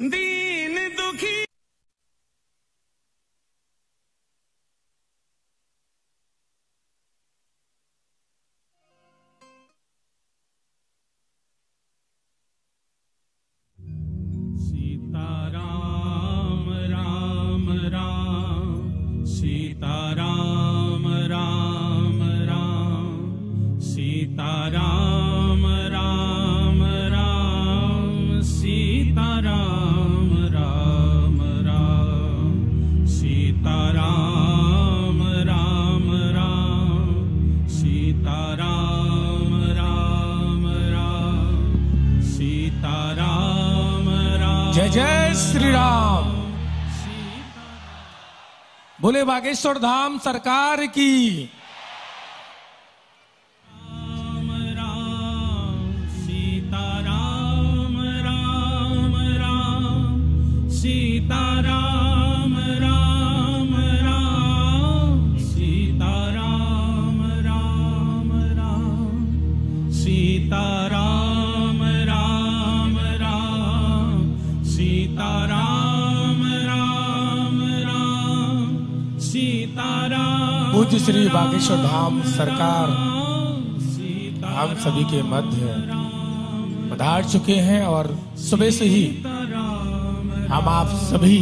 दीन दुखी बागेश्वर धाम सरकार की। श्री बागेश्वर धाम सरकार, हम सभी के मध्य पधार चुके हैं और सुबह से ही हम आप सभी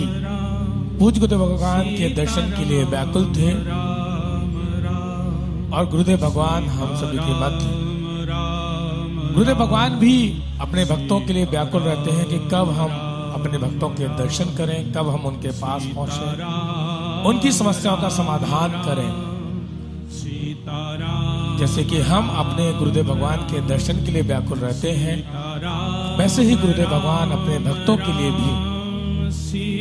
पूज्य गुरुदेव भगवान के दर्शन के लिए व्याकुल थे और गुरुदेव भगवान हम सभी के मध्य। गुरुदेव भगवान भी अपने भक्तों के लिए व्याकुल रहते हैं कि कब हम अपने भक्तों के दर्शन करें, कब हम उनके पास पहुँचे, उनकी समस्याओं का समाधान करें। जैसे कि हम अपने गुरुदेव भगवान के दर्शन के लिए व्याकुल रहते हैं, वैसे ही गुरुदेव भगवान अपने भक्तों के लिए भी,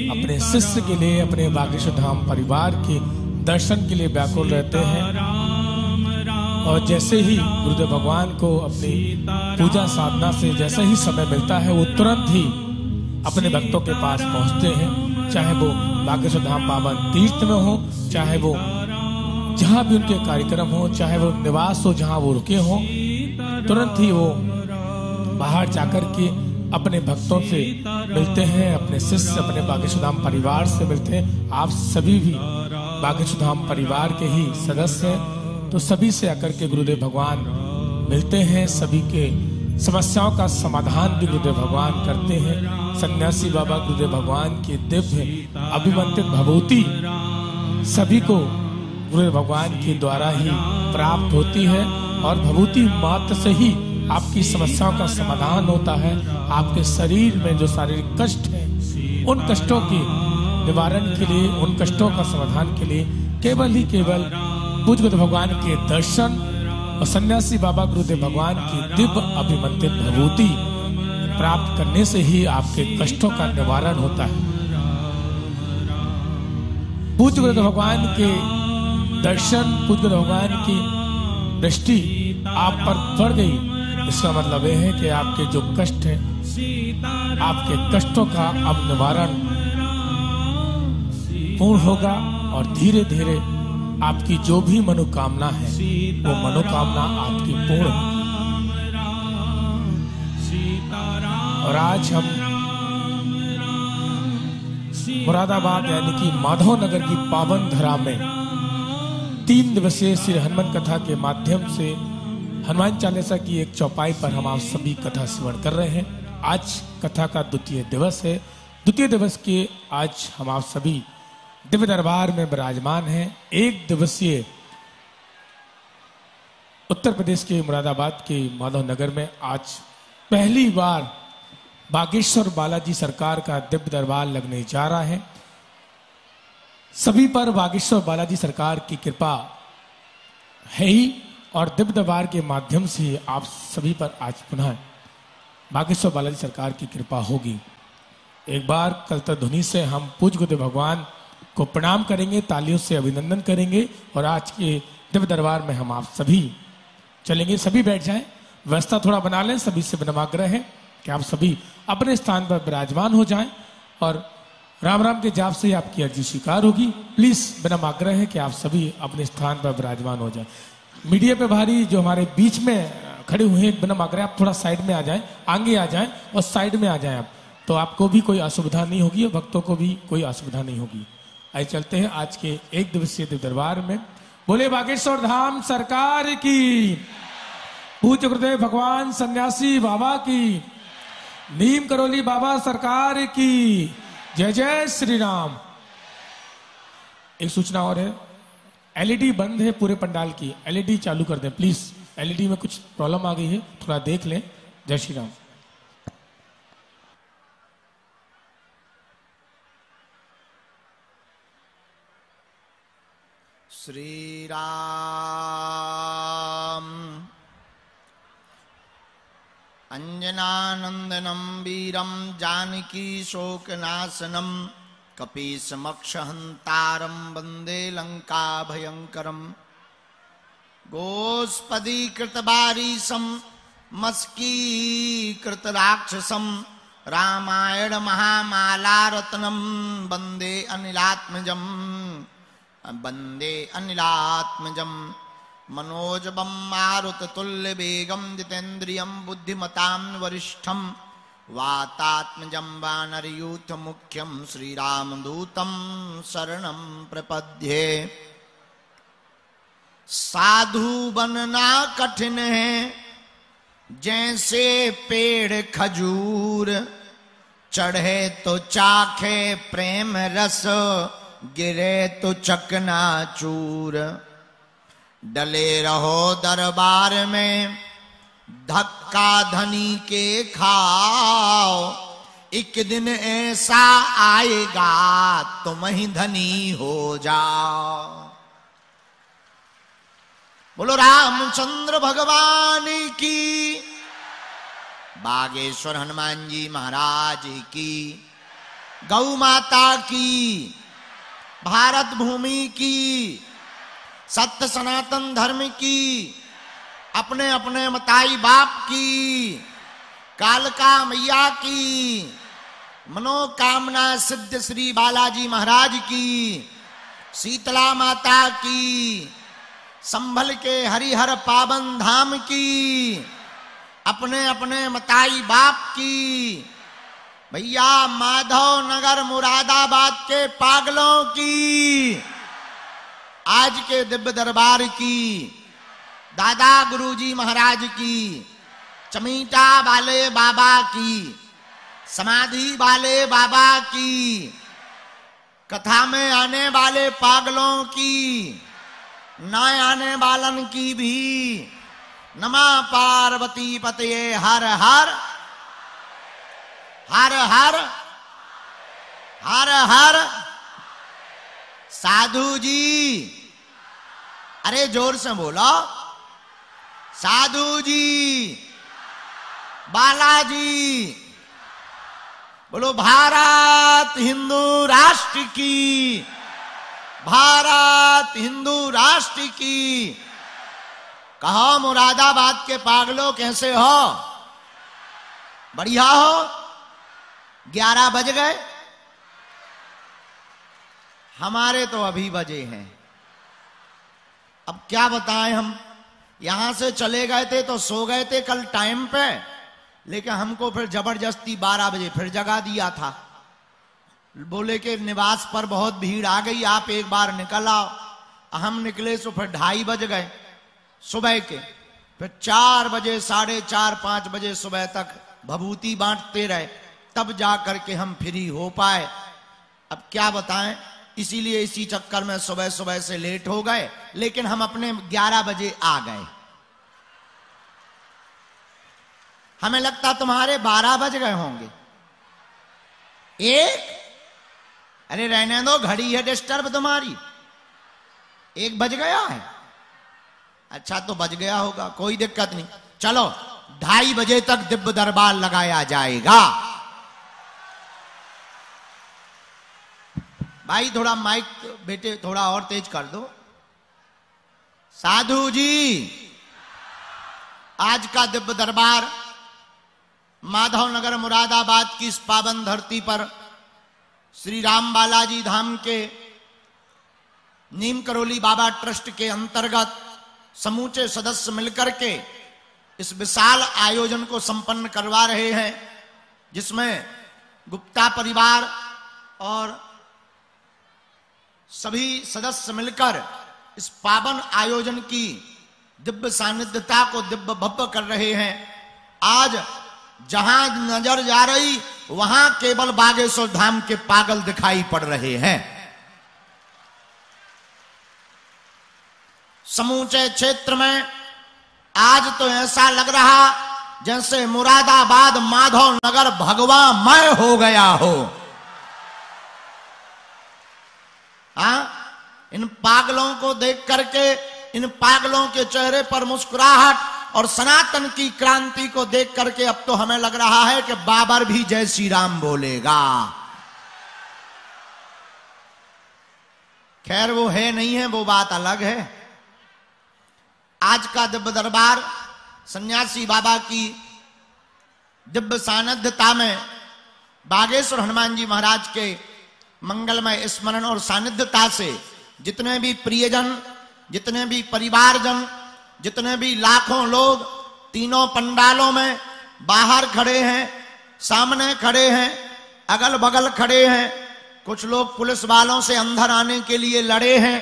अपने शिष्य के लिए, अपने बागेश्वर धाम परिवार के दर्शन के लिए व्याकुल रहते हैं। और जैसे ही गुरुदेव भगवान को अपनी पूजा साधना से जैसे ही समय मिलता है, वो तुरंत ही अपने भक्तों के पास पहुँचते हैं। चाहे वो बागेश्वर धाम पावन तीर्थ में हो, चाहे वो जहाँ भी उनके कार्यक्रम हो, चाहे वो निवास हो, जहाँ वो रुके हो, तुरंत ही वो बाहर जाकर के अपने भक्तों से मिलते हैं, अपने शिष्य, अपने बागेश्वर परिवार से मिलते हैं। आप सभी भी बागेश्वर परिवार के ही सदस्य हैं तो सभी से आकर के गुरुदेव भगवान मिलते हैं, सभी के समस्याओं का समाधान भी गुरुदेव भगवान करते हैं। सन्यासी बाबा गुरुदेव भगवान के दिव्य, अभिमंत्रित भभूति सभी को गुरुदेव भगवान के द्वारा ही प्राप्त होती है और भभूति मात्र से ही आपकी समस्याओं का समाधान होता है। आपके शरीर में जो शारीरिक कष्ट है, उन कष्टों के निवारण के लिए, उन कष्टों का समाधान के लिए केवल ही केवल पूज गुरु भगवान के दर्शन और सन्यासी बाबा गुरुदेव भगवान की दिव्य अभिमंत्रित भभूति प्राप्त करने से ही आपके कष्टों का निवारण होता है। गुरुदेव भगवान के दर्शन गुरुदेव भगवान की दृष्टि आप पर पड़ गई। इसका मतलब यह है कि आपके जो कष्ट हैं, आपके कष्टों का अब निवारण पूर्ण होगा और धीरे धीरे आपकी जो भी मनोकामना है, वो मनोकामना आपकी पूर्ण होगी। और आज हम मुरादाबाद यानी कि माधव नगर की पावन धरा में तीन दिवसीय श्री हनुमान कथा के माध्यम से हनुमान चालीसा की एक चौपाई पर हम आप सभी कथा श्रवण कर रहे हैं। आज कथा का द्वितीय दिवस है। द्वितीय दिवस के आज हम आप सभी दिव्य दरबार में विराजमान हैं। एक दिवसीय उत्तर प्रदेश के मुरादाबाद के माधव नगर में आज पहली बार बागेश्वर बालाजी सरकार का दिव्य दरबार लगने जा रहा है। सभी पर बागेश्वर बालाजी सरकार की कृपा है ही और दिव्य दरबार के माध्यम से आप सभी पर आज पुनः बागेश्वर बालाजी सरकार की कृपा होगी। एक बार कल ध्वनि से हम पूज गुरुदेव भगवान को प्रणाम करेंगे, तालियों से अभिनंदन करेंगे और आज के दिव्य दरबार में हम आप सभी चलेंगे। सभी बैठ जाएँ, व्यवस्था थोड़ा बना लें, सभी से विनम्राग्रह है कि आप सभी अपने स्थान पर विराजमान हो जाएँ और राम राम के जाप से ही आपकी अर्जी स्वीकार होगी। प्लीज़ बिना आग्रह है कि आप सभी अपने स्थान पर विराजमान हो जाए। मीडिया पे भारी जो हमारे बीच में खड़े हुए हैं बिना आग्रह आप थोड़ा साइड में आ जाएँ, आगे आ जाएँ और साइड में आ जाएँ आप। तो आपको भी कोई असुविधा नहीं होगी और भक्तों को भी कोई असुविधा नहीं होगी। आइए चलते हैं आज के एक दिवसीय देव दरबार में। बोले बागेश्वर धाम सरकार की। पूज्य गुरुदेव भगवान सन्यासी बाबा की। नीम करोली बाबा सरकार की। जय जय श्री राम एक सूचना और है। एलईडी बंद है पूरे पंडाल की। एलईडी चालू कर दें प्लीज़ एलईडी में कुछ प्रॉब्लम आ गई है, थोड़ा देख लें। जय श्री राम श्रीराम। अञ्जनानन्दनं वीरं जानकी शोकनाशनं कपीशमक्षहन्तारं वंदे लङ्काभयङ्करम् गोस्पदीकृतबारीशं मस्कीकृतराक्षसं रामायणमहामालारत्नं वंदे अनिलात्मजम्। वंदे अनिलात्मजम्। मनोजवं मारुततुल्यवेगं जितेन्द्रियं बुद्धिमतां वरिष्ठं वातात्मजं वानरयूथमुख्यं श्रीरामदूतं शरणं प्रपद्ये। साधु बनना कठिन है, जैसे पेड़ खजूर, चढ़े तो चाखे प्रेम रस, गिरे तो चकना चूर डले रहो दरबार में, धक्का धनी के खाओ। एक दिन ऐसा आएगा, तुम ही धनी हो जाओ। बोलो, रामचंद्र भगवान की, बागेश्वर हनुमान जी महाराज की, गौ माता की, भारत भूमि की सत्य सनातन धर्म की, अपने अपने मताई बाप की, कालका मैया की, मनोकामना सिद्ध श्री बालाजी महाराज की, शीतला माता की, संभल के हरिहर पावन धाम की, अपने अपने मताई बाप की भैया माधव नगर मुरादाबाद के पागलों की। आज के दिव्य दरबार की, दादा गुरुजी महाराज की, चमीटा वाले बाबा की, समाधि वाले बाबा की, कथा में आने वाले पागलों की, न आने वालन की भी, नमा पार्वती पतये, हर हर हर हर हर हर, साधु जी। अरे ज़ोर से बोलो। साधु जी बालाजी, बोलो भारत हिंदू राष्ट्र की, भारत हिंदू राष्ट्र की। कहो मुरादाबाद के पागलों कैसे हो? बढ़िया हो? ग्यारह बज गए? हमारे तो अभी बजे हैं। अब क्या बताएँ हम? यहाँ से चले गए थे तो सो गए थे, कल टाइम पे। लेकिन हमको फिर ज़बरदस्ती बारह बजे फिर जगा दिया था। बोले कि निवास पर बहुत भीड़ आ गई, आप एक बार निकल आओ। हम निकले तो फिर ढाई बज गए सुबह के। फिर चार बजे, साढ़े चार, पाँच बजे सुबह तक भभूति बांटते रहे। तब जा करके हम फ्री हो पाए। अब क्या बताएँ? इसीलिए इसी चक्कर में सुबह सुबह से लेट हो गए, लेकिन हम अपने 11 बजे आ गए। हमें लगता तुम्हारे 12 बज गए होंगे। एक? अरे रहने दो, घड़ी है डिस्टर्ब तुम्हारी। एक बज गया है। अच्छा तो बज गया होगा, कोई दिक्कत नहीं। चलो, ढाई बजे तक दिव्य दरबार लगाया जाएगा। भाई, थोड़ा माइक बेटे, थोड़ा और तेज कर दो। साधु जी, आज का दिव्य दरबार माधव नगर मुरादाबाद की इस पावन धरती पर श्री राम बालाजी धाम के नीम करोली बाबा ट्रस्ट के अंतर्गत समूचे सदस्य मिलकर के इस विशाल आयोजन को संपन्न करवा रहे हैं, जिसमें गुप्ता परिवार और सभी सदस्य मिलकर इस पावन आयोजन की दिव्य सानिध्यता को दिव्य भव्य कर रहे हैं। आज जहाँ नज़र जा रही, वहाँ केवल बागेश्वर धाम के पागल दिखाई पड़ रहे हैं। समूचे क्षेत्र में आज तो ऐसा लग रहा जैसे मुरादाबाद माधव नगर भगवा मय हो गया हो। आ? इन पागलों को देख करके, इन पागलों के चेहरे पर मुस्कुराहट और सनातन की क्रांति को देख करके अब तो हमें लग रहा है कि बाबर भी जय श्री राम बोलेगा खैर, वो है नहीं है, वो बात अलग है आज का दिव्य दरबार सन्यासी बाबा की दिव्य सानिध्यता में बागेश्वर हनुमान जी महाराज के मंगलमय स्मरण और सानिध्यता से जितने भी प्रियजन, जितने भी परिवारजन, जितने भी लाखों लोग तीनों पंडालों में बाहर खड़े हैं, सामने खड़े हैं अगल बगल खड़े हैं, कुछ लोग पुलिस वालों से अंदर आने के लिए लड़े हैं,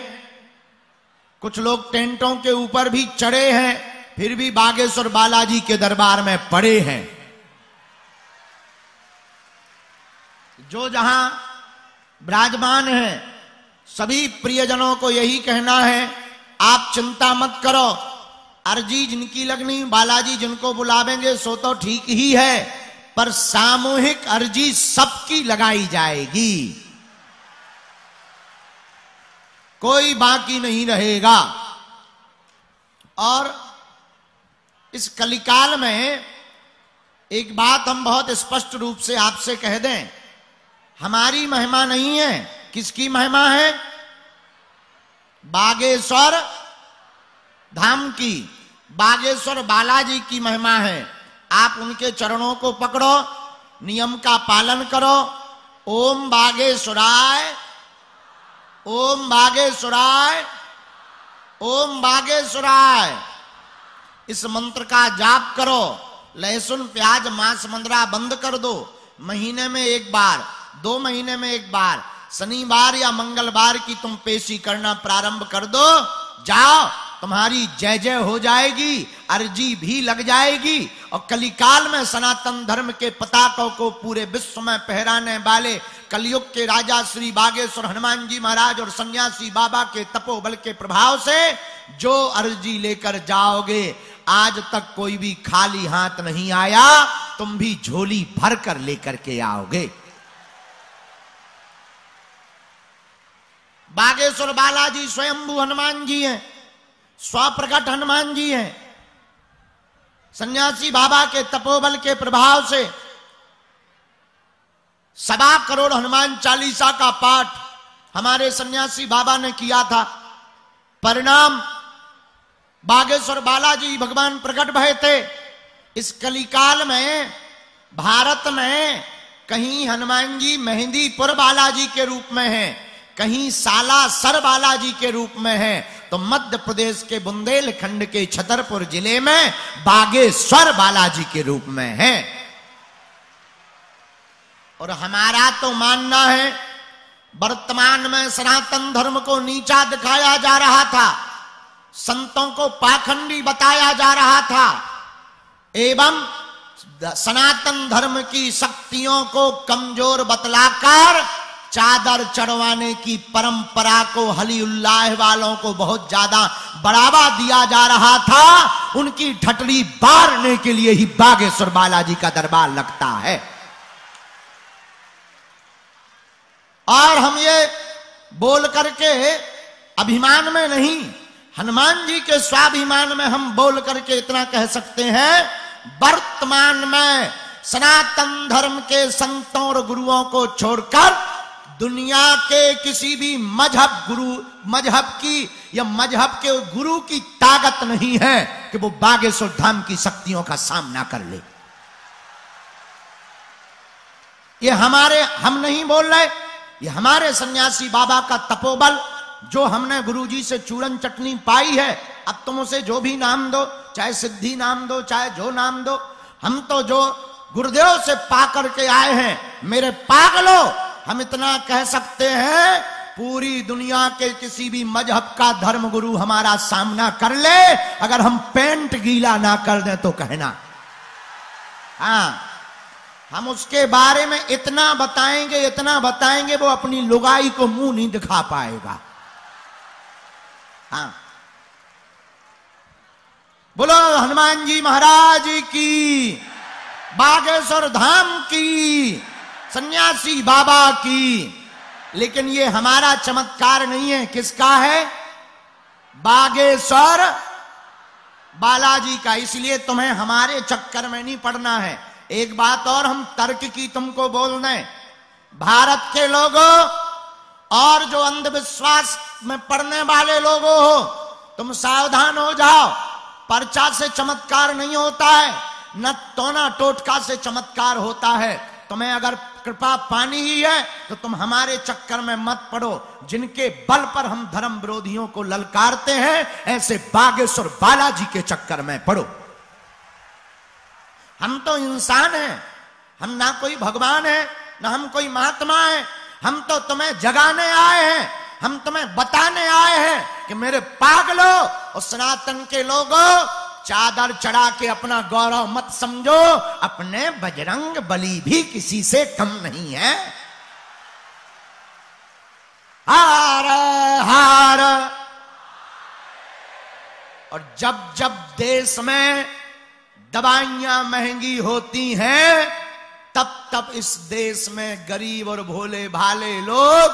कुछ लोग टेंटों के ऊपर भी चढ़े हैं, फिर भी बागेश्वर बालाजी के दरबार में पड़े हैं। जो जहाँ विराजमान है। सभी प्रियजनों को यही कहना है, आप चिंता मत करो। अर्जी जिनकी लगनी, बालाजी जिनको बुलावेंगे, सो तो ठीक ही है, पर सामूहिक अर्जी सबकी लगाई जाएगी। कोई बाकी नहीं रहेगा। और इस कलिकाल में एक बात हम बहुत स्पष्ट रूप से आपसे कह दें हमारी महिमा नहीं है। किसकी महिमा है? बागेश्वर धाम की। बागेश्वर बालाजी की महिमा है। आप उनके चरणों को पकड़ो, नियम का पालन करो। ओम बागेश्वराय ओम बागेश्वराय ओम बागेश्वराय। इस मंत्र का जाप करो। लहसुन, प्याज, मांस, मंदरा बंद कर दो। महीने में एक बार। दो महीने में एक बार, शनिवार या मंगलवार की तुम पेशी करना प्रारंभ कर दो। जाओ, तुम्हारी जय जय हो जाएगी, अर्जी भी लग जाएगी। और कलिकाल में सनातन धर्म के पताकों को पूरे विश्व में पहराने वाले कलयुग के राजा श्री बागेश्वर हनुमान जी महाराज और सन्यासी बाबा के तपोबल के प्रभाव से जो अर्जी लेकर जाओगे, आज तक कोई भी खाली हाथ नहीं आया। तुम भी झोली भर कर लेकर के आओगे। बागेश्वर बालाजी स्वयंभू हनुमान जी हैं स्वप्रकट हनुमान जी हैं। सन्यासी बाबा के तपोबल के प्रभाव से सवा करोड़ हनुमान चालीसा का पाठ हमारे सन्यासी बाबा ने किया था। परिणाम, बागेश्वर बालाजी भगवान प्रकट भय थे। इस कलिकाल में, भारत में कहीं हनुमान जी मेहंदीपुर बालाजी के रूप में है। कहीं साला सर बालाजी के रूप में है तो मध्य प्रदेश के बुंदेलखंड के छतरपुर ज़िले में बागेश्वर बालाजी के रूप में है। और हमारा तो मानना है, वर्तमान में सनातन धर्म को नीचा दिखाया जा रहा था, संतों को पाखंडी बताया जा रहा था, एवं सनातन धर्म की शक्तियों को कमज़ोर बतलाकर चादर चढ़वाने की परंपरा को हली उल्लाह वालों को बहुत ज़्यादा बढ़ावा दिया जा रहा था। उनकी ठटड़ी बारने के लिए ही बागेश्वर बालाजी का दरबार लगता है। और हम ये बोल करके अभिमान में नहीं, हनुमान जी के स्वाभिमान में हम बोल करके इतना कह सकते हैं, वर्तमान में सनातन धर्म के संतों और गुरुओं को छोड़कर दुनिया के किसी भी मज़हब गुरु, मज़हब की या मज़हब के गुरु की ताकत नहीं है कि वो बागेश्वर धाम की शक्तियों का सामना कर ले। ये हमारे, हम नहीं बोल रहे, ये हमारे सन्यासी बाबा का तपोबल, जो हमने गुरुजी से चूरन चटनी पाई है, अब तुम उसे जो भी नाम दो, चाहे सिद्धि नाम दो, चाहे जो नाम दो, हम तो जो गुरुदेव से पा करके आए हैं, मेरे पागलो हम इतना कह सकते हैं, पूरी दुनिया के किसी भी मज़हब का धर्म गुरु हमारा सामना कर ले, अगर हम पेंट गीला ना कर दें तो कहना। हाँ हम उसके बारे में इतना बताएँगे इतना बताएँगे, वो अपनी लुगाई को मुँह नहीं दिखा पाएगा। हाँ। बोलो, हनुमान जी महाराज की, बागेश्वर धाम की। सन्यासी बाबा की। लेकिन ये हमारा चमत्कार नहीं है। किसका है? बागेश्वर बालाजी का। इसलिए तुम्हें हमारे चक्कर में नहीं पड़ना है। एक बात और हम तर्क की तुमको बोल भारत के लोगों और जो अंधविश्वास में पड़ने वाले लोगों हो, तुम सावधान हो जाओ। पर्चा से चमत्कार नहीं होता है। न टोना टोटका से चमत्कार होता है। तुम्हें अगर कृपा पानी ही है तो तुम हमारे चक्कर में मत पड़ो। जिनके बल पर हम धर्म विरोधियों को ललकारते हैं, ऐसे बागेश्वर बालाजी के चक्कर में पड़ो। हम तो इंसान हैं, हम ना कोई भगवान है, ना हम कोई महात्मा है। हम तो तुम्हें जगाने आए हैं, हम तुम्हें बताने आए हैं कि मेरे पागलो और सनातन के लोगों चादर चढ़ा के अपना गौरव मत समझो, अपने बजरंग बली भी किसी से कम नहीं है। हार हार। और जब जब देश में दवाइयाँ महँगी होती हैं, तब तब इस देश में गरीब और भोले भाले लोग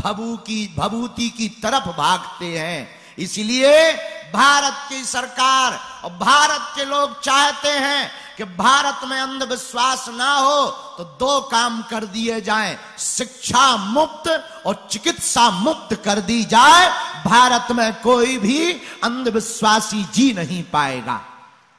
भबू की, भभूति की तरफ़ भागते हैं। इसलिए भारत की सरकार, और भारत के लोग चाहते हैं कि भारत में अंधविश्वास ना हो तो दो काम कर दिए जाएँ। शिक्षा मुक्त और चिकित्सा मुक्त कर दी जाए, भारत में कोई भी अंधविश्वासी जी नहीं पाएगा।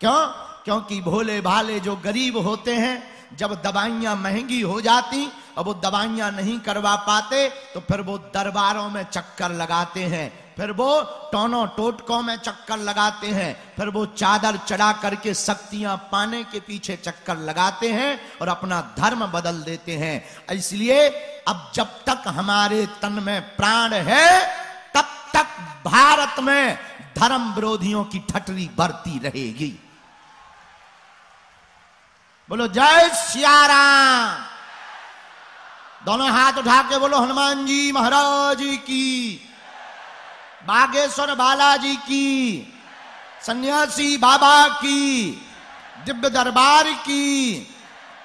क्यों? क्योंकि भोले भाले जो गरीब होते हैं, जब दवाइयाँ महँगी हो जाती और वो दवाइयाँ नहीं करवा पाते तो फिर वो दरबारों में चक्कर लगाते हैं। फिर वो टोनो टोटकों में चक्कर लगाते हैं। फिर वो चादर चढ़ा करके शक्तियाँ पाने के पीछे चक्कर लगाते हैं और अपना धर्म बदल देते हैं। इसलिए अब जब तक हमारे तन में प्राण है, तब तक भारत में धर्म विरोधियों की ठटरी बढ़ती रहेगी। बोलो, जय सियाराम। दोनों हाथ उठा के बोलो, हनुमान जी महाराज की बागेश्वर बालाजी की, सन्यासी बाबा की, दिव्य दरबार की।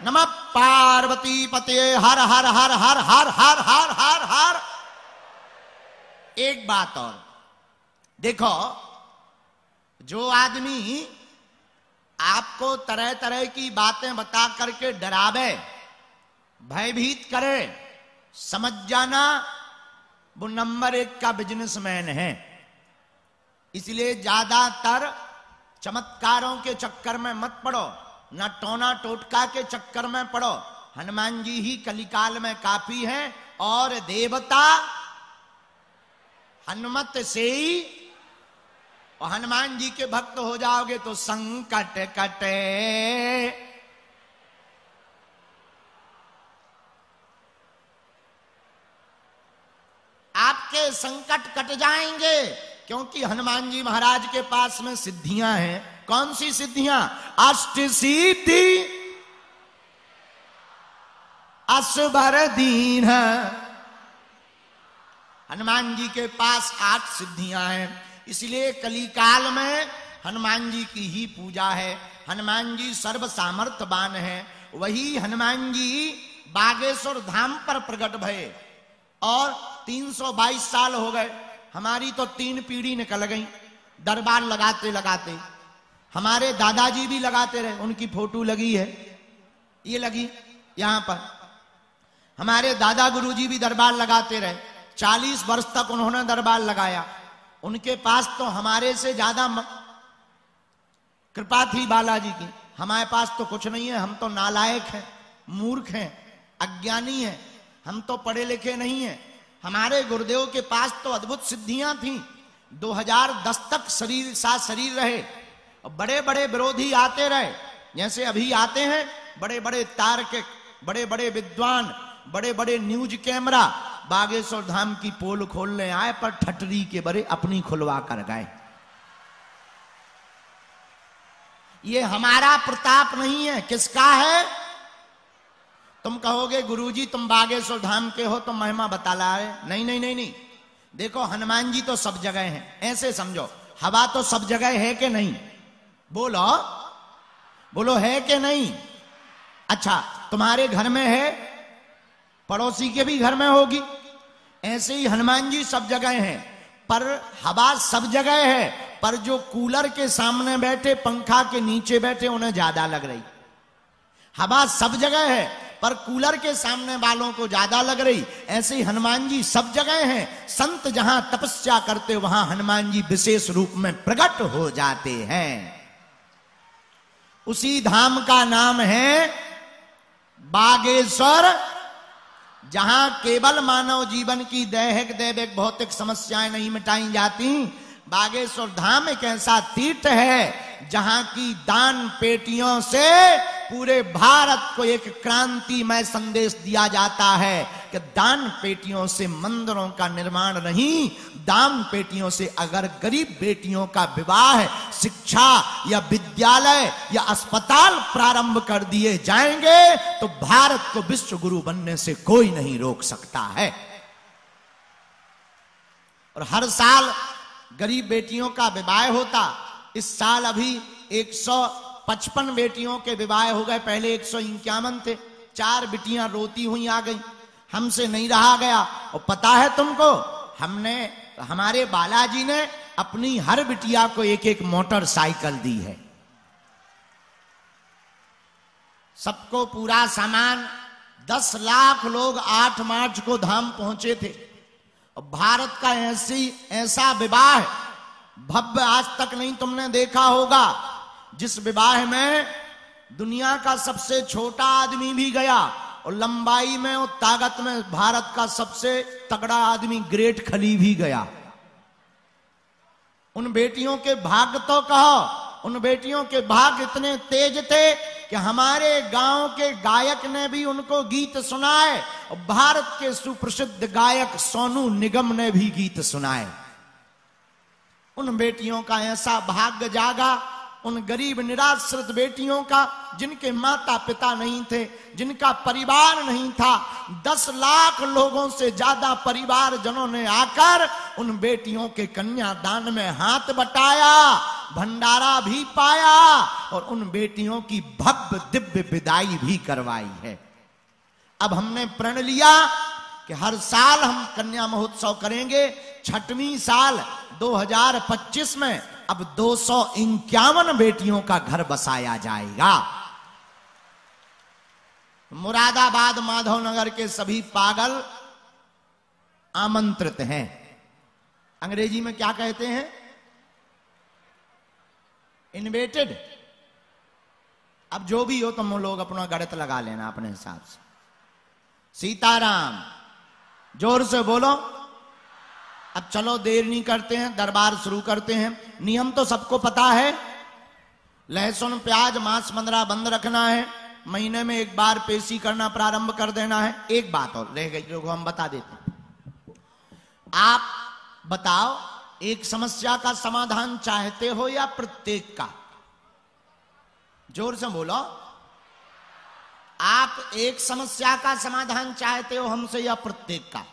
नम पार्वती पते, हर हर हर हर हर हर हर हर हर। एक बात और। देखो, जो आदमी आपको तरह तरह की बातें बता करके डरावे, भयभीत करे, समझ जाना वो नंबर एक का बिजनेसमैन है। इसलिए ज़्यादातर चमत्कारों के चक्कर में मत पड़ो, न टोना टोटका के चक्कर में पड़ो। हनुमान जी ही कलिकाल में काफ़ी हैं और देवता हनुमत से ही और हनुमान जी के भक्त हो जाओगे तो संकट कटे। आपके संकट कट जाएँगे, क्योंकि हनुमान जी महाराज के पास में सिद्धियाँ हैं। कौन सी सिद्धियाँ? अष्ट सिद्धि। असबर दीन हनुमान जी के पास आठ सिद्धियाँ हैं। इसलिए कलिकाल में हनुमान जी की ही पूजा है। हनुमान जी सर्व सामर्थ्यवान है। वही हनुमान जी बागेश्वर धाम पर प्रकट भये। और 322 साल हो गए। हमारी तो तीन पीढ़ी निकल गई, दरबार लगाते लगाते। हमारे दादाजी भी लगाते रहे, उनकी फ़ोटो लगी है। ये लगी यहाँ पर। हमारे दादा गुरुजी भी दरबार लगाते रहे। चालीस वर्ष तक उन्होंने दरबार लगाया। उनके पास तो हमारे से ज़्यादा म... कृपा थी बालाजी की। हमारे पास तो कुछ नहीं है, हम तो नालायक हैं, मूर्ख हैं, अज्ञानी हैं। हम तो पढ़े लिखे नहीं हैं। हमारे गुरुदेव के पास तो अद्भुत सिद्धियाँ थी। 2010 तक शरीर साथ शरीर रहे, और बड़े बड़े विरोधी आते रहे। जैसे अभी आते हैं बड़े बड़े तार्किक बड़े बड़े विद्वान बड़े बड़े न्यूज़ कैमरा, बागेश्वर धाम की पोल खोलने आए पर ठटरी के बड़े अपनी खुलवा कर गए। ये हमारा प्रताप नहीं है। किसका है? तुम कहोगे, गुरुजी, तुम बागेश्वर धाम के हो तो महिमा बता ला है नहीं नहीं नहीं नहीं। देखो, हनुमान जी तो सब जगह हैं। ऐसे समझो, हवा तो सब जगह है कि नहीं? बोलो। बोलो, है कि नहीं? अच्छा तुम्हारे घर में है? पड़ोसी के भी घर में होगी। ऐसे ही हनुमान जी सब जगह हैं। पर हवा सब जगह है, पर जो कूलर के सामने बैठे, पंखा के नीचे बैठे, उन्हें ज़्यादा लग रही। हवा सब जगह है पर कूलर के सामने वालों को ज़्यादा लग रही। ऐसे ही हनुमान जी सब जगह हैं। संत जहाँ तपस्या करते, वहाँ हनुमान जी विशेष रूप में प्रकट हो जाते हैं। उसी धाम का नाम है बागेश्वर, जहाँ केवल मानव जीवन की दैहिक दैविक भौतिक समस्याएँ नहीं मिटाई जाती। बागेश्वर धाम एक ऐसा तीर्थ है जहाँ की दान पेटियों से पूरे भारत को एक क्रांतिमय संदेश दिया जाता है कि दान पेटियों से मंदिरों का निर्माण नहीं, दान पेटियों से अगर गरीब बेटियों का विवाह, शिक्षा या विद्यालय या अस्पताल प्रारंभ कर दिए जाएँगे तो भारत को विश्व गुरु बनने से कोई नहीं रोक सकता है। और हर साल गरीब बेटियों का विवाह होता इस साल अभी 155 बेटियों के विवाह हो गए। पहले एक सौ इक्यावन थे। चार बेटियाँ रोती हुई आ गई। हमसे नहीं रहा गया। और पता है तुमको, हमने, हमारे बालाजी ने अपनी हर बिटिया को एक एक मोटरसाइकिल दी है। सबको पूरा सामान। दस लाख लोग आठ मार्च को धाम पहुँचे थे। भारत का ऐसी, ऐसा विवाह भव्य आज तक नहीं तुमने देखा होगा। जिस विवाह में दुनिया का सबसे छोटा आदमी भी गया और लंबाई में और ताकत में भारत का सबसे तगड़ा आदमी ग्रेट खली भी गया। उन बेटियों के भाग्य तो कहो, उन बेटियों के भाग्य इतने तेज थे कि हमारे गाँव के गायक ने भी उनको गीत सुनाए और भारत के सुप्रसिद्ध गायक सोनू निगम ने भी गीत सुनाए। उन बेटियों का ऐसा भाग्य जागा, उन गरीब निराश्रित बेटियों का, जिनके माता पिता नहीं थे, जिनका परिवार नहीं था, दस लाख लोगों से ज़्यादा परिवार जनों ने आकर उन बेटियों के कन्यादान में हाथ बटाया, भंडारा भी पाया और उन बेटियों की भव्य दिव्य विदाई भी करवाई है। अब हमने प्रण लिया कि हर साल हम कन्या महोत्सव करेंगे। छठवीं साल 2025 में अब दो सौ इक्यावन बेटियों का घर बसाया जाएगा। मुरादाबाद माधवनगर के सभी पागल आमंत्रित हैं। अंग्रेज़ी में क्या कहते हैं? इन्वेटेड अब जो भी हो तुम लोग अपना गणित लगा लेना अपने हिसाब से। सीताराम ज़ोर से बोलो। अब चलो, देर नहीं करते हैं, दरबार शुरू करते हैं। नियम तो सबको पता है। लहसुन, प्याज, मांस, मंदरा बंद रखना है। महीने में एक बार पेशी करना प्रारंभ कर देना है। एक बात और रह गई, जो हम बता देते हैं। आप बताओ, एक समस्या का समाधान चाहते हो या प्रत्येक का? ज़ोर से बोलो। आप एक समस्या का समाधान चाहते हो हमसे या प्रत्येक का?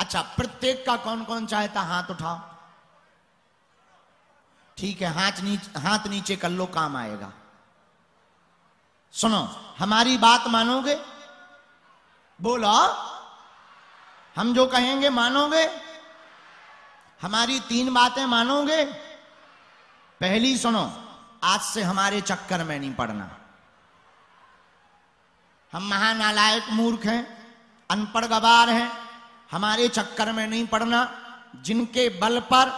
अच्छा प्रत्येक का कौन कौन चाहता? हाथ उठाओ। ठीक है, हाथ नीचे हाथ नीचे कर लो, काम आएगा। सुनो, हमारी बात मानोगे? बोलो। हम जो कहेंगे मानोगे? हमारी तीन बातें मानोगे? पहली सुनो, आज से हमारे चक्कर में नहीं पड़ना। हम महानालायक मूर्ख हैं, अनपढ़ गवार हैं। हमारे चक्कर में नहीं पड़ना, जिनके बल पर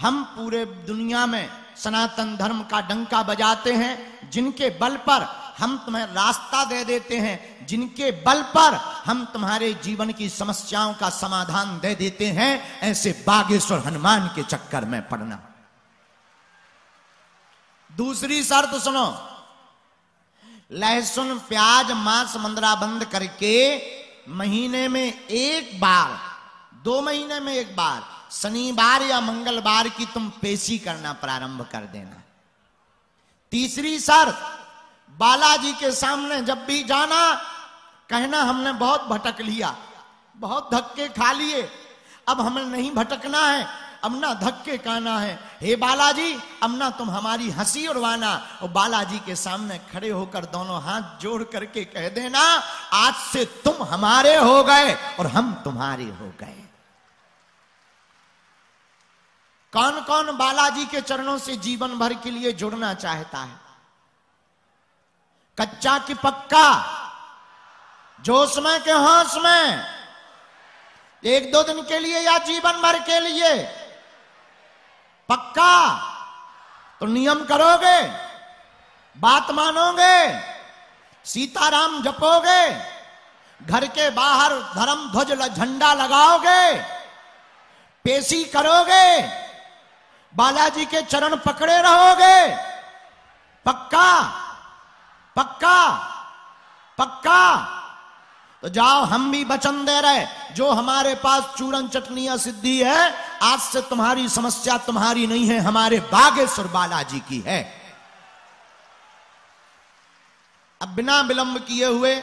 हम पूरे दुनिया में सनातन धर्म का डंका बजाते हैं, जिनके बल पर हम तुम्हें रास्ता दे देते हैं, जिनके बल पर हम तुम्हारे जीवन की समस्याओं का समाधान दे देते हैं, ऐसे बागेश्वर हनुमान के चक्कर में पड़ना। दूसरी शर्त सुनो लहसुन, प्याज, मांस, मंदरा बंद करके महीने में एक बार, दो महीने में एक बार, शनिवार या मंगलवार की तुम पेशी करना प्रारंभ कर देना। तीसरी शर्त, बालाजी के सामने जब भी जाना, कहना, हमने बहुत भटक लिया, बहुत धक्के खा लिए, अब हमें नहीं भटकना है अब ना धक्के काना है। हे बालाजी अब ना तुम हमारी हँसी उड़वाना। और बालाजी के सामने खड़े होकर दोनों हाथ जोड़ करके कह देना, आज से तुम हमारे हो गए और हम तुम्हारे हो गए। कौन कौन बालाजी के चरणों से जीवन भर के लिए जुड़ना चाहता है? कच्चा की पक्का? जोश में के होश में? एक दो दिन के लिए या जीवन भर के लिए? पक्का? तो नियम करोगे? बात मानोगे? सीताराम जपोगे? घर के बाहर धर्म ध्वज झंडा लगाओगे? पेशी करोगे? बालाजी के चरण पकड़े रहोगे? पक्का? पक्का? पक्का? तो जाओ, हम भी वचन दे रहे जो हमारे पास चूरन चटनिया सिद्धि है, आज से तुम्हारी समस्या तुम्हारी नहीं है, हमारे बागेश्वर बालाजी की है। अब बिना विलंब किए हुए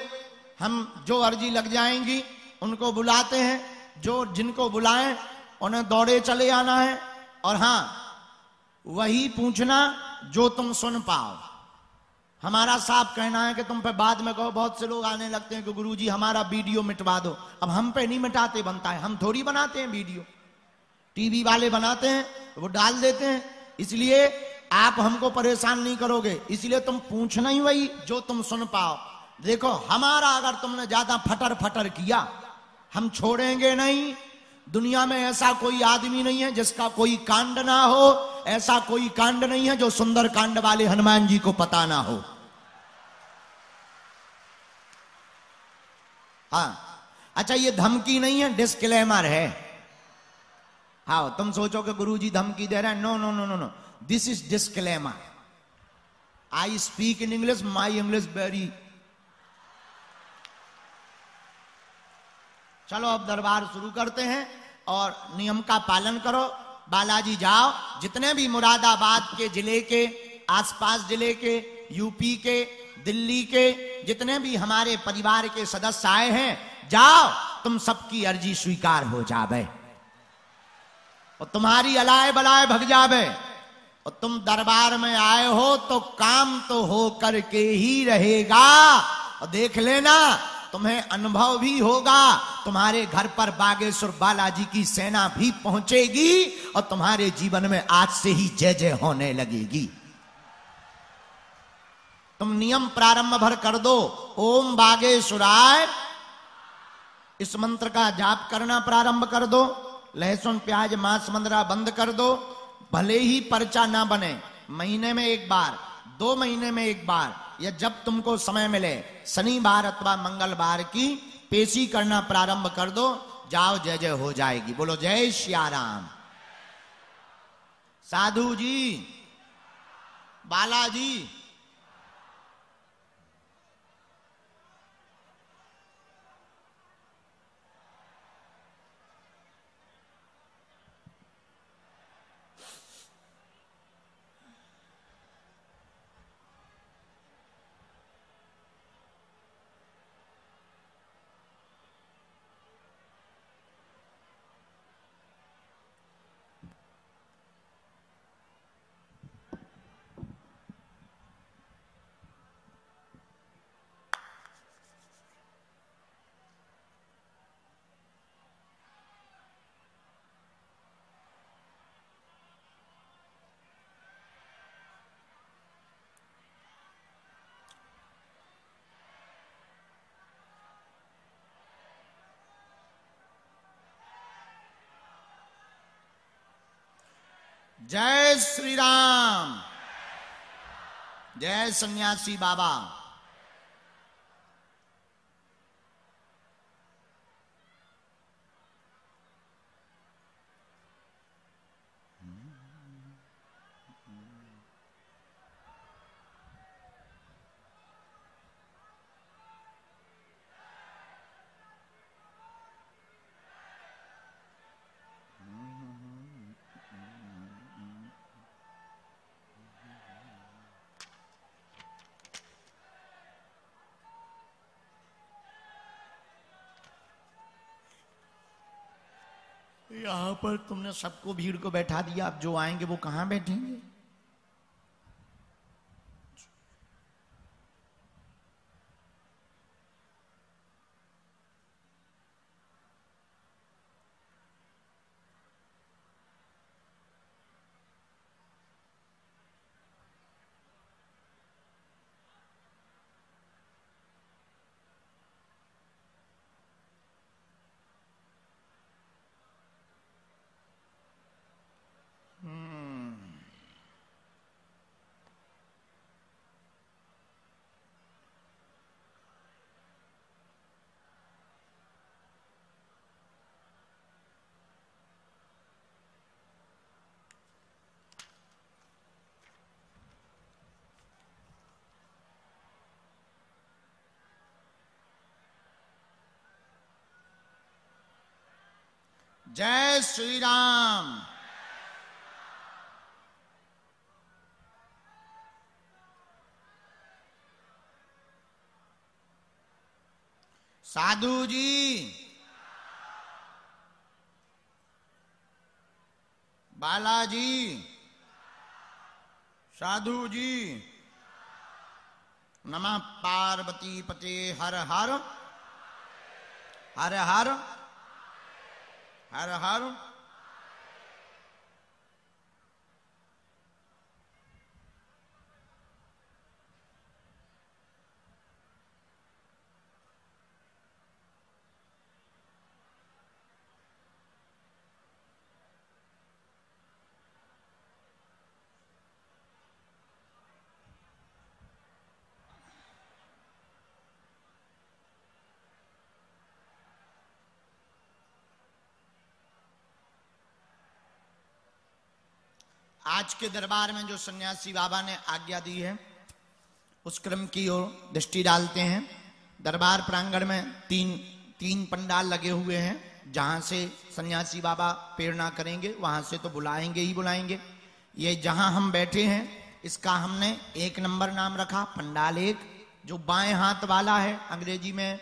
हम जो अर्जी लग जाएँगी, उनको बुलाते हैं। जो जिनको बुलाएँ, उन्हें दौड़े चले आना है। और हाँ, वही पूछना जो तुम सुन पाओ। हमारा साफ़ कहना है कि तुम पे बाद में कहो, बहुत से लोग आने लगते हैं कि गुरुजी, हमारा वीडियो मिटवा दो। अब हम पे नहीं मिटाते, बनता है। हम थोड़ी बनाते हैं वीडियो। टीवी वाले बनाते हैं, वो डाल देते हैं। इसलिए आप हमको परेशान नहीं करोगे। इसलिए तुम पूछना ही वही, जो तुम सुन पाओ। देखो, हमारा अगर तुमने ज़्यादा फटर फटर किया, हम छोड़ेंगे नहीं। दुनिया में ऐसा कोई आदमी नहीं है जिसका कोई कांड ना हो, ऐसा कोई कांड नहीं है जो सुंदर कांड वाले हनुमान जी को पता ना हो। हाँ। अच्छा ये धमकी नहीं है डिस्क्लेमर है। हाँ तुम सोचो कि गुरुजी धमकी दे रहे हैं। No no no no no this is disclaimer I speak in English my English very चलो, अब दरबार शुरू करते हैं और नियम का पालन करो। बालाजी, जाओ। जितने भी मुरादाबाद के ज़िले के, आसपास ज़िले के, यूपी के दिल्ली के जितने भी हमारे परिवार के सदस्य आए हैं, जाओ, तुम सबकी अर्जी स्वीकार हो जावे। और तुम्हारी अलाय बलाय भग जावे। और तुम दरबार में आए हो तो काम तो हो करके ही रहेगा। और देख लेना, तुम्हें अनुभव भी होगा, तुम्हारे घर पर बागेश्वर बालाजी की सेना भी पहुंचेगी, और तुम्हारे जीवन में आज से ही जय जय होने लगेगी। तुम नियम प्रारंभ भर कर दो। ओम बागेश्वराय। इस मंत्र का जाप करना प्रारंभ कर दो। लहसुन, प्याज, मांस, मंदरा बंद कर दो। भले ही पर्चा ना बने, महीने में एक बार, दो महीने में एक बार, या जब तुमको समय मिले शनिवार अथवा मंगलवार की पेशी करना प्रारंभ कर दो। जाओ, जय जय हो जाएगी। बोलो, जय श्याराम साधु जी, बालाजी जय श्री राम जय सन्यासी बाबा यहाँ पर तुमने सबको भीड़ को बैठा दिया अब जो आएँगे वो कहाँ बैठेंगे? जय श्री राम साधु जी बालाजी साधु जी नमः पार्वती पते हर हर हर हर। हर हर आज के दरबार में जो सन्यासी बाबा ने आज्ञा दी है, उस क्रम की ओर दृष्टि डालते हैं। दरबार प्रांगण में तीन तीन पंडाल लगे हुए हैं। जहाँ से सन्यासी बाबा प्रेरणा करेंगे, वहाँ से तो बुलाएँगे ही बुलाएँगे। ये जहाँ हम बैठे हैं, इसका हमने एक नंबर नाम रखा, पंडाल एक, जो बाएँ हाथ वाला है, अंग्रेज़ी में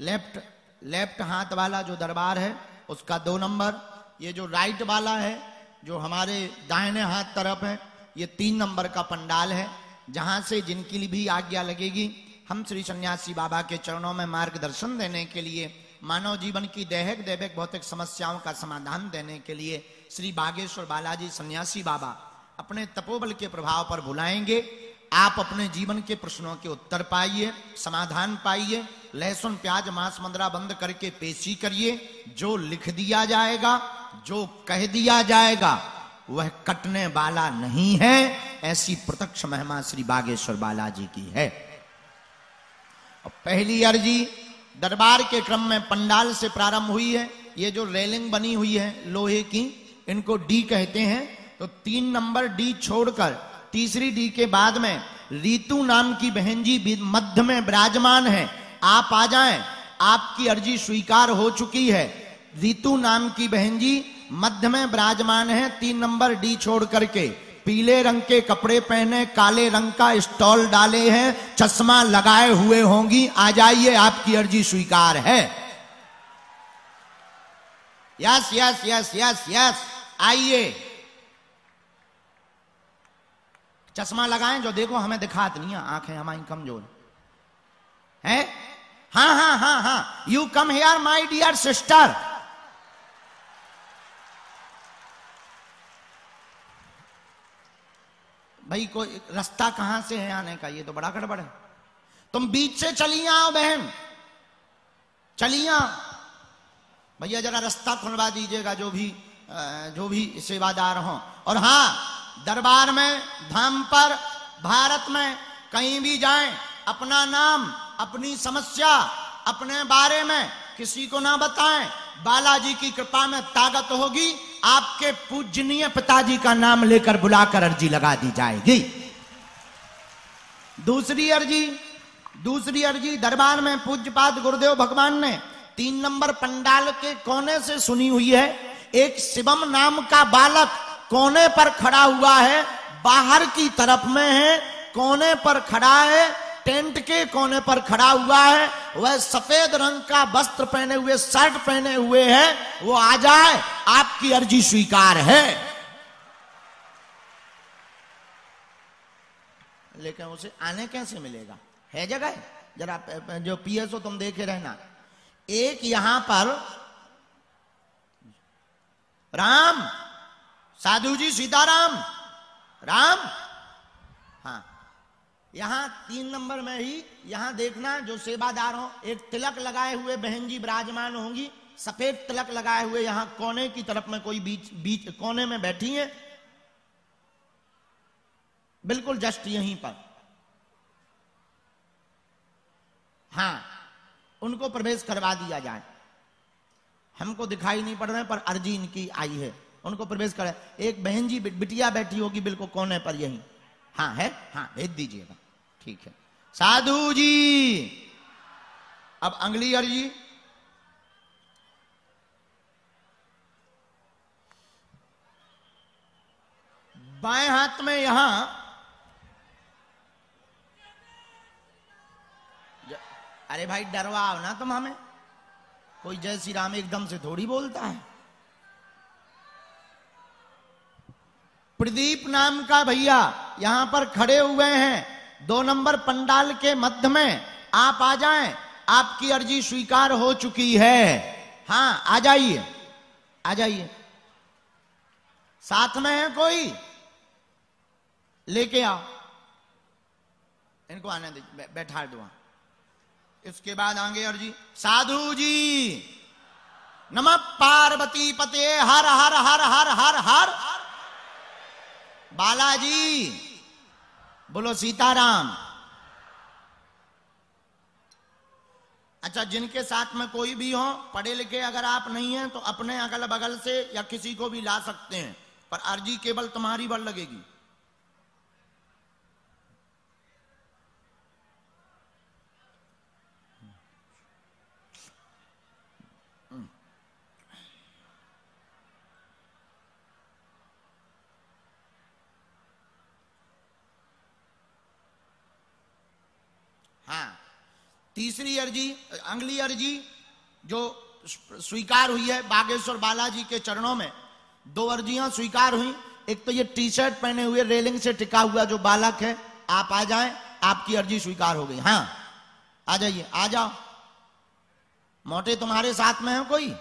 लेफ़्ट लेफ़्ट हाथ वाला जो दरबार है, उसका दो नंबर। ये जो राइट वाला है जो हमारे दाहिने हाथ तरफ़ है, ये तीन नंबर का पंडाल है, जहाँ से जिनकी भी आज्ञा लगेगी, हम श्री सन्यासी बाबा के चरणों में मार्गदर्शन देने के लिए, मानव जीवन की दैहिक दैविक भौतिक समस्याओं का समाधान देने के लिए श्री बागेश्वर बालाजी सन्यासी बाबा अपने तपोबल के प्रभाव पर बुलाएँगे। आप अपने जीवन के प्रश्नों के उत्तर पाइए, समाधान पाइए लहसुन, प्याज, मांस, मंदरा बंद करके पेशी करिए। जो लिख दिया जाएगा, जो कह दिया जाएगा, वह कटने वाला नहीं है। ऐसी प्रत्यक्ष महिमा श्री बागेश्वर बालाजी की है। पहली अर्जी, दरबार के क्रम में पंडाल से प्रारंभ हुई है। ये जो रेलिंग बनी हुई है लोहे की, इनको डी कहते हैं। तो तीन नंबर डी छोड़कर, तीसरी डी के बाद में, रीतु नाम की बहन जी मध्य में विराजमान है। आप आ जाएँ। आपकी अर्जी स्वीकार हो चुकी है। रितु नाम की बहन जी, मध्य में विराजमान है तीन नंबर डी छोड़ करके। पीले रंग के कपड़े पहने, काले रंग का स्टॉल डाले हैं, चश्मा लगाए हुए होंगी। आ जाइए, आपकी अर्जी स्वीकार है। Yes yes yes yes yes, आइए। चश्मा लगाएँ जो देखो हमें दिखात नहीं है, आँखें हमारी कमज़ोर है। हाँ हाँ हाँ हाँ। You come here my dear sister भाई, कोई रास्ता कहाँ से है आने का? ये तो बड़ा गड़बड़ है। तुम बीच से चली आओ, बहन। चली आओ। भैया, जरा रास्ता खुलवा दीजिएगा, जो भी जो भी सेवादार हो। और हाँ दरबार में, धाम पर, भारत में कहीं भी जाएँ, अपना नाम अपनी समस्या अपने बारे में किसी को ना बताएँ। बालाजी की कृपा में ताकत होगी। आपके पूजनीय पिताजी का नाम लेकर बुलाकर अर्जी लगा दी जाएगी। दूसरी अर्जी दूसरी अर्जी दरबार में पूज्यपाद गुरुदेव भगवान ने तीन नंबर पंडाल के कोने से सुनी हुई है। एक शिवम नाम का बालक कोने पर खड़ा हुआ है, बाहर की तरफ़ में है, कोने पर खड़ा है टेंट के कोने पर खड़ा हुआ है, वह सफ़ेद रंग का वस्त्र पहने हुए, शर्ट पहने हुए है, वो आ जाए, आपकी अर्जी स्वीकार है। लेकिन उसे आने कैसे मिलेगा? है जगह? जरा जो पीएसओ तुम देखे रहना। एक यहाँ पर राम, साधु जी सीताराम, राम। हाँ। यहाँ तीन नंबर में ही यहाँ देखना जो सेवादार हो, एक तिलक लगाए हुए बहन जी विराजमान होंगी। सफ़ेद तिलक लगाए हुए यहाँ कोने की तरफ़ में कोई बीच बीच कोने में बैठी है। बिल्कुल जस्ट यहीं पर। हाँ उनको प्रवेश करवा दिया जाए। हमको दिखाई नहीं पड़ रहे, पर अर्जी इनकी आई है। उनको प्रवेश करे। एक बहन जी बिटिया बैठी होगी बिल्कुल कोने पर यहीं। हाँ है? हाँ भेज दीजिएगा। ठीक है। साधु जी! अब अंगली अर्जी बाएँ हाथ में यहाँ। अरे भाई, डरवाओ ना तुम हमें। कोई जय श्री राम एकदम से थोड़ी बोलता है। प्रदीप नाम का भैया यहाँ पर खड़े हुए हैं। दो नंबर पंडाल के मध्य में आप आ जाएँ। आपकी अर्जी स्वीकार हो चुकी है। हाँ आ जाइए। आ जाइए। साथ में है कोई? लेके आओ। इनको आने दीजिए। बैठा दो। इसके बाद आगे अर्जी। साधु जी, नमः पार्वती पते। हर हर हर हर हर हर हर बालाजी, बोलो सीताराम। अच्छा जिनके साथ में कोई भी हो, पढ़े लिखे अगर आप नहीं हैं तो अपने अगल बगल से या किसी को भी ला सकते हैं, पर अर्जी केवल तुम्हारी बल लगेगी हाँ तीसरी अर्जी, अगली अर्जी, जो स्वीकार हुई है बागेश्वर बालाजी के चरणों में, दो अर्जियाँ स्वीकार हुई। एक तो ये टी शर्ट पहने हुए रेलिंग से टिका हुआ जो बालक है, आप आ जाएँ, आपकी अर्जी स्वीकार हो गई। हाँ आ जाइए, आ जाओ। मोटे तुम्हारे साथ में है कोई?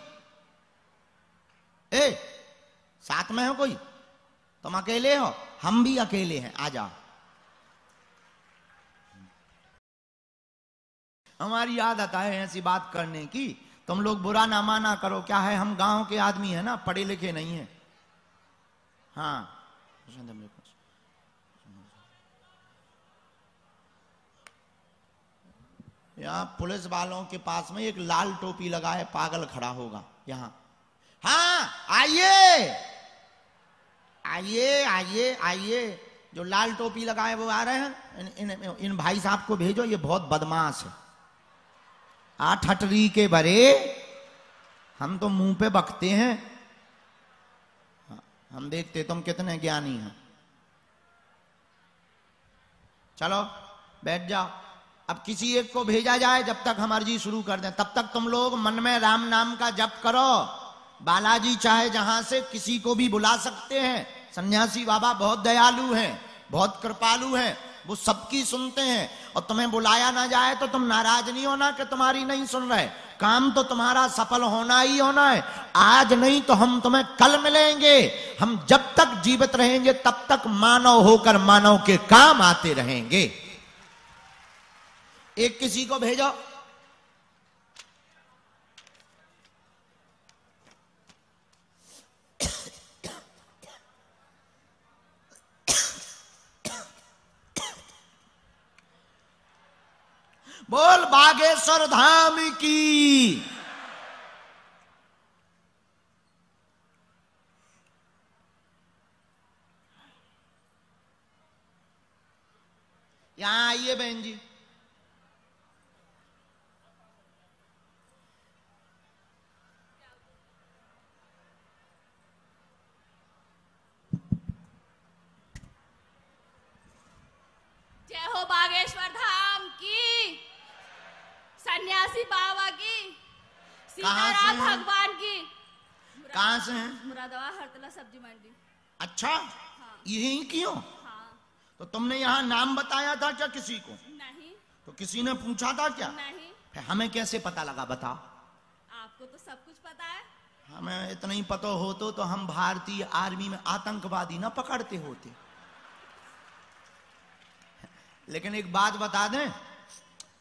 ए, साथ में है कोई? तुम अकेले हो? हम भी अकेले हैं, आ जाओ। हमारी याद आता है ऐसी बात करने की। तुम लोग बुरा ना माना करो। क्या है? हम गाँव के आदमी है ना पढ़े लिखे नहीं है। हाँ। यहाँ पुलिस वालों के पास में एक लाल टोपी लगाए पागल खड़ा होगा। यहाँ। हाँ आइए। आइए आइए आइए। जो लाल टोपी लगाए वो आ रहे हैं। इन, इन, इन भाई साहब को भेजो ये बहुत बदमाश है। आठ हटरी के बरे हम तो मुँह पे बकते हाँ, हम देखते तुम कितने ज्ञानी हैं। चलो बैठ जाओ। अब किसी एक को भेजा जाए जब तक हम अर्जी शुरू कर दें। तब तक तुम लोग मन में राम नाम का जप करो। बालाजी चाहे जहाँ से किसी को भी बुला सकते हैं। सन्यासी बाबा बहुत दयालु हैं बहुत कृपालु हैं। वो सबकी सुनते हैं और तुम्हें बुलाया ना जाए तो तुम नाराज़ नहीं होना कि तुम्हारी नहीं सुन रहे। काम तो तुम्हारा सफल होना ही होना है। आज नहीं तो हम तुम्हें कल मिलेंगे। हम जब तक जीवित रहेंगे, तब तक मानव होकर मानव के काम आते रहेंगे। एक किसी को भेजो। बोल बागेश्वर धाम की। यहाँ आइए बहन जी। जय हो बागेश्वर धाम कहाँ से सीताराम हैं? भगवान की। कहाँ से हैं? मुरादाबाद हरतला सब्ज़ी मंडी। अच्छा? हाँ। यही क्यों? हाँ। तो तुमने यहाँ नाम बताया था क्या किसी को? नहीं। तो किसी ने पूछा था क्या? नहीं। फिर हमें कैसे पता लगा बताओ। आपको तो सब कुछ पता है। हमें इतना ही पता हो तो, तो हम भारतीय आर्मी में आतंकवादी ना पकड़ते होते। लेकिन एक बात बता दें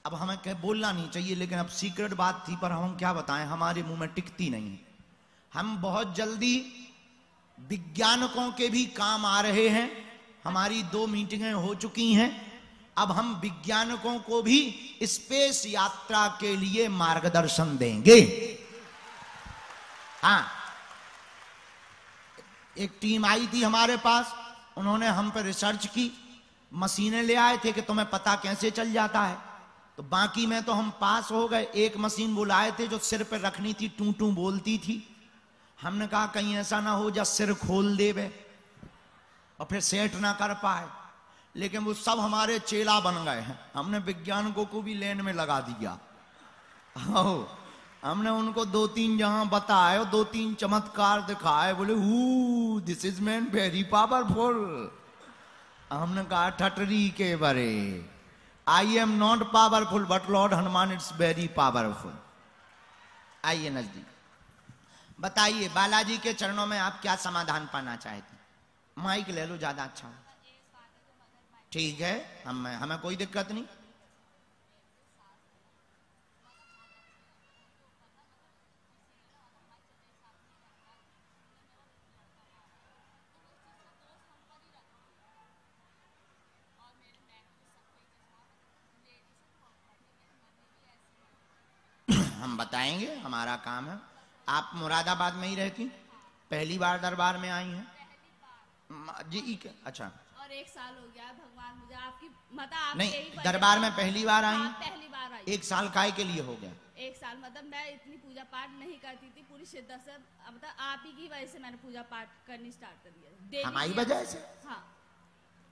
अब हमें कह बोलना नहीं चाहिए, लेकिन अब सीक्रेट बात थी, पर हम क्या बताएँ, हमारे मुँह में टिकती नहीं। हम बहुत जल्दी विज्ञानकों के भी काम आ रहे हैं, हमारी दो मीटिंगें हो चुकी हैं, अब हम विज्ञानकों को भी स्पेस यात्रा के लिए मार्गदर्शन देंगे। हाँ एक टीम आई थी हमारे पास, उन्होंने हम पर रिसर्च की, मशीनें ले आए थे कि तुम्हें पता कैसे चल जाता है। तो बाकी में तो हम पास हो गए। एक मशीन बुलाए थे जो सिर पर रखनी थी टू टू बोलती थी। हमने कहा, कहीं ऐसा ना हो जब सिर खोल देवे और फिर सेट ना कर पाए। लेकिन वो सब हमारे चेला बन गए हैं। हमने वैज्ञानिकों को भी लेन में लगा दिया। हो हमने उनको दो तीन जहाँ बताए दो तीन चमत्कार दिखाए। बोले, who this is man very powerful हमने कहा, ठटरी के बरे। I am not powerful but lord Hanuman it's very powerful आइए नज़दीक। बताइए, बालाजी के चरणों में आप क्या समाधान पाना चाहते माइक ले लो, ज़्यादा अच्छा ठीक है, हम हमें कोई दिक्कत नहीं। हम बताएँगे हमारा काम है। आप मुरादाबाद में ही रहती पहली बार दरबार में आई हैं? जी अच्छा। और एक साल हो गया भगवान मुझे आपकी मतलब आप नहीं दरबार में पहली बार आई हाँ, पहली बार आई। एक साल काय के लिए हो गया? एक साल मतलब मैं इतनी पूजा पाठ नहीं करती थी पूरी शिद्दत से अब मतलब आप ही की वजह से मैंने पूजा पाठ करनी स्टार्ट कर दिया। हमारी वजह से? हाँ।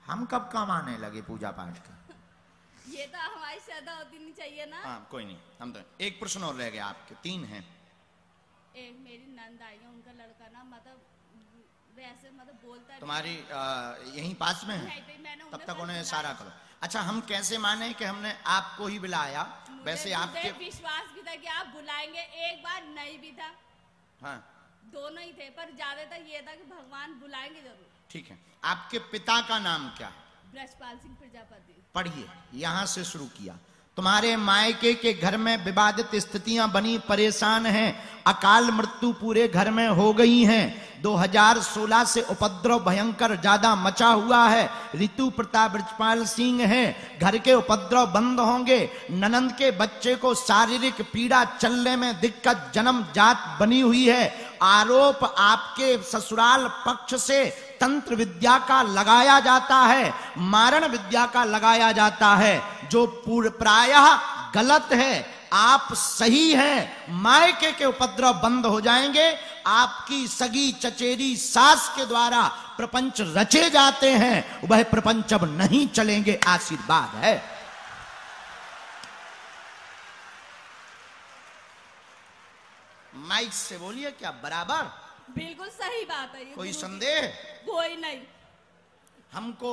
हम कब कमाने लगे पूजा पाठ के? ये तो हमारी श्रद्धा होती नहीं चाहिए ना। हाँ कोई नहीं हम तो एक प्रश्न और रह गया आपके तीन हैं। एक मेरी नंद आई है उनका लड़का ना मतलब वैसे मतलब बोलता है तुम्हारी यहीं पास में है? तब तक उन्हें। इशारा करो। अच्छा हम कैसे माने कि हमने आपको ही बुलाया? वैसे आपके विश्वास भी था कि आप बुलाएँगे एक बार नहीं भी था। हाँ। दोनों ही थे पर ज़्यादातर ये था कि भगवान बुलाएँगे ज़रूर। ठीक है। आपके पिता का नाम क्या है? ब्रजपाल सिंह प्रजापति पढ़िए, यहाँ से शुरू किया। तुम्हारे मायके के घर में विवादित स्थितियाँ बनी, परेशान हैं। अकाल मृत्यु पूरे घर में हो गई हैं। 2016 से उपद्रव भयंकर ज़्यादा मचा हुआ है। ऋतु प्रताप ब्रजपाल सिंह है। घर के उपद्रव बंद होंगे। ननंद के बच्चे को शारीरिक पीड़ा चलने में दिक्कत जन्म जात बनी हुई है। आरोप आपके ससुराल पक्ष से तंत्र विद्या का लगाया जाता है, मारण विद्या का लगाया जाता है। जो प्रायः गलत है, आप सही हैं, मायके के उपद्रव बंद हो जाएँगे। आपकी सगी चचेरी सास के द्वारा प्रपंच रचे जाते हैं, वह प्रपंच अब नहीं चलेंगे, आशीर्वाद है। माइक से बोलिए क्या बराबर? बिल्कुल सही बात है ये कोई संदेह? कोई नहीं। हमको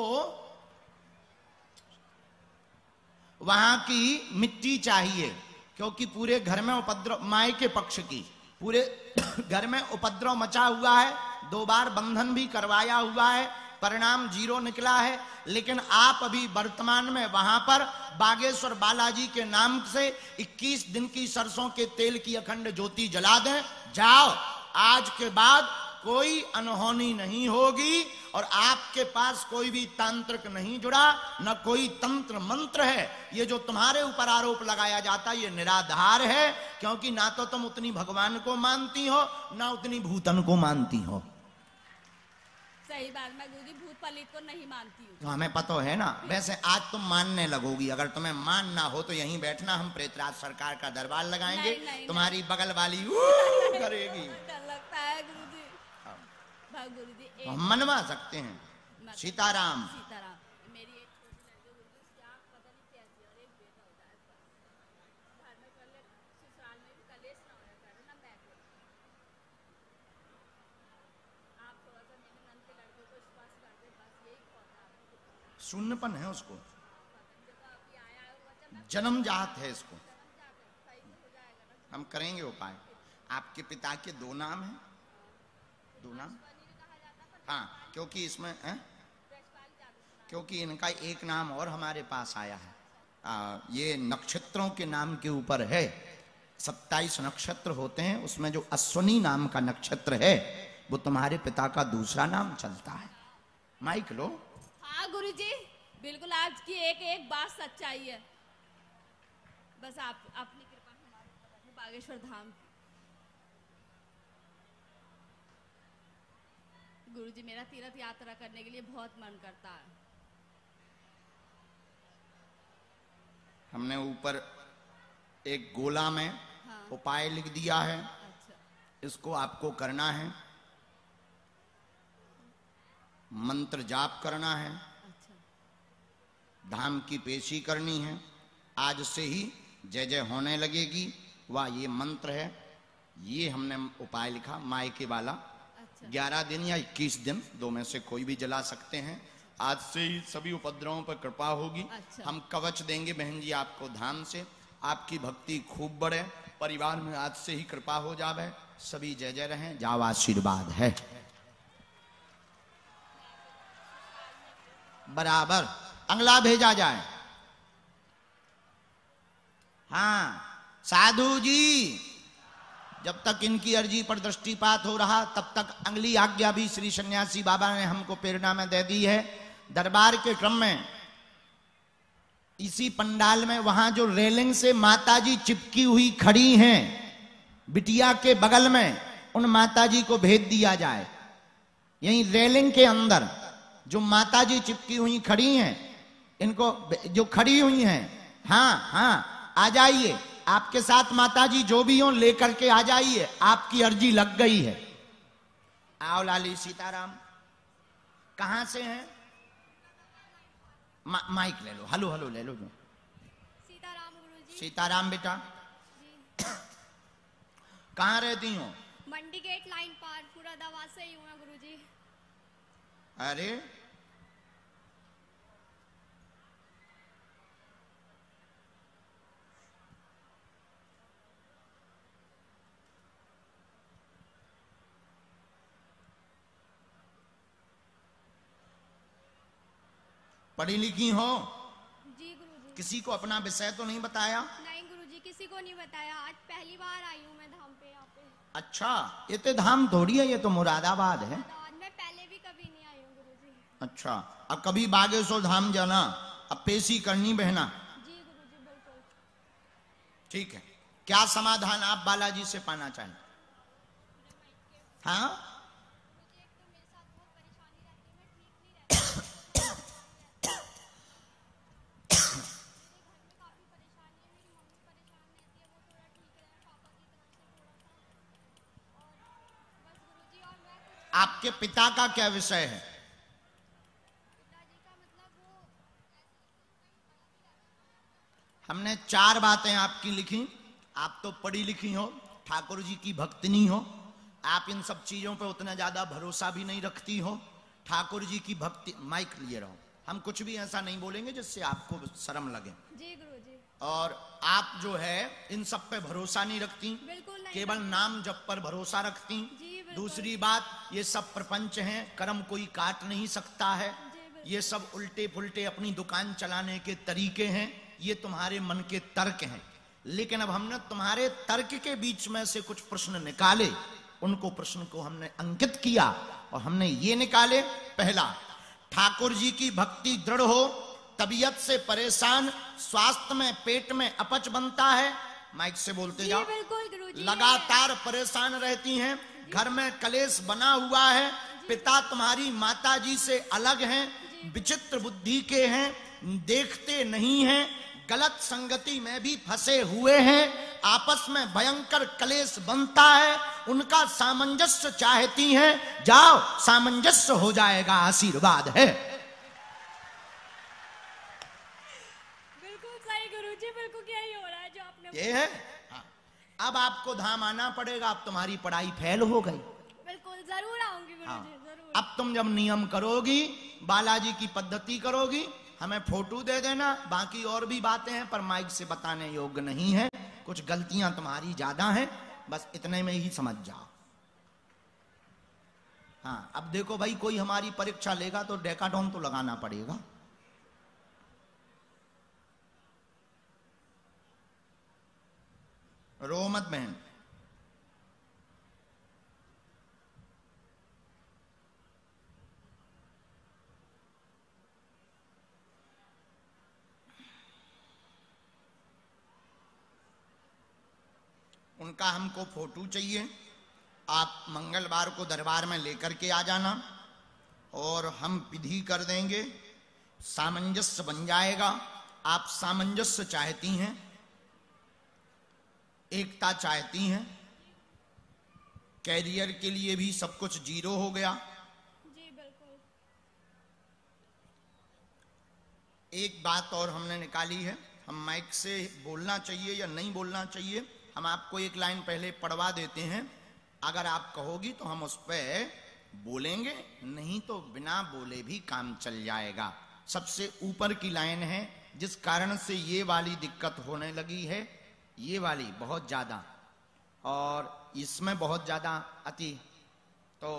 वहाँ की मिट्टी चाहिए क्योंकि पूरे घर में उपद्रव माए के पक्ष की पूरे घर में उपद्रव मचा हुआ है दो बार बंधन भी करवाया हुआ है परिणाम ज़ीरो निकला है लेकिन आप अभी वर्तमान में वहाँ पर बागेश्वर बालाजी के नाम से 21 दिन की सरसों के तेल की अखंड ज्योति जला दें। जाओ। आज के बाद कोई अनहोनी नहीं होगी और आपके पास कोई भी तांत्रिक नहीं जुड़ा, न कोई तंत्र मंत्र है। ये जो तुम्हारे ऊपर आरोप लगाया जाता है ये निराधार है, क्योंकि ना तो तुम उतनी भगवान को मानती हो, ना उतनी भूतन को मानती हो। सही बात, मैं गुरु पलित को नहीं मानती हूँ। तो हमें पता है ना वैसे आज तुम मानने लगोगी। अगर तुम्हें मानना हो तो यहीं बैठना हम प्रेतराज सरकार का दरबार लगाएँगे। नहीं, नहीं, तुम्हारी नहीं। बगल वाली करेगी। लगता है गुरु जी गुरु जी हम मनवा सकते हैं। सीताराम। सीताराम मेरी एक छोटी लड़की गुरु जी उसकी आँख पता नहीं कैसी है और एक बेटा होता है इसका। घर में पहले ससुराल में भी कलेश ना होया करे ना शून्यपन है उसको। जन्म जात है इसको। हम करेंगे उपाय। आपके पिता के दो नाम हैं। दो नाम? हाँ क्योंकि इसमें है? क्योंकि इनका एक नाम और हमारे पास आया है। आ, ये नक्षत्रों के नाम के ऊपर है। सत्ताईस नक्षत्र होते हैं उसमें जो अश्वनी नाम का नक्षत्र है वो तुम्हारे पिता का दूसरा नाम चलता है। माइक लो। हाँ गुरु जी बिल्कुल आज की एक एक बात सच्चाई है। बस आप अपनी कृपा हमारे बागेश्वर धाम गुरु जी मेरा तीर्थ यात्रा करने के लिए बहुत मन करता है। हमने ऊपर एक गोला में हाँ। उपाय लिख दिया है। अच्छा। इसको आपको करना है। मंत्र जाप करना है। धाम की पेशी करनी है। आज से ही जय जय होने लगेगी। वाह ये मंत्र है। ये हमने उपाय लिखा मायके वाला। अच्छा। ग्यारह दिन या इक्कीस दिन दो में से कोई भी जला सकते हैं। आज से ही सभी उपद्रवों पर कृपा होगी। अच्छा। हम कवच देंगे बहन जी आपको धाम से। आपकी भक्ति खूब बढ़े। परिवार में आज से ही कृपा हो जावे। सभी जय जय रहें। जाओ आशीर्वाद है। बराबर। अगला भेजा जाए। हाँ साधु जी, जब तक इनकी अर्जी पर दृष्टिपात हो रहा, तब तक अंगली आज्ञा भी श्री सन्यासी बाबा ने हमको प्रेरणा में दे दी है। दरबार के क्रम में, इसी पंडाल में वहाँ जो रेलिंग से माताजी चिपकी हुई खड़ी हैं, बिटिया के बगल में, उन माताजी को भेज दिया जाए। यही रेलिंग के अंदर जो माताजी चिपकी हुई खड़ी हैं इनको जो खड़ी हुई हैं। हाँ हाँ आ जाइए। आपके साथ माताजी जो भी हो लेकर के आ जाइए। आपकी अर्जी लग गई है। आओ लाली सीताराम। कहाँ से हैं? मा, माइक ले लो। हलो हलो ले लो जो। सीताराम सीताराम बेटा। कहाँ रहती हो? मंडी गेट लाइन पार पूरा दवा से ही हूँ मैं गुरु जी अरे पढ़ी लिखी हो? जी गुरु जी किसी को अपना विषय तो नहीं बताया? नहीं गुरु जी किसी को नहीं बताया। आज पहली बार आई हूँ मैं धाम पे यहाँ पे। अच्छा ये तो धाम थोड़ी है ये तो मुरादाबाद है। मैं पहले भी कभी नहीं आई हूँ गुरु जी अच्छा अब कभी बागेश्वर धाम जाना अब पेशी करनी बहना। जी गुरु जी बिल्कुल। ठीक है। क्या समाधान आप बालाजी से पाना चाहें? हाँ मुझे एक तो मेरे साथ बहुत परेशानी रहती है मैं ठीक नहीं रहती मेरे घर में काफ़ी परेशानी है मेरी मम्मी परेशान रहती है वो थोड़ा ठीक रहे पापा की तरफ़ से थोड़ा सा और बस गुरु जी और मैं कुछ आपके पिता का क्या विषय है? हमने चार बातें आपकी लिखी। आप तो पढ़ी लिखी हो ठाकुर जी की भक्तनी हो। आप इन सब चीज़ों पे उतना ज़्यादा भरोसा भी नहीं रखती हो। ठाकुर जी की भक्ति माइक लिए रहो। हम कुछ भी ऐसा नहीं बोलेंगे जिससे आपको शर्म लगे। जी गुरु जी। और आप जो है इन सब पे भरोसा नहीं रखती। केवल नाम जप पर भरोसा रखती। जी। दूसरी बात ये सब प्रपंच हैं कर्म कोई काट नहीं सकता है। ये सब उल्टे पुल्टे अपनी दुकान चलाने के तरीके हैं ये तुम्हारे मन के तर्क हैं। लेकिन अब हमने तुम्हारे तर्क के बीच में से कुछ प्रश्न निकाले। उनको प्रश्न को हमने अंकित किया और हमने ये निकाले। पहला ठाकुर जी की भक्ति दृढ़ हो तबीयत से परेशान स्वास्थ्य में पेट में अपच बनता है। माइक से बोलते जाओ। लगातार परेशान रहती हैं घर में कलेश बना हुआ है पिता तुम्हारी माता जी से अलग हैं विचित्र बुद्धि के हैं देखते नहीं हैं गलत संगति में भी फंसे हुए हैं आपस में भयंकर कलेश बनता है उनका सामंजस्य चाहती हैं जाओ सामंजस्य हो जाएगा आशीर्वाद है बिल्कुल सही गुरु जी बिल्कुल यही हो रहा है जो आपने ये हाँ। अब आपको धाम आना पड़ेगा अब तुम्हारी पढ़ाई फेल हो गई। बिल्कुल ज़रूर आऊँगी हाँ। ज़रूर। अब तुम जब नियम करोगी बालाजी की पद्धति करोगी हमें फ़ोटो दे देना बाकी और भी बातें हैं पर माइक से बताने योग्य नहीं है। कुछ गलतियाँ तुम्हारी ज़्यादा हैं बस इतने में ही समझ जाओ। हाँ अब देखो भाई कोई हमारी परीक्षा लेगा तो डेकाडोन तो लगाना पड़ेगा। रो मत बहन। उनका हमको फ़ोटो चाहिए। आप मंगलवार को दरबार में लेकर के आ जाना और हम विधि कर देंगे। सामंजस्य बन जाएगा। आप सामंजस्य चाहती हैं एकता चाहती हैं। कैरियर के लिए भी सब कुछ ज़ीरो हो गया। जी बिल्कुल। एक बात और हमने निकाली है। हम माइक से बोलना चाहिए या नहीं बोलना चाहिए हम आपको एक लाइन पहले पढ़वा देते हैं। अगर आप कहोगी तो हम उस पर बोलेंगे नहीं तो बिना बोले भी काम चल जाएगा। सबसे ऊपर की लाइन है जिस कारण से ये वाली दिक्कत होने लगी है। ये वाली बहुत ज़्यादा और इसमें बहुत ज़्यादा अति तो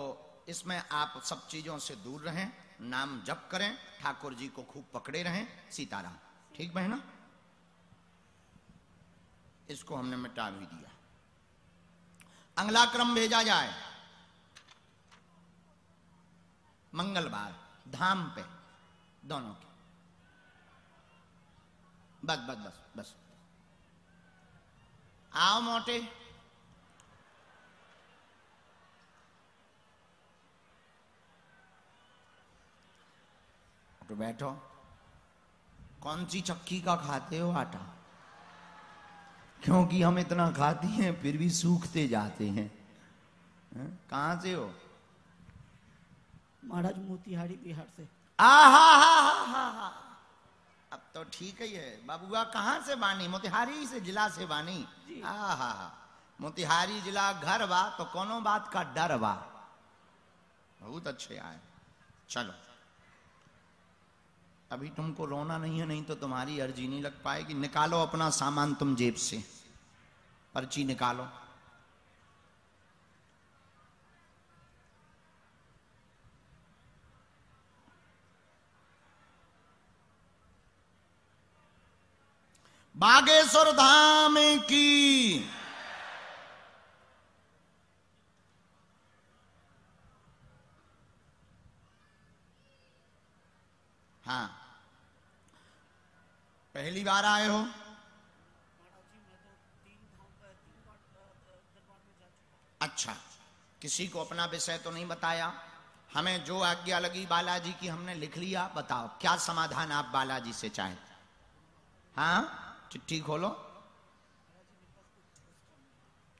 इसमें आप सब चीज़ों से दूर रहें, नाम जप करें, ठाकुर जी को खूब पकड़े रहें, सीताराम। ठीक बहना? इसको हमने मिटा भी दिया। अगला क्रम भेजा जाए। मंगलवार, धाम पे, दोनों के। बस बस बस बस। आओ मोटे। तो बैठो। कौन सी चक्की का खाते हो आटा? क्योंकि हम इतना खाते हैं फिर भी सूखते जाते हैं? कहाँ से हो? महाराज मोतिहारी बिहार से। आहा हा हा हा हा। अब तो ठीक ही है। बाबुआ कहाँ से बानी? मोतिहारी से जिला से बानी? आहा हा। मोतिहारी जिला घर बा तो कोनो बात का डर बा। बहुत अच्छे आए। चलो। अभी तुमको रोना नहीं है नहीं तो तुम्हारी अर्जी नहीं लग पाएगी। निकालो अपना सामान तुम जेब से। पर्ची निकालो। बागेश्वर धाम की। हाँ। पहली बार आए हो? अच्छा किसी को अपना विषय तो नहीं बताया? हमें जो आज्ञा लगी बालाजी की हमने लिख लिया, बताओ, क्या समाधान आप बालाजी से चाहें? हाँ? चिट्ठी खोलो।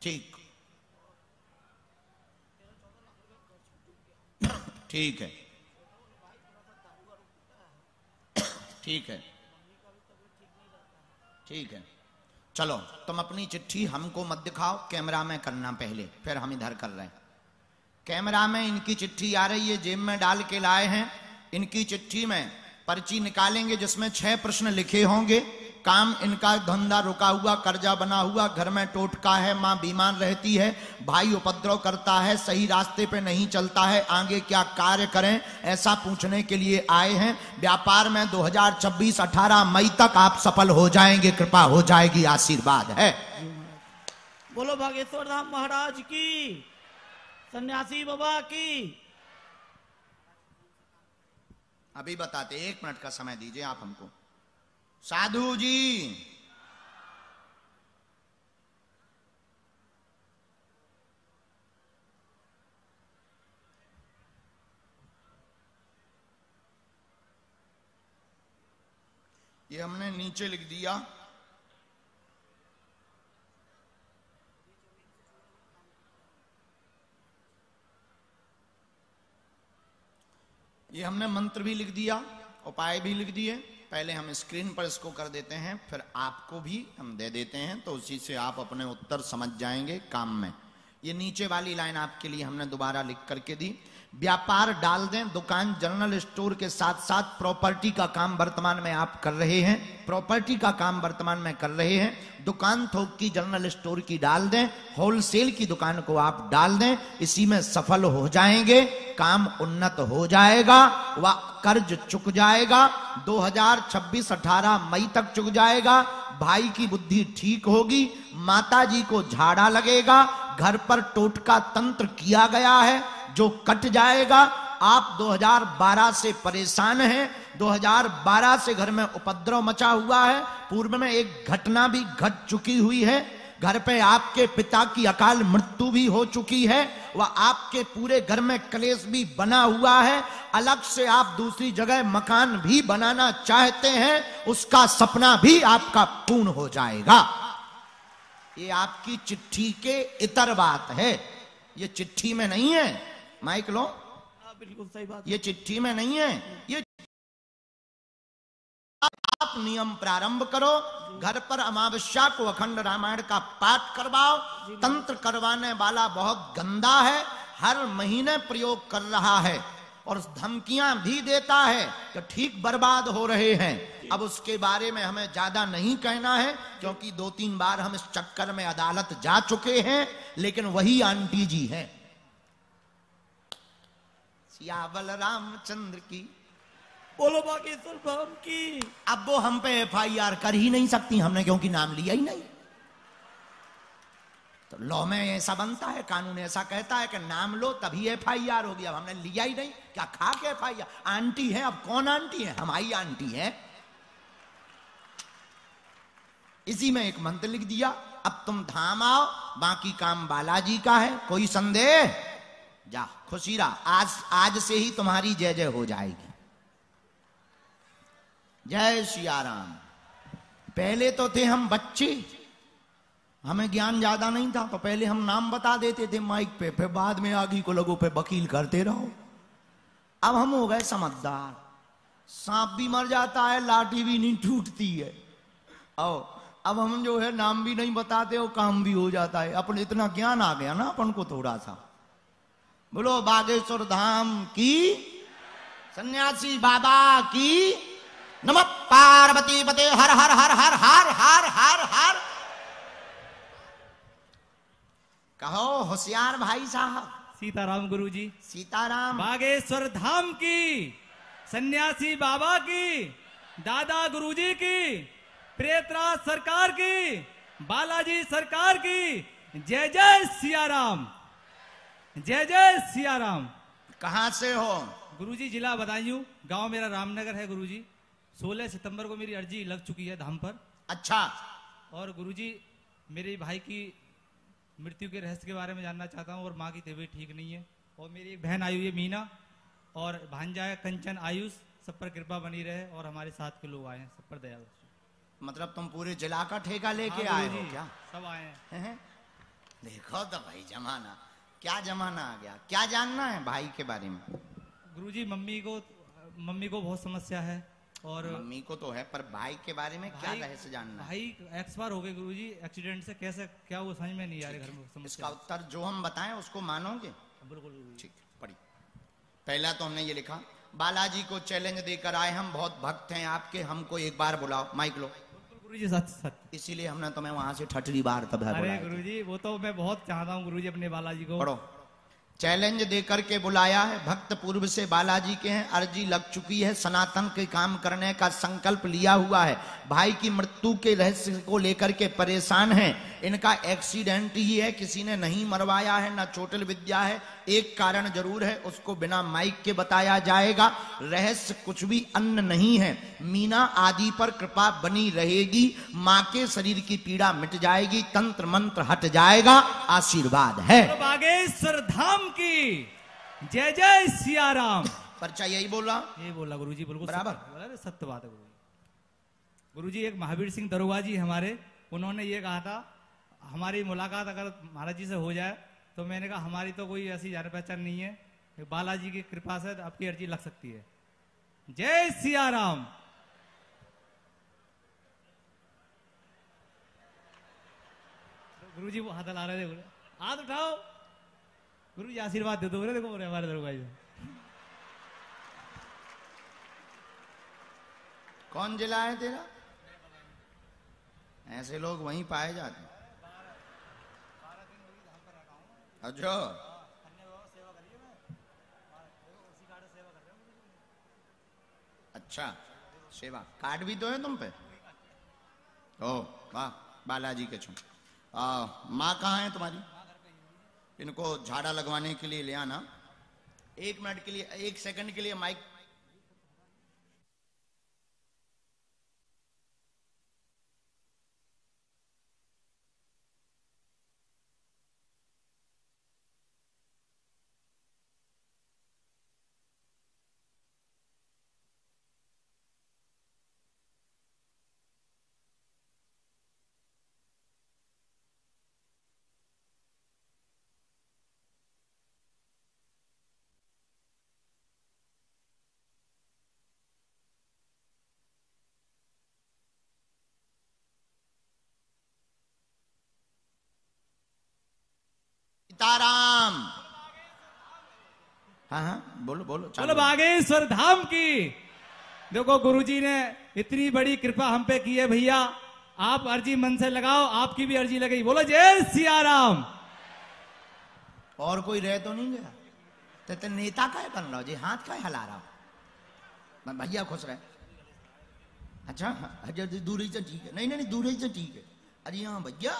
ठीक। ठीक है। ठीक है। ठीक है। चलो, तुम अपनी चिट्ठी हमको मत दिखाओ, कैमरा में करना पहले, फिर हम इधर कर रहे हैं। कैमरा में इनकी चिट्ठी आ रही है, जेब में डाल के लाए हैं। इनकी चिट्ठी में पर्ची निकालेंगे जिसमें छह प्रश्न लिखे होंगे। काम इनका धंधा रुका हुआ कर्जा बना हुआ घर में टोटका है माँ बीमार रहती है भाई उपद्रव करता है सही रास्ते पे नहीं चलता है आगे क्या कार्य करें ऐसा पूछने के लिए आए हैं। व्यापार में 2026 18 मई तक आप सफल हो जाएँगे कृपा हो जाएगी आशीर्वाद है। बोलो भागेश्वर धाम महाराज की सन्यासी बाबा की। अभी बताते एक मिनट का समय दीजिए आप हमको। साधु जी। ये हमने नीचे लिख दिया। ये हमने मंत्र भी लिख दिया, उपाय भी लिख दिए। पहले हम स्क्रीन पर इसको कर देते हैं, फिर आपको भी हम दे देते हैं तो उसी से आप अपने उत्तर समझ जाएँगे काम में। ये नीचे वाली लाइन आपके लिए हमने दोबारा लिख करके दी। व्यापार डाल दें, दुकान जनरल स्टोर के साथ साथ प्रॉपर्टी का काम वर्तमान में आप कर रहे हैं। प्रॉपर्टी का काम वर्तमान में कर रहे हैं। दुकान थोक की जनरल स्टोर की डाल दें होलसेल की दुकान को आप डाल दें, इसी में सफल हो जाएँगे, काम उन्नत हो जाएगा, व कर्ज चुक जाएगा 2026-18 मई तक चुक जाएगा, भाई की बुद्धि ठीक होगी माता जी को झाड़ा लगेगा, घर पर टोटका तंत्र किया गया है जो कट जाएगा, आप 2012 से परेशान हैं। 2012 से घर में उपद्रव मचा हुआ है। पूर्व में एक घटना भी घट चुकी हुई है। घर पे आपके पिता की अकाल मृत्यु भी हो चुकी है। वह आपके पूरे घर में कलेश भी बना हुआ है। अलग से आप दूसरी जगह मकान भी बनाना चाहते हैं, उसका सपना भी आपका पूर्ण हो जाएगा। ये आपकी चिट्ठी के इतर बात है। ये चिट्ठी में नहीं है। माइक लो। हाँ, बिल्कुल सही बात ये चिट्ठी में नहीं है ये आप नियम प्रारंभ करो घर पर अमावस्या को अखंड रामायण का पाठ करवाओ। तंत्र करवाने वाला बहुत गंदा है हर महीने प्रयोग कर रहा है और धमकियाँ भी देता है कि ठीक बर्बाद हो रहे हैं। अब उसके बारे में हमें ज़्यादा नहीं कहना है क्योंकि दो तीन बार हम इस चक्कर में अदालत जा चुके हैं लेकिन वही आंटी जी हैं। सियावल रामचंद्र की। बोलो बागेश्वर धाम की। अब वो हम पे एफ़ आई आर कर ही नहीं सकती हमने क्योंकि नाम लिया ही नहीं। तो लॉ में ऐसा बनता है कानून ऐसा कहता है कि नाम लो तभी एफ़ आई आर होगी। अब हमने लिया ही नहीं क्या खा के एफ़ आई आर आंटी है अब कौन आंटी है? हमारी आंटी है। इसी में एक मंत्र लिख दिया अब तुम धाम आओ बाकी काम बालाजी का है कोई संदेह? जा खुशीरा आज आज से ही तुम्हारी जय जय हो जाएगी। जय सिया राम पहले तो थे हम बच्चे। हमें ज्ञान ज़्यादा नहीं था तो पहले हम नाम बता देते थे माइक पे, फिर बाद में आगे को लोगों पे वकील करते रहो। अब हम हो गए समझदार। सांप भी मर जाता है, लाठी भी नहीं टूटती है। और अब हम जो है नाम भी नहीं बताते और काम भी हो जाता है। अपन इतना ज्ञान आ गया ना अपन को थोड़ा सा। बोलो बागेश्वर धाम की सन्यासी बाबा की नम। पार्वती पते हर हर हर हर हर हर हर हर। कहो होशियार भाई साहब। सीताराम गुरु जी सीताराम। बागेश्वर धाम की सन्यासी बाबा की दादा गुरुजी की प्रेतराज सरकार की बालाजी सरकार की। जय जय सियाराम। जय जय सियाराम। कहाँ से हो? गुरुजी जिला बदायूं गाँव मेरा रामनगर है गुरुजी। 16 सितंबर को मेरी अर्जी लग चुकी है धाम पर। अच्छा। और गुरुजी मेरे भाई की मृत्यु के रहस्य के बारे में जानना चाहता हूँ और माँ की तबीयत ठीक नहीं है। और मेरी एक बहन आई हुई है मीना और भांजा है कंचन आयुष सब पर कृपा बनी रहे और हमारे साथ के लोग आए हैं सब पर दया मतलब तुम पूरे जिला का ठेका लेके हाँ, आए हो क्या? सब आए हैं हैं? देखो तो भाई जमाना। क्या जमाना आ गया? क्या जानना है भाई के बारे में? गुरुजी मम्मी को मम्मी को बहुत समस्या है और मम्मी को तो है पर भाई के बारे में क्या रहस्य जानना है? भाई एक्सपायर हो गए गुरुजी एक्सीडेंट से कैसे क्या वो समझ में नहीं आ रही घर में इसका उत्तर जो हम बताएँ उसको मानोगे? बिल्कुल ठीक पढ़ी पहला तो हमने ये लिखा बालाजी को चैलेंज देकर आए हम बहुत भक्त हैं आपके हमको एक बार बुलाओ माइक लो। गुरुजी सच सच। इसीलिए हमने तुम्हें वहाँ से ठटरी बार तब है अरे गुरुजी वो तो मैं बहुत चाहता हूँ गुरुजी अपने बालाजी को। पढ़ो। चैलेंज देकर के बुलाया है। भक्त पूर्व से बालाजी के हैं। अर्जी लग चुकी है। सनातन के काम करने का संकल्प लिया हुआ है। भाई की मृत्यु के रहस्य को लेकर के परेशान हैं। इनका एक्सीडेंट ही है। किसी ने नहीं मरवाया है, ना चोटल विद्या है। एक कारण ज़रूर है, उसको बिना माइक के बताया जाएगा। रहस्य कुछ भी अन्न नहीं है। मीना आदि पर कृपा बनी रहेगी। माँ के शरीर की पीड़ा मिट जाएगी। तंत्र मंत्र हट जाएगा। आशीर्वाद है। बागेश्वर धाम की। जय जय सियाराम। पर्चा यही बोला ये बोला गुरुजी बिल्कुल बराबर। अरे सत्य बात है गुरुजी। गुरुजी एक महावीर सिंह दरोगा जी हमारे। उन्होंने ये कहा था हमारी मुलाकात अगर महाराज जी से हो जाए तो मैंने कहा हमारी तो कोई ऐसी जान पहचान नहीं है। बालाजी की कृपा से आपकी अर्जी लग सकती है। जय सिया सियाराम। गुरुजी वो हाथ ला रहे थे। हाथ उठाओ। गुरु जी आशीर्वाद दे दो बोले, देखो बोले हमारे दरोगा जी कौन जिला है तेरा? ऐसे लोग वहीं पाए जाते अच्छा। अच्छा सेवा। कार्ड भी तो है तुम पे? ओ वाह, बालाजी के छू। माँ कहाँ है तुम्हारी? इनको झाड़ा लगवाने के लिए ले आना। एक मिनट के लिए, एक सेकंड के लिए माइक सीताराम। हाँ हाँ बोलो बोलो बोलो चालू। बागेश्वर धाम की। देखो गुरुजी ने इतनी बड़ी कृपा हम पे की है भैया। आप अर्जी मन से लगाओ आपकी भी अर्जी लगेगी बोलो जय सियाराम। और कोई रह तो नहीं गया? तो, तो नेता का बन रहा जी हाथ का हिला रहा हो। भैया खुश रहे। अच्छा अच्छा जी, दूर ही से ठीक है। नहीं नहीं नहीं, दूर ही से ठीक है। अरे हाँ भैया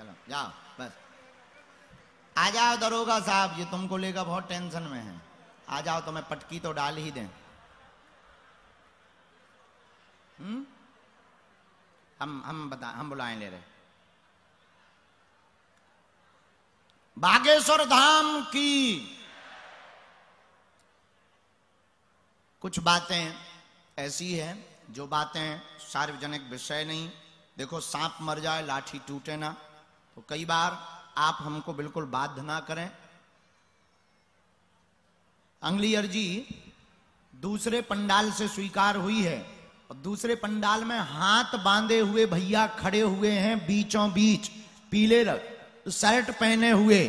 चलो, जाओ, बस। आ जाओ दरोगा साहब, ये तुमको लेकर बहुत टेंशन में है। आ जाओ तुम्हें पटकी तो डाल ही दें। हम्म? हम हम बता, हम बुलाए ले रहे। बागेश्वर धाम की कुछ बातें ऐसी है, जो बातें सार्वजनिक विषय नहीं। देखो, सांप मर जाए, लाठी टूटे ना। तो कई बार आप हमको बिल्कुल बाध्य ना करें। अंगली अर्जी दूसरे पंडाल से स्वीकार हुई है और दूसरे पंडाल में हाथ बांधे हुए भैया खड़े हुए हैं बीचों बीच, पीले रंग, शर्ट पहने हुए,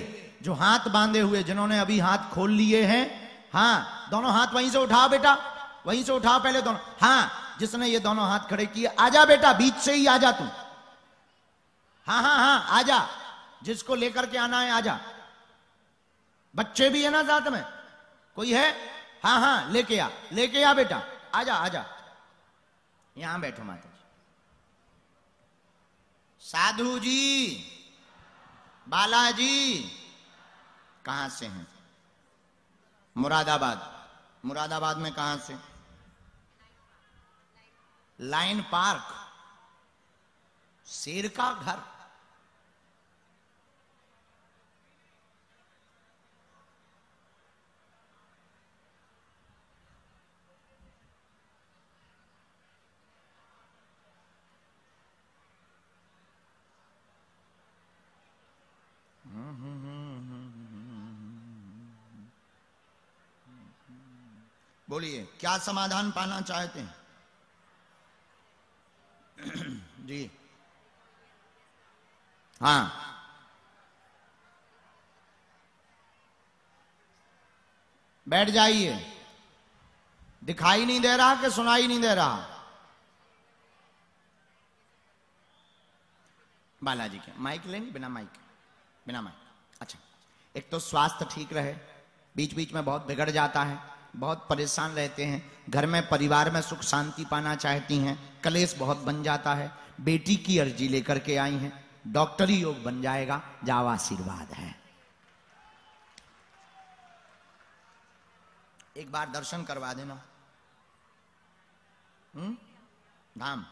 जो हाथ बांधे हुए, जिन्होंने अभी हाथ खोल लिए हैं। हाँ दोनों हाथ वहीं से उठाओ बेटा, वहीं से उठाओ पहले दोनों। हाँ जिसने ये दोनों हाथ खड़े किए, आजा बेटा, बीच से ही आजा तू। हाँ हाँ हाँ आजा। जिसको लेकर के आना है, आजा। बच्चे भी है ना साथ में? कोई है? हाँ हाँ लेके आ लेके आ बेटा। आजा आजा। यहाँ बैठो माता जी साधु जी, बालाजी, कहाँ से हैं? मुरादाबाद। मुरादाबाद में कहाँ से? Line park. शेर का घर। बोलिए, क्या समाधान पाना चाहते हैं? जी। हाँ। बैठ जाइए। दिखाई नहीं दे रहा कि सुनाई नहीं दे रहा? बालाजी के, माइक लेंगे बिना माइक। बिना माइक अच्छा एक तो स्वास्थ्य ठीक रहे बीच बीच में बहुत बिगड़ जाता है, बहुत परेशान रहते हैं, घर में, परिवार में सुख शांति पाना चाहती हैं, कलेश बहुत बन जाता है, बेटी की अर्जी लेकर के आई हैं, डॉक्टरी योग बन जाएगा, जाओ आशीर्वाद है। एक बार दर्शन करवा देना। हम्म? धाम।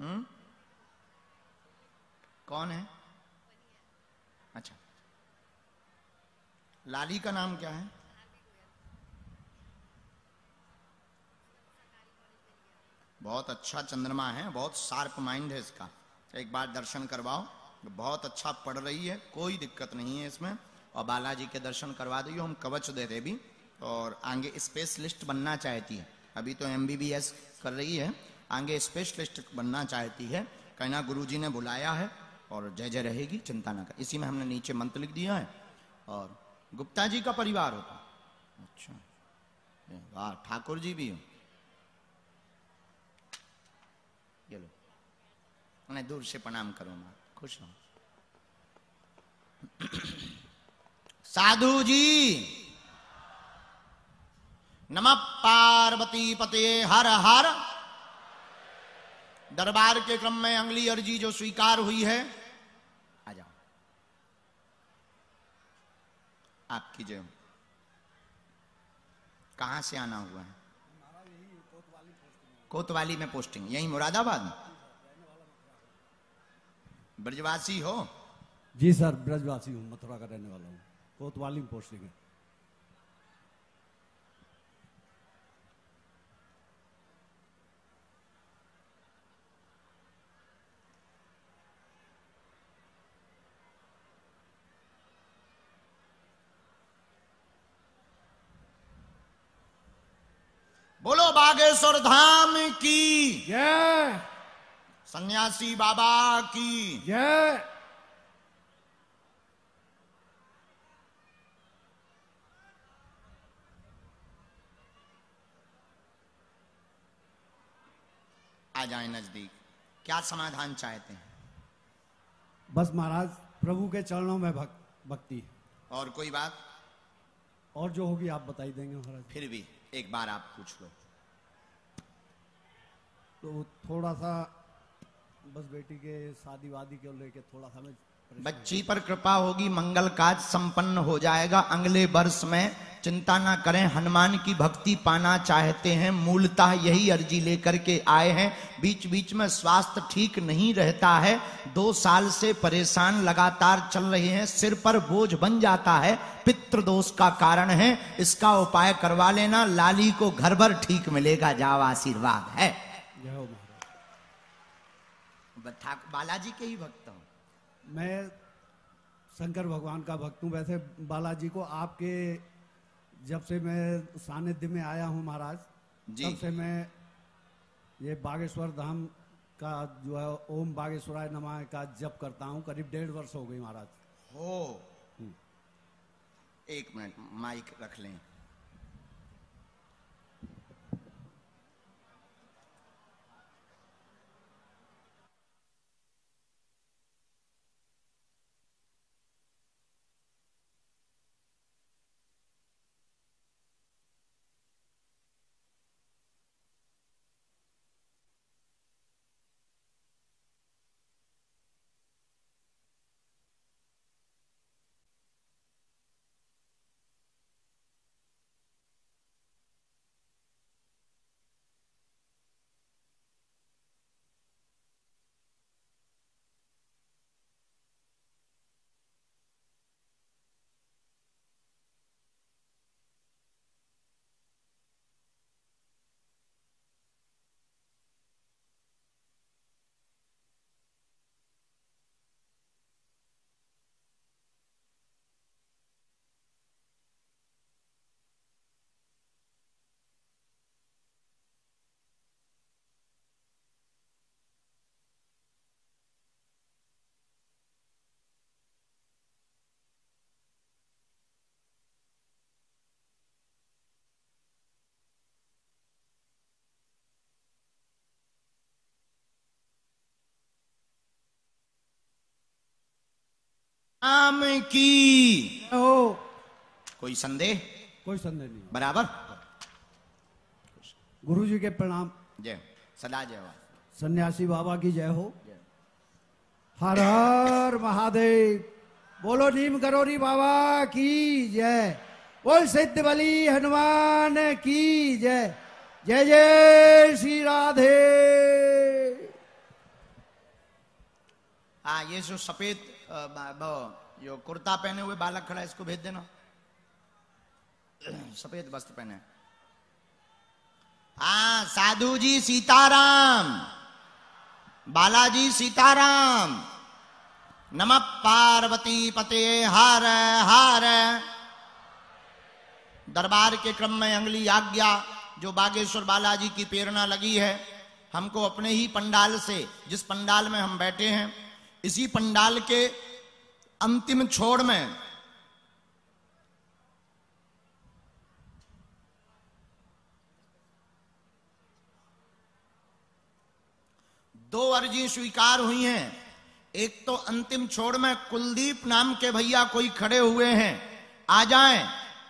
हम्म? कौन है? अच्छा। लाली का नाम क्या है? बहुत अच्छा चंद्रमा है, बहुत शार्प माइंड है इसका। एक बार दर्शन करवाओ, बहुत अच्छा पढ़ रही है, कोई दिक्कत नहीं है इसमें। और बालाजी के दर्शन करवा दिए हम कवच दे रहे भी। और आगे स्पेशलिस्ट बनना चाहती है। अभी तो एमबीबीएस कर रही है, आगे स्पेशलिस्ट बनना चाहती है। कहना गुरुजी ने बुलाया है और जय जय रहेगी, चिंता ना कर। इसी में हमने नीचे मंत्र लिख दिया है और गुप्ता जी का परिवार होता अच्छा। वाह, ठाकुर जी भी हो। लो। दूर से प्रणाम करो खुश रहो। साधु जी, नम पार्वती पते हर हर। दरबार के क्रम में अंगली अर्जी जो स्वीकार हुई है आ जाओ आपकी जय हो। कहाँ से आना हुआ है? कोतवाली में पोस्टिंग यही मुरादाबाद ब्रजवासी हो? जी सर, ब्रजवासी हूँ, मथुरा का रहने वाला हूँ। कोतवाली में पोस्टिंग है। बोलो बागेश्वर धाम की। जय सन्यासी बाबा की। जय आ जाए नज़दीक। क्या समाधान चाहते हैं? बस महाराज प्रभु के चरणों में भक, भक्ति और कोई बात? और जो होगी आप बताई देंगे महाराज। फिर भी। एक बार आप पूछ लो। तो थोड़ा सा बस बेटी के शादी वादी को लेके थोड़ा सा मैं बच्ची पर कृपा होगी मंगल काज संपन्न हो जाएगा। अगले वर्ष में चिंता ना करें हनुमान की भक्ति पाना चाहते हैं मूलतः यही अर्जी लेकर के आए हैं। बीच बीच में स्वास्थ्य ठीक नहीं रहता है दो साल से परेशान लगातार चल रहे हैं सिर पर बोझ बन जाता है पितृदोष का कारण है इसका उपाय करवा लेना लाली को घर भर ठीक मिलेगा जाओ आशीर्वाद है। बालाजी के ही भक्त हूँ। मैं शंकर भगवान का भक्त हूँ। वैसे बालाजी को आपके जब से मैं सानिध्य में आया हूँ महाराज जी। तब से मैं ये बागेश्वर धाम का जो है ओम बागेश्वराय नमा का जप करता हूँ। करीब डेढ़ वर्ष हो गई महाराज। हो एक मिनट माइक रख लें। राम की। हो? कोई संदेह? कोई संदेह नहीं। बराबर? गुरु जी के प्रणाम। जय। सदा जय सन्यासी बाबा की जय हो। हर हर महादेव। बोलो नीम करोरी बाबा की जय। बोल सिद्ध बली हनुमान की जय। जय जय श्री राधे। हाँ ये जो सफ़ेद जो कुर्ता पहने हुए बालक खड़ा है, इसको भेज देना। सफ़ेद वस्त्र पहने। हाँ साधु जी सीताराम। बालाजी सीताराम। नमः पार्वती पते हर हर। दरबार के क्रम में अंगली आज्ञा, जो बागेश्वर बालाजी की प्रेरणा लगी है, हमको अपने ही पंडाल से, जिस पंडाल में हम बैठे हैं इसी पंडाल के अंतिम छोर में दो अर्जी स्वीकार हुई हैं। एक तो अंतिम छोड़ में कुलदीप नाम के भैया कोई खड़े हुए हैं। आ जाएँ,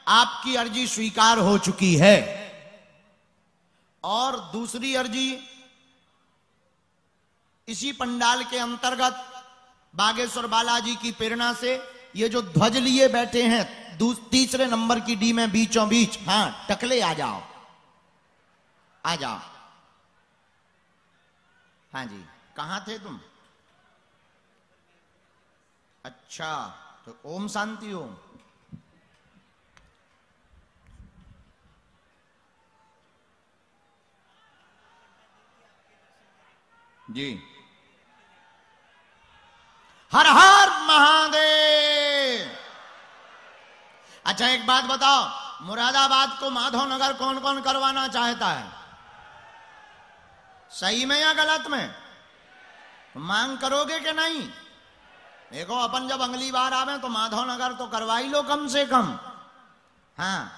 आपकी अर्जी स्वीकार हो चुकी है। और दूसरी अर्जी इसी पंडाल के अंतर्गत बागेश्वर बालाजी की प्रेरणा से ये जो ध्वज लिए बैठे हैं तीसरे नंबर की डी में बीचों बीच हाँ टकले आ जाओ। आ जाओ। हाँ जी, कहाँ थे तुम? अच्छा तो ओम शांति ओम। जी। हर हर महादेव। अच्छा एक बात बताओ, मुरादाबाद को माधव नगर कौन कौन करवाना चाहता है? सही में या गलत में? मांग करोगे कि नहीं? देखो, अपन जब अगली बार आवे तो माधव नगर तो करवा ही लो कम से कम। हाँ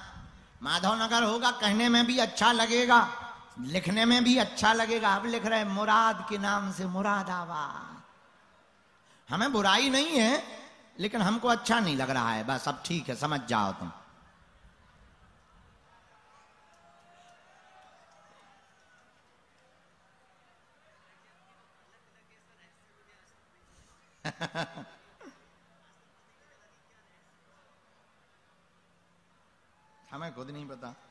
माधव नगर होगा, कहने में भी अच्छा लगेगा, लिखने में भी अच्छा लगेगा। अब लिख रहे हैं, मुराद के नाम से मुरादाबाद। हमें बुराई नहीं है, लेकिन हमको अच्छा नहीं लग रहा है। बस अब ठीक है, समझ जाओ तुम। हमें खुद नहीं पता।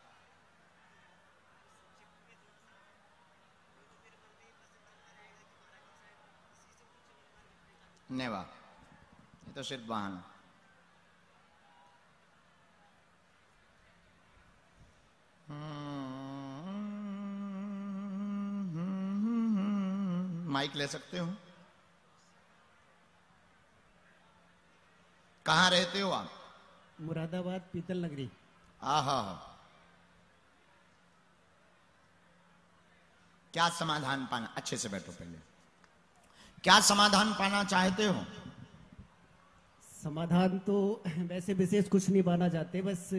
नेवा ये तो सिर्फ़ वाहन माइक ले सकते हो कहाँ रहते हो आप? मुरादाबाद पीतल नगरी। आहा। क्या समाधान पाना? अच्छे से बैठो पहले। क्या समाधान पाना चाहते हो? समाधान तो वैसे विशेष कुछ नहीं पाना चाहते बस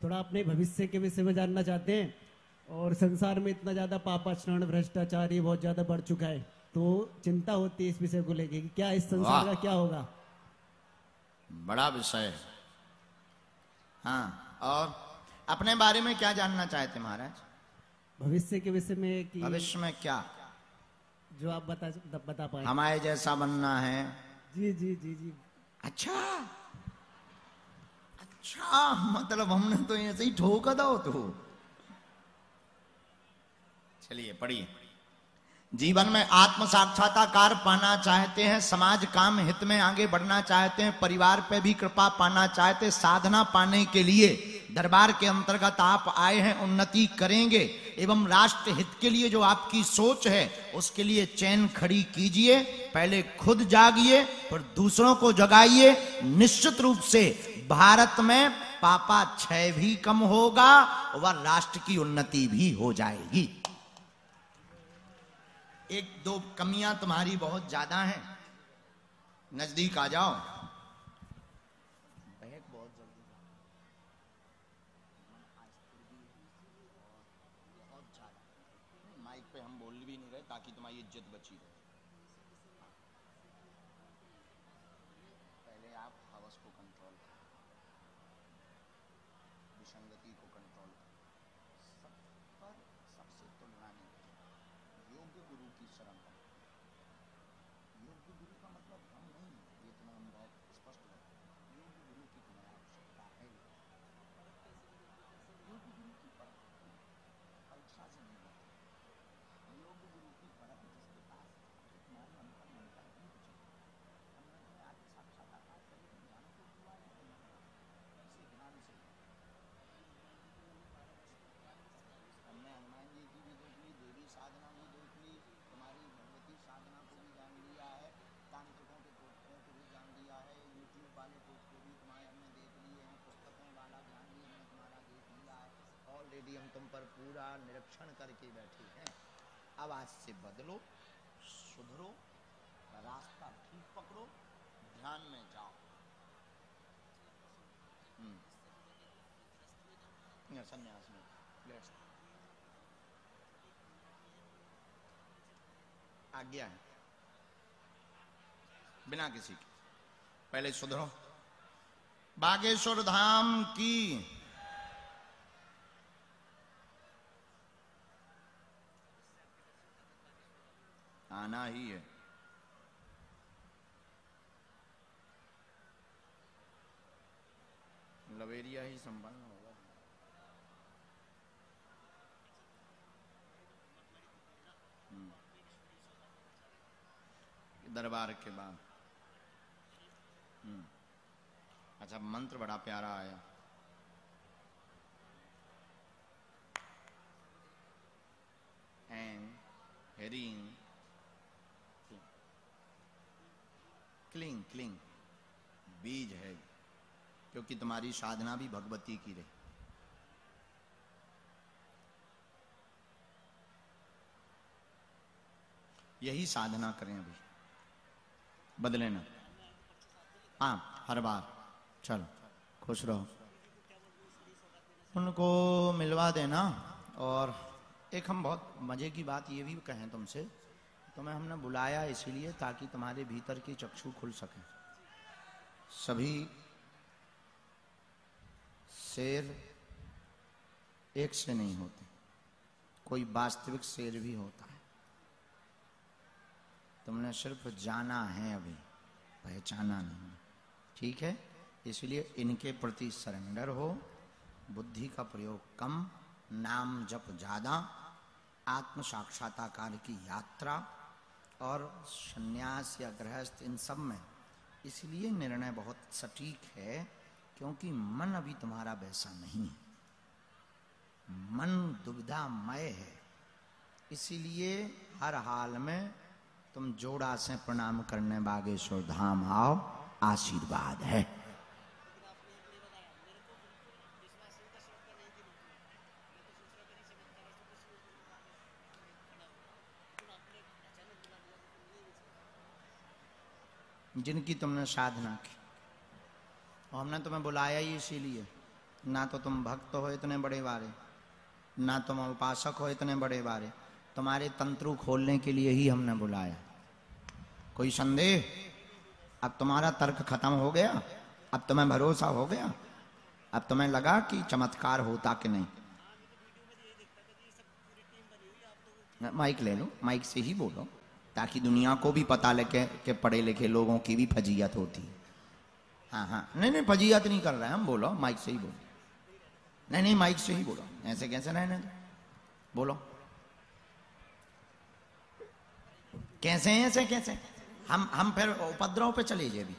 थोड़ा अपने भविष्य के विषय में जानना चाहते हैं। और संसार में इतना ज़्यादा पापाचरण भ्रष्टाचार ये बहुत ज़्यादा बढ़ चुका है तो चिंता होती है इस विषय को लेके कि क्या इस संसार का क्या होगा? बड़ा विषय है। हाँ और अपने बारे में क्या जानना चाहते महाराज? भविष्य के विषय में कि भविष्य में क्या? जो आप बता बता पाए। हमारे जैसा बनना है। जी जी जी जी। अच्छा। अच्छा मतलब हमने तो ऐसे ही ठोका दो तो। चलिए पढ़िए। जीवन में आत्म साक्षात्कार पाना चाहते हैं समाज काम हित में आगे बढ़ना चाहते हैं परिवार पे भी कृपा पाना चाहते हैं साधना पाने के लिए। दरबार के अंतर्गत आप आए हैं उन्नति करेंगे। एवं राष्ट्र हित के लिए जो आपकी सोच है, उसके लिए चैन खड़ी कीजिए, पहले खुद जागिए, फिर दूसरों को जगाइए। निश्चित रूप से भारत में पापा क्षय भी कम होगा व राष्ट्र की उन्नति भी हो जाएगी। एक दो कमियाँ तुम्हारी बहुत ज़्यादा हैं। नज़दीक आ जाओ बहक बहुत जल्दी बहुत ज़्यादा नहीं, माइक पे हम बोल भी नहीं रहे ताकि तुम्हारी इज़्ज़त बची रहे पहले आप हवस को कंट्रोल करो विसंगति को कंट्रोल करो सब पर सबसे तुलना नहीं करो योग्य गुरु की शरण करो योग्य गुरु का मतलब हम नहीं है ये तुम्हें हम बहुत स्पष्ट है योग्य गुरु की तुम्हें आवश्यकता है योग्य गुरु की परख परीक्षा से नहीं होती योग्य गुरु की परख जिसके पास एक मान अंतर मिलता है नहीं कुछ हमने तुम्हें आत्म साक्षात्कार करके तुम ज्ञान को हुआ है इसी ज्ञान से हमने हनुमान जी की भी देख ली देवी साधना भी देख ली तुम्हारी भगवती साधना को भी जान लिया है तांत्रिकों के टोटकों को भी जान लिया है यूट्यूब वाले टोटके भी तुम्हारे हमने देख लिए हैं पुस्तकों वाला ज्ञान भी हमने तुम्हारा देख लिया है ऑलरेडी हम तुम पर पूरा निरीक्षण करके बैठे हैं। आवाज़ से बदलो, सुधरो, रास्ता ठीक पकड़ो, ध्यान में जाओ। हम्म। संन्यास में आज्ञा है। बिना किसी के। पहले सुधरो। बागेश्वर धाम की आना ही है लवेरिया ही संपन्न होगा हम्म। दरबार के बाद हम्म। अच्छा मंत्र बड़ा प्यारा आया एंड हेरिंग क्लिंग क्लिंग। बीज है, क्योंकि तुम्हारी साधना भी भगवती की रही। यही साधना करें अभी। बदले ना। हाँ हर बार। चलो, खुश रहो। उनको मिलवा देना, और एक हम बहुत मज़े की बात ये भी कहें तुमसे। तुम्हें हमने बुलाया इसीलिए ताकि तुम्हारे भीतर की चक्षु खुल सके। सभी शेर एक से नहीं होते। कोई वास्तविक शेर भी होता है। तुमने सिर्फ़ जाना है अभी, पहचाना नहीं। ठीक है? इसलिए इनके प्रति सरेंडर हो। बुद्धि का प्रयोग कम, नाम जप ज़्यादा, आत्म साक्षात्कार की यात्रा और संन्यास या गृहस्थ इन सब में। इसलिए निर्णय बहुत सटीक है, क्योंकि मन अभी तुम्हारा वैसा नहीं है। मन दुविधामय है। इसीलिए हर हाल में तुम जोड़ा से प्रणाम करने बागेश्वर धाम आओ, आशीर्वाद है। जिनकी तुमने साधना की। और हमने तुम्हें बुलाया ही इसीलिए। ना तो तुम भक्त हो इतने बड़े बारे ना तुम उपासक हो इतने बड़े बारे तुम्हारे तंत्रु खोलने के लिए ही हमने बुलाया। कोई संदेह? अब तुम्हारा तर्क खत्म हो गया। अब तुम्हें भरोसा हो गया। अब तुम्हें लगा कि चमत्कार होता कि नहीं। माइक ले लो, माइक से ही बोलो। ताकि दुनिया को भी पता लगे कि पढ़े लिखे लोगों की भी फजीयत होती। है हाँ। हाँ नहीं नहीं, फजीयत नहीं कर रहे हैं, हम बोलो, माइक से ही बोलो। नहीं नहीं, माइक से ही बोलो। ऐसे कैसे रहने दो? बोलो। कैसे हैं, ऐसे कैसे? हम हम फिर उपद्रव पे चले जाए भी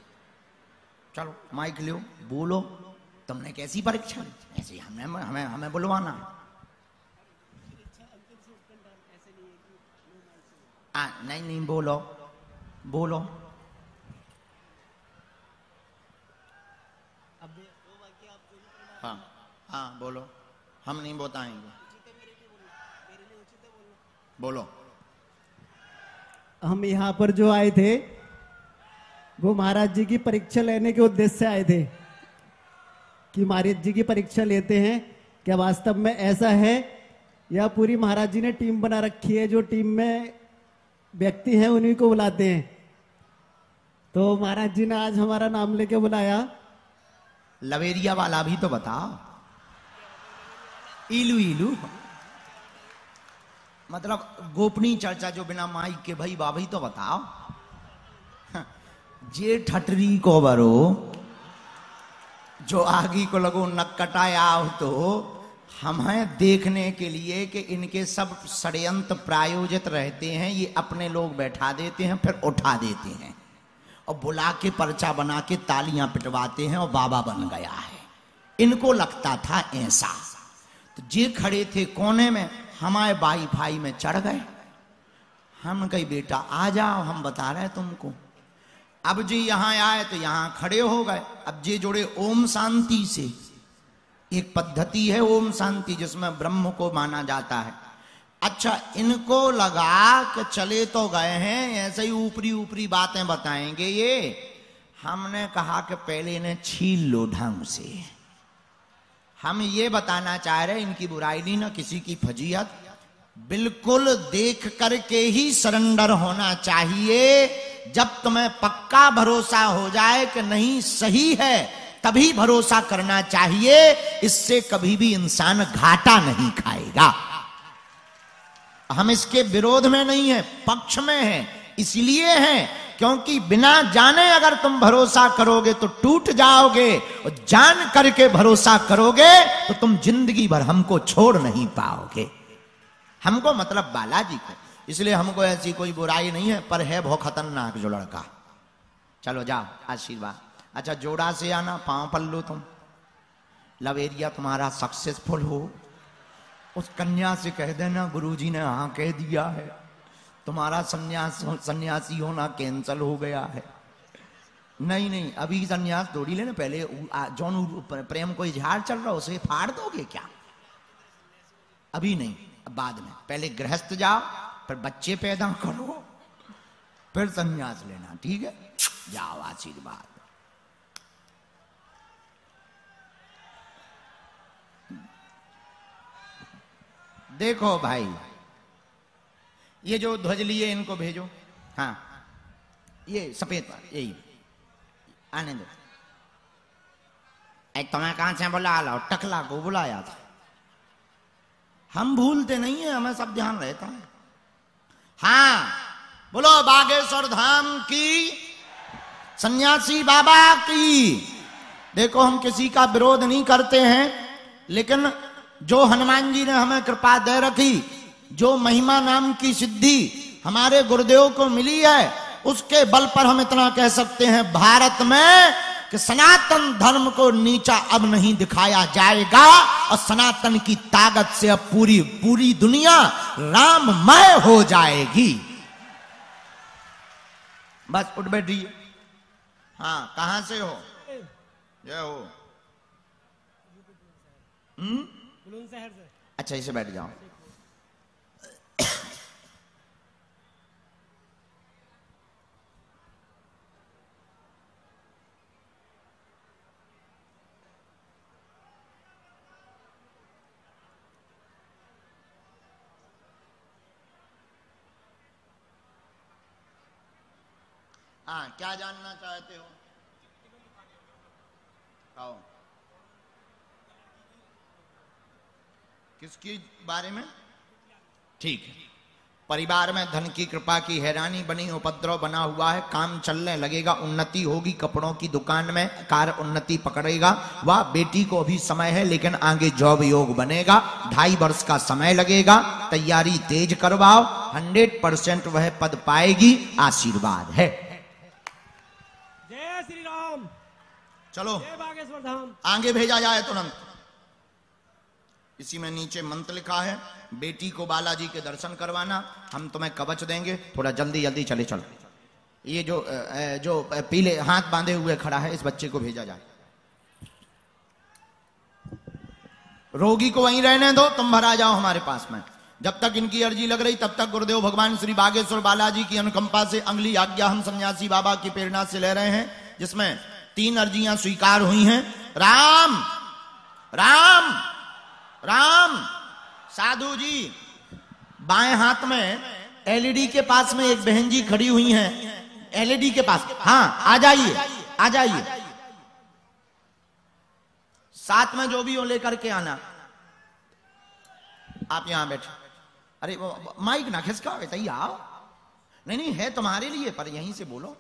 चलो, माइक लियो, बोलो। तुमने कैसी परीक्षा ली? ऐसे हमने, हमें हमें बुलवाना। आ, नहीं नहीं बोलो बोलो हाँ हाँ बोलो हम नहीं बताएँगे बोलो हम यहाँ पर जो आए थे वो महाराज जी की परीक्षा लेने के उद्देश्य से आए थे कि महाराज जी की परीक्षा लेते हैं। क्या वास्तव में ऐसा है? या पूरी महाराज जी ने टीम बना रखी है जो टीम में व्यक्ति हैं, उन्हीं को बुलाते हैं। तो महाराज जी ने आज हमारा नाम लेके बुलाया। लवेरिया वाला भी तो बताओ। इलू इलू। मतलब गोपनीय चर्चा जो बिना माइक के भाई बाबी तो बताओ। जे ठटरी को बरो, जो आगी को लगो नक्कटाया तो। हमें देखने के लिए कि इनके सब षडयंत्र प्रायोजित रहते हैं, ये अपने लोग बैठा देते हैं, फिर उठा देते हैं। और बुला के पर्चा बना के तालियाँ पिटवाते हैं और बाबा बन गया है। इनको लगता था ऐसा। तो जे खड़े थे कोने में, हमारे बाई भाई में चढ़ गए। हम कही, बेटा, आ जाओ, हम बता रहे हैं तुमको। अब जी यहाँ आए तो यहाँ खड़े हो गए। अब जे जुड़े ओम शांति से एक पद्धति है ओम शांति, जिसमें ब्रह्म को माना जाता है। अच्छा इनको लगा कि चले तो गए हैं, ऐसे ही ऊपरी ऊपरी बातें बताएँगे ये। हमने कहा कि पहले इन्हें छील लो ढंग से। हम ये बताना चाह रहे इनकी बुराई नहीं ना किसी की फजीहत। बिल्कुल देख करके ही सरेंडर होना चाहिए, जब तुम्हें पक्का भरोसा हो जाए कि नहीं, सही है। तभी भरोसा करना चाहिए, इससे कभी भी इंसान घाटा नहीं खाएगा। हम इसके विरोध में नहीं है, पक्ष में है, इसलिए हैं, क्योंकि बिना जाने अगर तुम भरोसा करोगे तो टूट जाओगे और जान करके भरोसा करोगे तो तुम ज़िंदगी भर हमको छोड़ नहीं पाओगे। हमको मतलब बालाजी को, इसलिए हमको ऐसी कोई बुराई नहीं है, पर है बहुत खतरनाक जो लड़का। चलो जाओ, आशीर्वाद। अच्छा जोड़ा से आना, पाँव पल्लू तुम। लव एरिया तुम्हारा सक्सेसफुल हो। उस कन्या से कह देना, गुरुजी ने हाँ कह दिया है। तुम्हारा सन्यास, सन्यासी होना कैंसल हो गया है। नहीं नहीं, अभी सन्यास थोड़ी लेना, पहले जौन प्रेम को इजहार चल रहा, उसे फाड़ दोगे क्या? अभी नहीं बाद में। पहले गृहस्थ जाओ, फिर बच्चे पैदा करो, फिर सन्यास लेना, ठीक है? जाओ, आशीर्वाद। देखो भाई, ये जो ध्वज लिए इनको भेजो। हाँ ये सफ़ेद यही। आने दो तुम्हें कहाँ से बुला लो? टकला को बुलाया था। हम भूलते नहीं है, हमें सब ध्यान रहता है। हाँ बोलो, बागेश्वर धाम की सन्यासी बाबा की। देखो, हम किसी का विरोध नहीं करते हैं, लेकिन जो हनुमान जी ने हमें कृपा दे रखी, जो महिमा नाम की सिद्धि हमारे गुरुदेव को मिली है, उसके बल पर हम इतना कह सकते हैं, भारत में कि सनातन धर्म को नीचा अब नहीं दिखाया जाएगा और सनातन की ताकत से अब पूरी पूरी दुनिया राममय हो जाएगी। बस उठ बैठिए। हाँ कहाँ से हो? जय हो। हम्म? अच्छा इसे बैठ जाओ। हाँ क्या जानना चाहते हो आओ किसकी बारे में? ठीक है। परिवार में धन की कृपा की हैरानी बनी उपद्रव बना हुआ है काम चलने लगेगा उन्नति होगी कपड़ों की दुकान में कार उन्नति पकड़ेगा वह बेटी को अभी समय है लेकिन आगे जॉब योग बनेगा ढाई वर्ष का समय लगेगा तैयारी तेज करवाओ हंड्रेड परसेंट वह पद पाएगी आशीर्वाद है। जय श्री राम। चलो। बागेश्वर धाम। आगे भेजा जाए तुरंत। इसी में नीचे मंत्र लिखा है, बेटी को बालाजी के दर्शन करवाना, हम तुम्हें कवच देंगे, थोड़ा जल्दी जल्दी चले, चलो। ये जो जो पीले हाथ बांधे हुए खड़ा है, इस बच्चे को भेजा जाए। रोगी को वहीं रहने दो, तुम भरा जाओ हमारे पास में। जब तक इनकी अर्जी लग रही, तब तक गुरुदेव भगवान श्री बागेश्वर बालाजी की अनुकंपा से अंगली आज्ञा हम सन्यासी बाबा की प्रेरणा से ले रहे हैं, जिसमें तीन अर्जियाँ स्वीकार हुई हैं। राम! राम! राम साधु जी बाएँ हाथ में एलईडी के पास में एक बहन जी खड़ी हुई हैं। एलईडी के पास। हाँ आ जाइए आ जाइए। साथ में जो भी हो लेकर के आना। आप यहाँ बैठे। अरे माइक ना खिसका वैसे ही आओ। नहीं नहीं, है तुम्हारे लिए, पर यहीं से बोलो।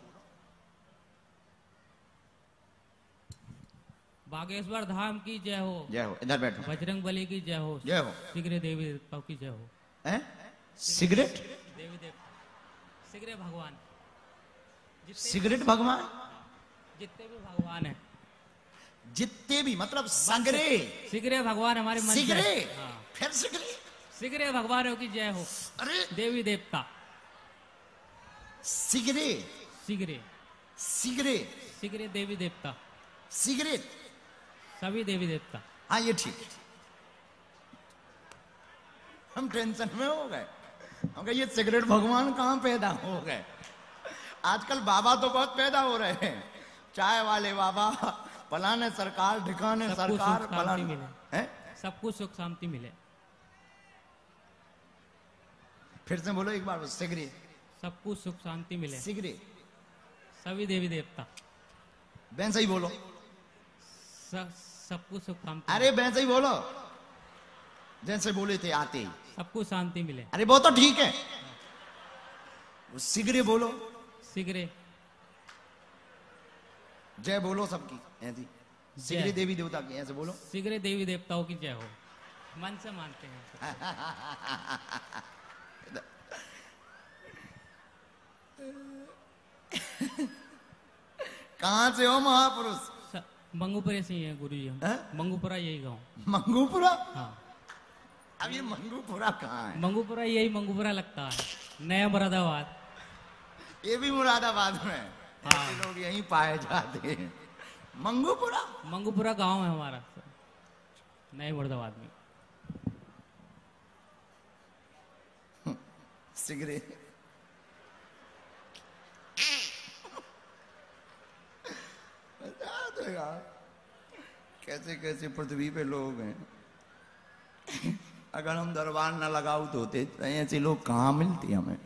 बागेश्वर धाम की जय हो। जय हो। इधर बैठो। बजरंग बली की जय हो। जय हो। शीघ्र देवी देवताओं की जय हो। सिगरेट? देवी देवता। सिगरे भगवान। सिगरेट भगवान? जितने भी भगवान है। जितने भी मतलब सगरे। शीघ्र भगवान हमारे मन सिगरे? हाँ। फिर सिगरे? शीघ्र भगवानों की जय हो। अरे। देवी देवता। सिगरे। शीघ्र सिगरे। शीघ्र देवी देवता। सिगरेट। सभी देवी देवता। हाँ ये ठीक। है हम टेंशन में हो गए। हम कहे ये सिगरेट भगवान कहाँ पैदा हो गए? आजकल बाबा तो बहुत पैदा हो रहे हैं। चाय वाले बाबा फलाने सरकार ढिकाने सरकार सुख शांति फलाने मिले। हैं? सबको सुख शांति मिले। फिर से बोलो एक बार सिगरेट। सबको सुख शांति मिले। सिगरेट। सभी देवी देवता। बहन सही बोलो। स- सबको सुख शांति अरे बहन सही बोलो। जैसे बोले थे आते ही। सबको शांति मिले। अरे वो तो ठीक है। वो सिगरे बोलो। सिगरे। जय बोलो सबकी ऐसी सिगरे देवी देवता की ऐसे बोलो। सिगरे देवी देवताओं की जय हो। मन से मानते हैं। कहाँ से हो महापुरुष? मंगूपुरे से ही है गुरु जी हम मंगूपुरा यही गाँव। मंगूपुरा? हाँ। अब ये मंगूपुरा कहाँ है? मंगूपुरा यही मंगूपुरा लगता है। नया मुरादाबाद। ये भी मुरादाबाद में है। हाँ। लोग यहीं पाए जाते हैं। मंगूपुरा? मंगूपुरा गाँव है हमारा। नए मुरादाबाद में। सिगरे। यार, कैसे कैसे पृथ्वी पे लोग हैं? अगर हम दरबार ना लगाओ तो होते तो ऐसे लोग कहाँ मिलते हमें?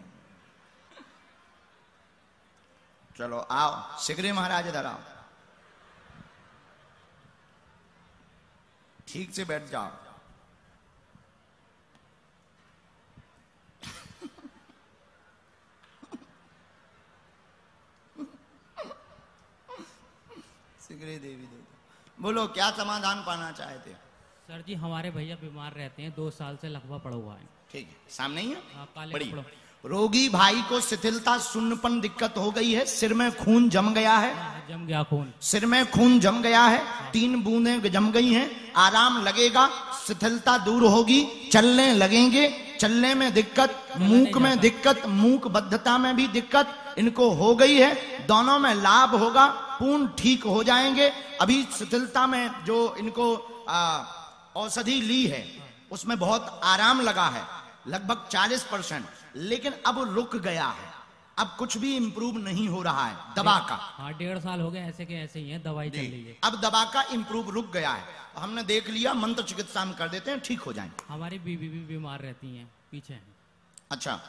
चलो, आओ, सिकरी महाराज इधर आओ। ठीक से बैठ जाओ। सिगरे देवी देवता। बोलो क्या समाधान पाना चाहते हो? सर जी हमारे भैया बीमार रहते हैं दो साल से लकवा पड़ा हुआ है। ठीक है सामने ही है? हाँ, बड़ी रोगी भाई को शिथिलता सुन्नपन दिक्कत हो गई है सिर में खून जम गया है? हाँ, जम गया खून। सिर में खून जम गया है तीन बूंदें जम गई हैं आराम लगेगा शिथिलता दूर होगी चलने लगेंगे चलने में दिक्कत मूक में दिक्कत मूक बद्धता में भी दिक्कत इनको हो गई है। दोनों में लाभ होगा पूर्ण ठीक हो जाएँगे। अभी शिथिलता में जो इनको औषधि ली है उसमें बहुत आराम लगा है लगभग 40 परसेंट। लेकिन अब रुक गया है। अब कुछ भी इम्प्रूव नहीं हो रहा है दवा का। हाँ डेढ़ साल हो गए ऐसे के ऐसे ही है दवाई चल रही है। अब दवा का इम्प्रूव रुक गया है। हमने देख लिया मंत्र चिकित्सा हम कर देते हैं ठीक हो जाएँगे। हमारी बीवी भी बीमार रहती हैं पीछे अच्छा।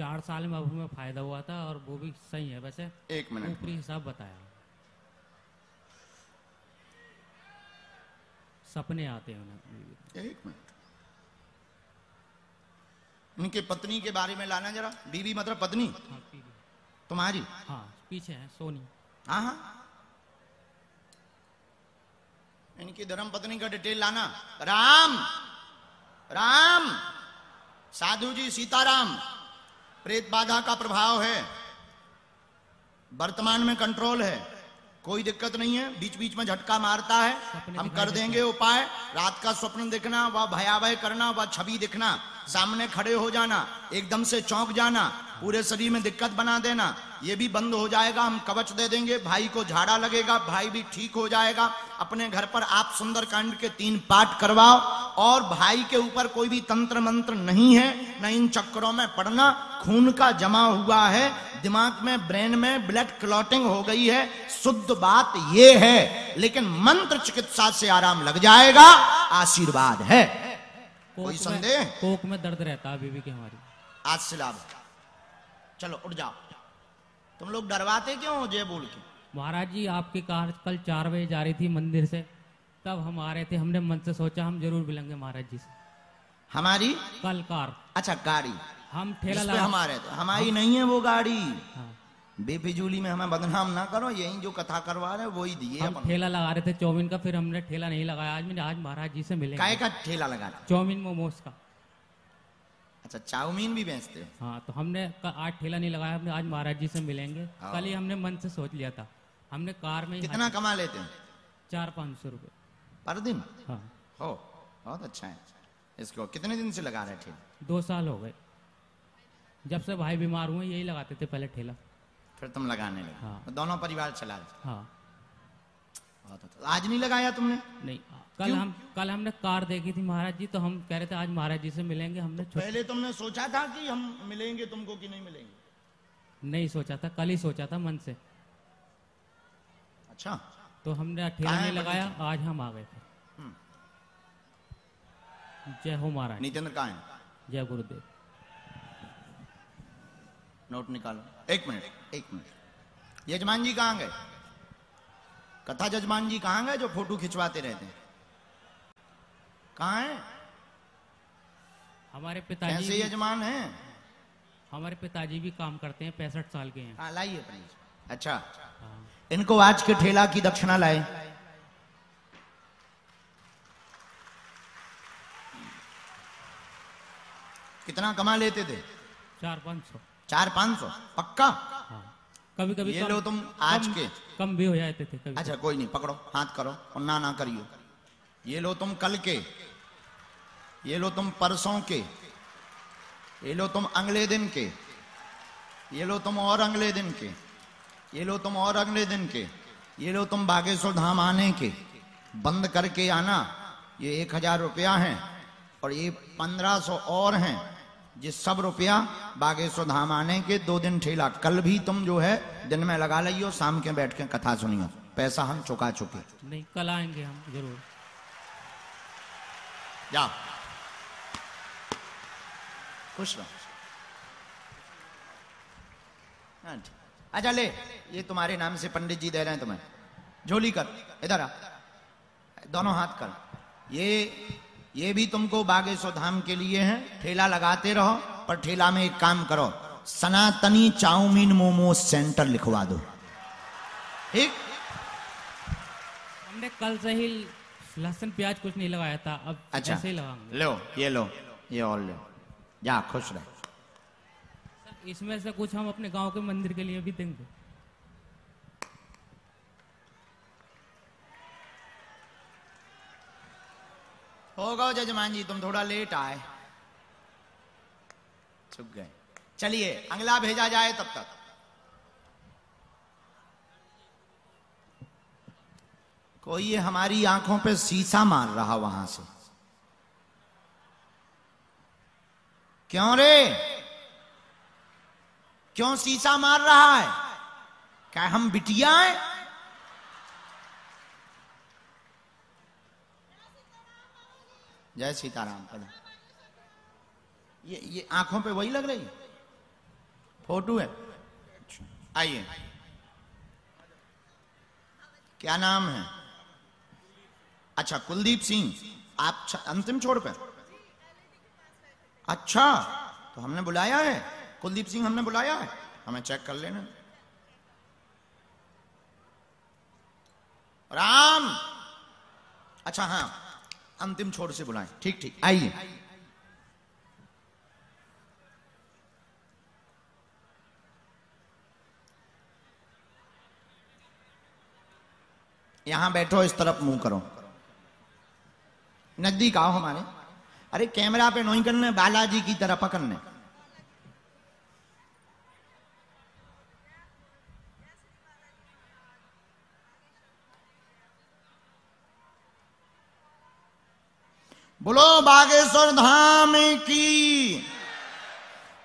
चार साल में अब हमें फ़ायदा हुआ था और वो भी सही है। वैसे एक मिनट। ऊपरी हिसाब बताया। सपने आते हैं उन्हें। एक मिनट। इनके पत्नी के बारे में लाना जरा। बीवी मतलब पत्नी? हाँ तुम्हारी? हाँ पीछे है सोनी। हाँ हाँ। इनकी धर्म पत्नी का डिटेल लाना। राम! राम! साधु जी सीताराम। प्रेत बाधा का प्रभाव है। वर्तमान में कंट्रोल है। कोई दिक्कत नहीं है। बीच बीच में झटका मारता है। हम कर देंगे उपाय। रात का स्वप्न देखना व भयावह करना व छवि दिखना। सामने खड़े हो जाना एकदम से चौंक जाना पूरे शरीर में दिक्कत बना देना। ये भी बंद हो जाएगा हम कवच दे देंगे भाई को झाड़ा लगेगा भाई भी ठीक हो जाएगा। अपने घर पर आप सुंदर कांड के तीन पाठ करवाओ और भाई के ऊपर कोई भी तंत्र मंत्र नहीं है न इन चक्करों में पड़ना खून का जमा हुआ है दिमाग में ब्रेन में ब्लड क्लॉटिंग हो गई है शुद्ध बात यह है लेकिन मंत्र चिकित्सा से आराम लग जाएगा आशीर्वाद है। कोई संदेह? कोक में दर्द रहता है बीवी की हमारी। आज से लाभ। चलो उठ जाओ। तुम लोग डरवाते क्यों हो जय बोल के? महाराज जी आपकी कार कल चार बजे जा रही थी मंदिर से। तब हम आ रहे थे हमने मन से सोचा हम ज़रूर मिलेंगे महाराज जी से। हमारी? कल कार। अच्छा गाड़ी। हम ठेला लगा हमारे तो हमारी नहीं है वो गाड़ी। हाँ, बेफिजूली में हमें बदनाम ना करो यही जो कथा करवा रहे वही दिए हम ठेला लगा रहे थे चौमिन का फिर हमने ठेला नहीं लगाया। आज मैंने आज महाराज जी से मिलेंगे। का ठेला लगा चौमिन मोमोज का। अच्छा चाउमीन भी बेचते हो? हाँ तो हमने आज ठेला नहीं लगाया हमने आज महाराज जी से मिलेंगे। हाँ। कल ही हमने मन से सोच लिया था। हमने कार में कितना कमा लेते हैं? चार पाँच सौ रुपये। पर दिन? हाँ। हो बहुत अच्छा है। इसको कितने दिन से लगा रहे ठेला? दो साल हो गए। जब से भाई बीमार हुए यही लगाते थे पहले ठेला। फिर तुम लगाने लगे। हाँ। दोनों परिवार चला रहे। हाँ। बहुत अच्छा। आज नहीं लगाया तुमने? नहीं कल हम कल हमने कार देखी थी महाराज जी तो हम कह रहे थे आज महाराज जी से मिलेंगे हमने छुट- पहले तुमने सोचा था कि हम मिलेंगे तुमको कि नहीं मिलेंगे? नहीं सोचा था कल ही सोचा था मन से। अच्छा। तो हमने ठेला नहीं लगाया आज हम आ गए थे। जय हो महाराज। नितेंद्र कहाँ है? जय गुरुदेव। नोट निकालो। एक मिनट एक मिनट। यजमान जी कहाँ गए? कथा जजमान जी कहाँ गए जो फ़ोटो खिंचवाते रहते हैं? कहाँ है? हमारे पिताजी कैसे यजमान हैं? हमारे पिताजी भी काम करते हैं पैंसठ साल के हैं। हाँ लाइए अच्छा। हाँ। इनको आज के ठेला की दक्षिणा लाए। कितना कमा लेते थे? चार पाँच सौ। चार पाँच सौ? पक्का? हाँ। कभी कभी ये कम- लो तुम आज कम- के। कम भी हो जाते थे कभी अच्छा कोई नहीं पकड़ो हाथ करो और ना ना करियो। ये लो तुम कल के। ये लो तुम परसों के ये लो तुम अगले दिन के ये लो तुम और अगले दिन के ये लो तुम और अगले दिन के ये लो तुम बागेश्वर धाम आने के बंद करके आना ये एक हज़ार रुपया है और ये पंद्रह सौ और हैं ये सब रुपया बागेश्वर धाम आने के दो दिन ठेला कल भी तुम जो है दिन में लगा लियो शाम के बैठ के कथा सुनियो पैसा हम चुका चुके। नहीं कल आएँगे हम ज़रूर। जाओ खुश रहो। अच्छा ले। ये तुम्हारे नाम से पंडित जी दे रहे हैं तुम्हें। झोली कर। इधर आ। दोनों हाथ कर। ये ये भी तुमको बागेश्वर धाम के लिए है। ठेला लगाते रहो पर ठेला में एक काम करो। सनातनी चाउमीन मोमो सेंटर लिखवा दो। ठीक? हमने कल से ही लहसुन प्याज कुछ नहीं लगाया था अब अच्छा। ऐसे ही लो ये लो। ये और लो। जा खुश रह। इसमें से कुछ हम अपने गाँव के मंदिर के लिए भी देंगे। हो गो जजमान जी तुम थोड़ा लेट आए। चुप गए। चलिए अगला भेजा जाए तब तक। कोई ये हमारी आँखों पे शीशा मार रहा वहाँ से। क्यों रे? क्यों शीशा मार रहा है? क्या हम बिटिया हैं? जय सीताराम पदा ये ये आँखों पे वही लग रही फ़ोटो है। आइए। क्या नाम है? अच्छा कुलदीप सिंह, आप अंतिम छोड़ पे अच्छा तो हमने बुलाया है। कुलदीप सिंह हमने बुलाया है। हमें चेक कर लेना। राम! अच्छा हाँ अंतिम छोर से बुलाएँ। ठीक ठीक, आइए। यहाँ बैठो, इस तरफ़ मुँह करो। नज़दीक आओ हमारे। अरे कैमरा पे नहीं करने बालाजी की तरह पकड़ने बोलो बागेश्वर धाम की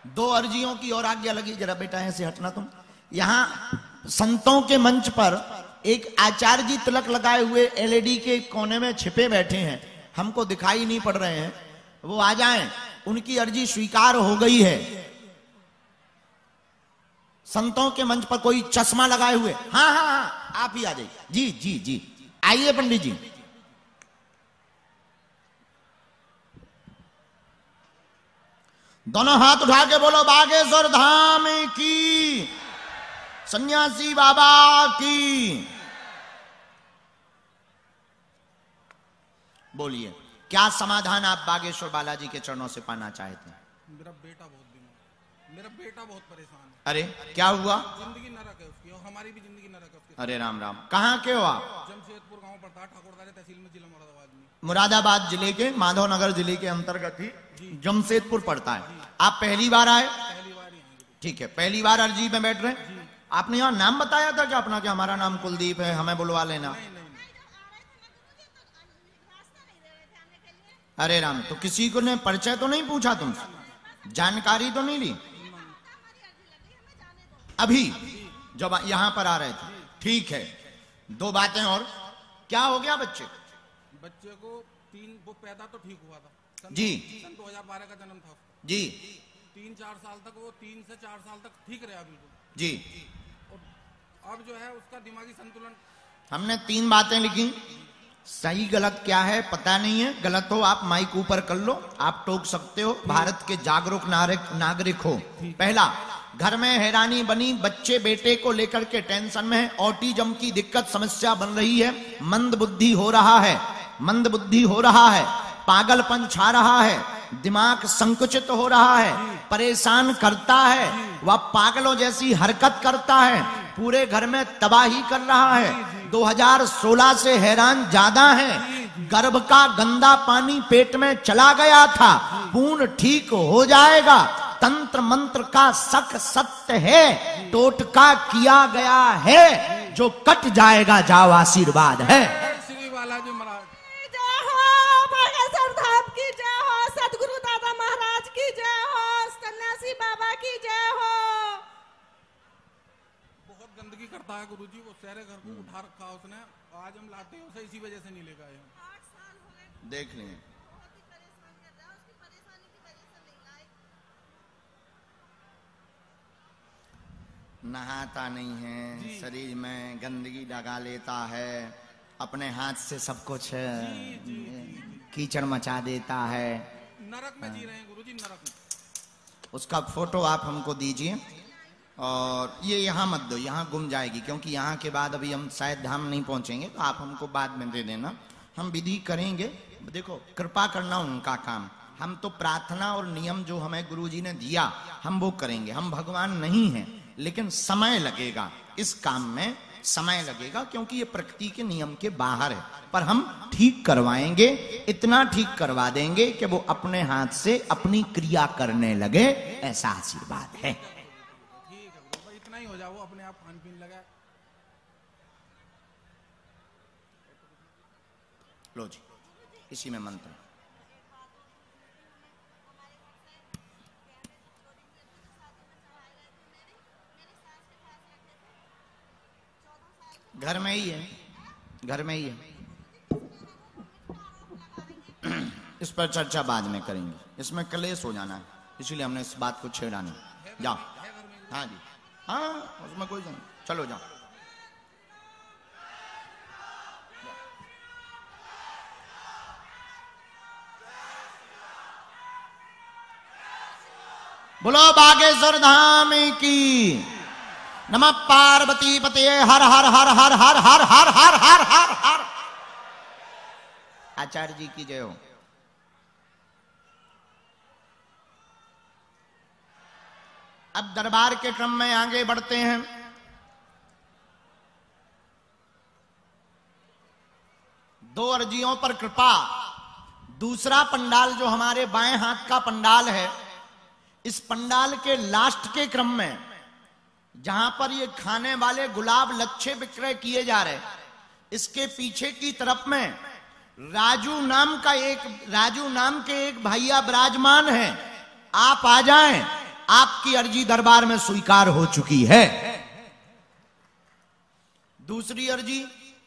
दो अर्जियों की और आज्ञा लगी, जरा बेटा ऐसे हटना तुम। यहाँ संतों के मंच पर एक आचार्य जी तिलक लगाए हुए एलईडी के कोने में छिपे बैठे हैं। हमको दिखाई नहीं पड़ रहे हैं। वो आ जाएँ। उनकी अर्जी स्वीकार हो गई है। संतों के मंच पर कोई चश्मा लगाए हुए। हाँ हाँ हाँ आप ही आ जाइए। जी जी जी। आइए पंडित जी। दोनों हाथ उठा के बोलो, बागेश्वर धाम की, सन्यासी बाबा की। बोलिए। क्या समाधान आप बागेश्वर बालाजी के चरणों से पाना चाहते हैं? मेरा बेटा बहुत बीमार मेरा बेटा बहुत परेशान है। अरे क्या हुआ? ज़िंदगी नरक है उसकी और हमारी भी ज़िंदगी नरक है उसके। अरे राम राम। कहाँ के हो आप? जमशेदपुर गाँव पड़ता है ठाकुरदारी तहसील में जिला मुरादाबाद में। मुरादाबाद ज़िले के माधव नगर ज़िले के अंतर्गत ही जमशेदपुर पड़ता है। आप पहली बार आए? पहली बार ठीक है पहली बार अर्जी में बैठ रहे हैं? आपने यहाँ नाम बताया था क्या अपना कि हमारा नाम कुलदीप है हमें बुलवा लेना? अरे राम तो किसी को ने परिचय तो नहीं पूछा तुमसे? जानकारी तो नहीं ली? अभी जब यहाँ पर आ रहे थे। ठीक है दो बातें और। क्या हो गया बच्चे? बच्चे को तीन वो पैदा तो ठीक हुआ था। सन जी। सन 2012 का जन्म था जी। तीन चार साल तक वो तीन से चार साल तक ठीक रहा बिल्कुल जी। और अब जो है उसका दिमागी संतुलन हमने तीन बातें लिखी। सही गलत क्या है पता नहीं है। गलत हो, आप माइक ऊपर कर लो। आप टोक सकते हो। भारत के जागरूक नागरिक हो। पहला, घर में हैरानी बनी, बच्चे बेटे को लेकर के टेंशन में है। ऑटिज्म की दिक्कत समस्या बन रही है। मंद बुद्धि हो रहा है। मंद बुद्धि हो रहा है। पागलपन छा रहा है। दिमाग संकुचित हो रहा है। परेशान करता है। वह पागलों जैसी हरकत करता है। पूरे घर में तबाही कर रहा है। 2016 से हैरान ज़्यादा है। गर्भ का गंदा पानी पेट में चला गया था। पूर्ण ठीक हो जाएगा। तंत्र मंत्र का सख सत्य है। टोटका किया गया है। जो कट जाएगा, जाओ आशीर्वाद है। श्री बालाजी महाराज सदगुरु दादा महाराज की जय हो, सन्यासी बाबा की जय हो। बहुत गंदगी करता है गुरुजी वो सारे घर को उठा रखा है उसने। आज हम लाते हैं उसे इसी वजह से नहीं लेकर आए हम देख लें नहाता नहीं है शरीर में गंदगी लगा लेता है अपने हाथ से सब कुछ कीचड़ मचा देता है। नरक में जी रहे हैं गुरुजी नरक में। उसका फ़ोटो आप हमको दीजिए। और ये यहाँ मत दो, यहाँ गुम जाएगी, क्योंकि यहाँ के बाद अभी हम शायद धाम नहीं पहुँचेंगे तो आप हमको बाद में दे देना। हम विधि करेंगे। देखो, कृपा करना उनका काम। हम तो प्रार्थना और नियम जो हमें गुरुजी ने दिया, हम वो करेंगे। हम भगवान नहीं हैं, लेकिन समय लगेगा। इस काम में समय लगेगा, क्योंकि ये प्रकृति के नियम के बाहर है। पर हम ठीक करवाएँगे, इतना ठीक करवा देंगे कि वो अपने हाथ से अपनी क्रिया करने लगे, ऐसा आशीर्वाद है ठीक है गुरु भाई इतना ही हो जाओ वो अपने आप खान पीन लगा लो जी इसी में मंत्र घर में ही है घर में ही है इस पर चर्चा बाद में करेंगे। इसमें कलेश हो जाना है। इसीलिए हमने इस बात को छेड़ा नहीं। जाओ। हाँ जी। हाँ उसमें कोई चलो जाओ। बोलो बागेश्वर धाम की नमः पार्वती पते हर हर हर हर हर हर हर हर हर हर हर आचार्य जी की जय हो अब दरबार के क्रम में आगे बढ़ते हैं दो अर्जियों पर कृपा दूसरा पंडाल जो हमारे बाएँ हाथ का पंडाल है इस पंडाल के लास्ट के क्रम में, जहाँ पर ये खाने वाले गुलाब लच्छे विक्रय किए जा रहे इसके पीछे की तरफ़ में राजू नाम का एक, राजू नाम के एक भैया विराजमान है। आप आ जाएँ, आपकी अर्जी दरबार में स्वीकार हो चुकी है। दूसरी अर्जी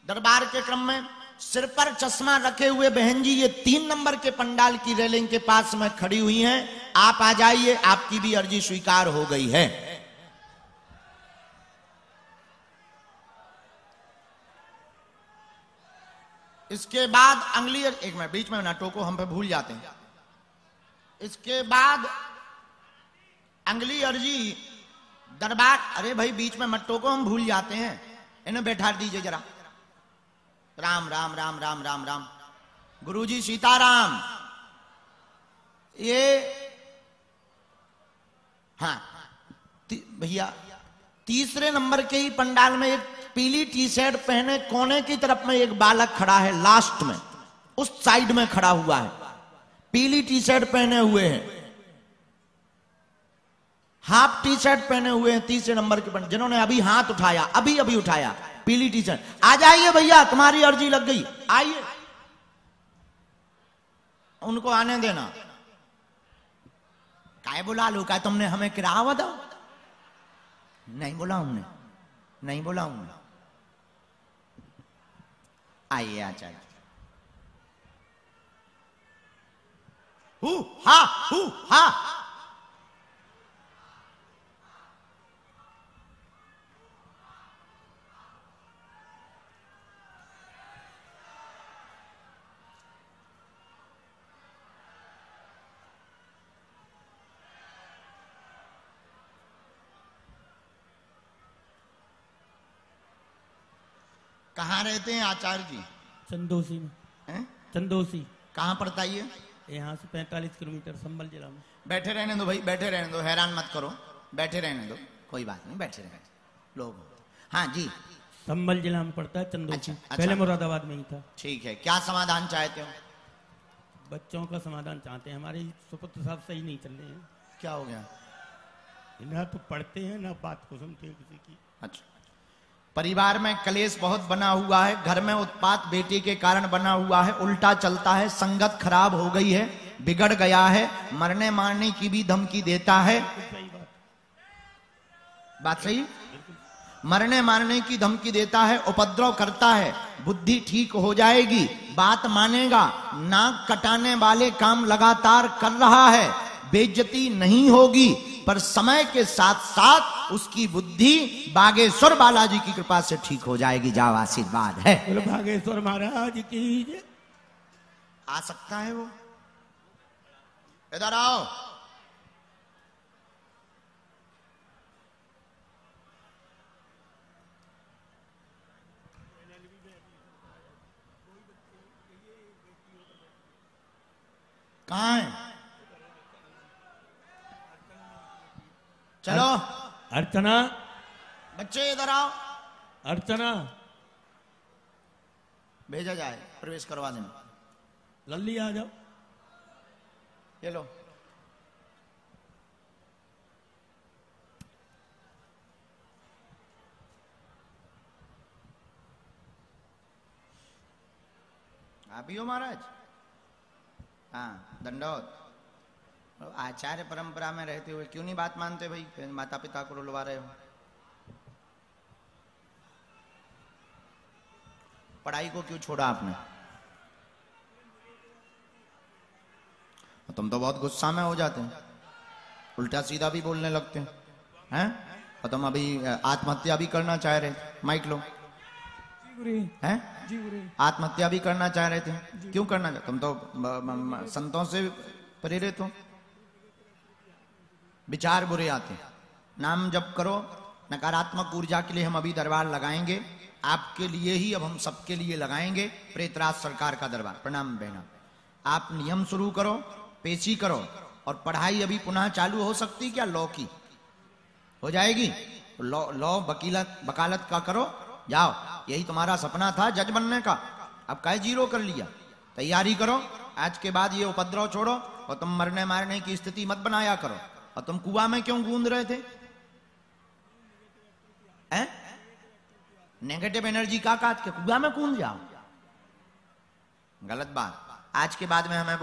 दरबार के क्रम में सिर पर चश्मा रखे हुए बहन जी, ये तीन नंबर के पंडाल की रेलिंग के पास में खड़ी हुई हैं। आप आ जाइए, आपकी भी अर्जी स्वीकार हो गई है। इसके बाद अंगली, एक मिनट, बीच में ना टोको, हम पे भूल जाते हैं। इसके बाद अंगली अर्जी, दरबार, अरे भाई, बीच में मट्टो को हम भूल जाते हैं। इन्हें बैठा दीजिए जरा। राम राम राम राम राम राम। गुरुजी सीताराम। ये हाँ ती- भैया, तीसरे नंबर के ही पंडाल में एक पीली टी शर्ट पहने कोने की तरफ़ में एक बालक खड़ा है, लास्ट में। उस साइड में खड़ा हुआ है। पीली टी शर्ट पहने हुए हैं। हाफ़ टी शर्ट पहने हुए हैं तीसरे नंबर के पंडित जिन्होंने अभी हाथ उठाया, अभी अभी उठाया, पीली टी शर्ट आ जाइए भैया, तुम्हारी अर्जी लग गई। आइए। उनको आने देना। काय बुला लो काय तुमने हमें किराया बताओ नहीं बोला हमने नहीं बोला हमने आइए आचार्य हु, हा हु, हा। कहाँ रहते हैं आचार्य जी? चंदोसी में। हैं? चंदोसी। कहाँ पड़ता है यहाँ से 45 किलोमीटर संबल जिला में। बैठे रहने दो भाई बैठे रहने दो हैरान मत करो। बैठे रहने दो। कोई बात नहीं बैठे रहने लोग हाँ। जी। संबल जिला में पड़ता है चंदोसी। अच्छा, अच्छा। पहले मुरादाबाद में ही था। ठीक है क्या समाधान चाहते हो? बच्चों का समाधान चाहते हैं। हमारे सुपुत्र साहब सही नहीं चल रहे हैं। क्या हो गया? ना तो पढ़ते हैं ना बात को सुनते हैं किसी की। अच्छा। परिवार में कलेश बहुत बना हुआ है, घर में उत्पात बेटी के कारण बना हुआ है, उल्टा चलता है, संगत खराब हो गई है, बिगड़ गया है, मरने मारने की भी धमकी देता है। बात सही? मरने मारने की धमकी देता है, उपद्रव करता है, बुद्धि ठीक हो जाएगी, बात मानेगा, नाक कटाने वाले काम लगातार कर रहा है, बेइज्जती नहीं होगी पर समय के साथ साथ उसकी बुद्धि बागेश्वर बालाजी की कृपा से ठीक हो जाएगी जाओ आशीर्वाद है। बागेश्वर महाराज की आ सकता है वो? इधर आओ। कहा है? चलो। अर्चना। बच्चे इधर आओ। अर्चना। भेजा जाए प्रवेश करवा देना। लल्ली आ जाओ। ये लो। आप ही हो महाराज? हाँ दंडौत आचार्य परंपरा में रहते हुए क्यों नहीं बात मानते भाई? माता पिता को रुलवा रहे हो। पढ़ाई को क्यों छोड़ा आपने? तुम तो बहुत गुस्सा में हो जाते हैं। उल्टा सीधा भी बोलने लगते हैं हैं? और तुम अभी आत्महत्या भी करना चाह रहे थे। माइक लो। हैं? आत्महत्या भी करना चाह रहे थे। क्यों करना चाह तुम तो संतों से प्रेरित हो। विचार बुरे आते हैं। नाम जप करो, नकारात्मक ऊर्जा के लिए हम अभी दरबार लगाएँगे। आपके लिए ही अब हम सबके लिए लगाएँगे, प्रेतराज सरकार का दरबार। प्रणाम बहना। आप नियम शुरू करो, पेशी करो, और पढ़ाई अभी पुनः चालू हो सकती क्या? लॉ की। हो जाएगी? तो लॉ लॉ वकीलत, वकालत का करो। जाओ, यही तुम्हारा सपना था जज बनने का। अब काहे ज़ीरो कर लिया। तैयारी करो। आज के बाद ये उपद्रव छोड़ो और तुम मरने मारने की स्थिति मत बनाया करो। और तुम कुआ में क्यों गूंद रहे थे? नेगेटिव एनर्जी का काट के कुआ में कूद जाओ। गलत बात। आज के बाद में हमें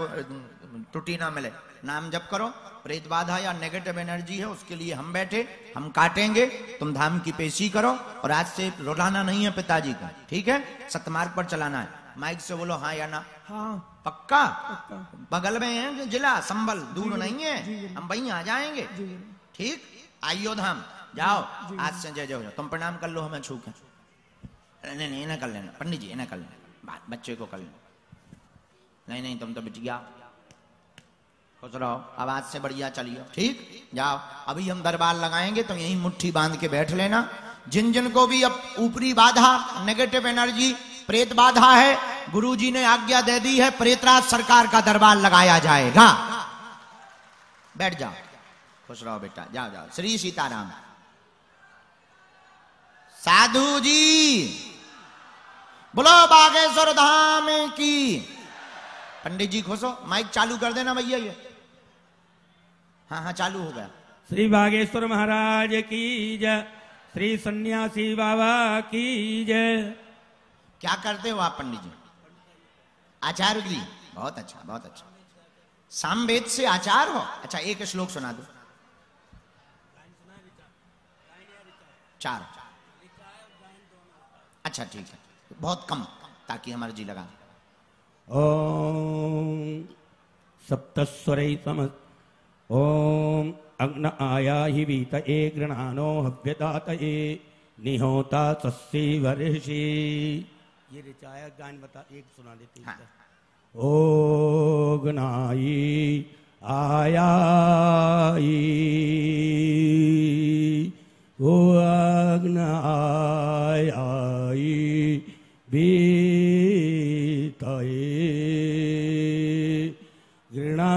त्रुटि ना मिले। नाम जप करो। प्रेत बाधा या नेगेटिव एनर्जी है, उसके लिए हम बैठे, हम काटेंगे, तुम धाम की पेशी करो, और आज से रुलाना नहीं है पिताजी का। ठीक है? सतमार्ग पर चलाना है। माइक से बोलो हाँ या ना? हाँ। पक्का? बगल में है जिला? संबल दूर नहीं है? हम वहीं आ जाएँगे। ठीक? आइयो धाम। जाओ। आज से जय जय जाओ। तुम प्रणाम कर लो हमें छू के। नहीं नहीं इन्हें कर लेना। पंडित जी इन्हें कर लेना। बात बच्चे को कर लेना नहीं नहीं तुम तो बिटिया खुश रहो। अब आज से बढ़िया चलियो। ठीक? जाओ। अभी हम दरबार लगाएँगे तो यही मुट्ठी बाँध के बैठ लेना। जिन जिन को भी अब ऊपरी बाधा नेगेटिव एनर्जी प्रेत बाधा है, गुरुजी ने आज्ञा दे दी है, प्रेतराज सरकार का दरबार लगाया जाएगा। बैठ जाओ। खुश रहो बेटा, जाओ जाओ। श्री सीताराम। साधु जी बोलो बागेश्वर धाम की। पंडित जी खुश हो? माइक चालू कर देना भैया ये। हाँ हाँ चालू हो गया। श्री बागेश्वर महाराज की जय, श्री सन्यासी बाबा की जय। क्या करते हो आप, पंडित जी? आचार्य जी। बहुत अच्छा बहुत अच्छा। सामवेद से आचार हो? अच्छा एक श्लोक सुना दो। चार। अच्छा ठीक है। बहुत कम, ताकि हमारा जी लगा ओम सप्तस्वरै सम। ॐ अग्न आयाहि वीतये गृणानो हव्यदातये। निहोता सस्सी वर्षि। ये रिचाया गान बता एक सुना देते हैं। ओ गनाई आयाई। ओ अग्न आयाई गृणाणो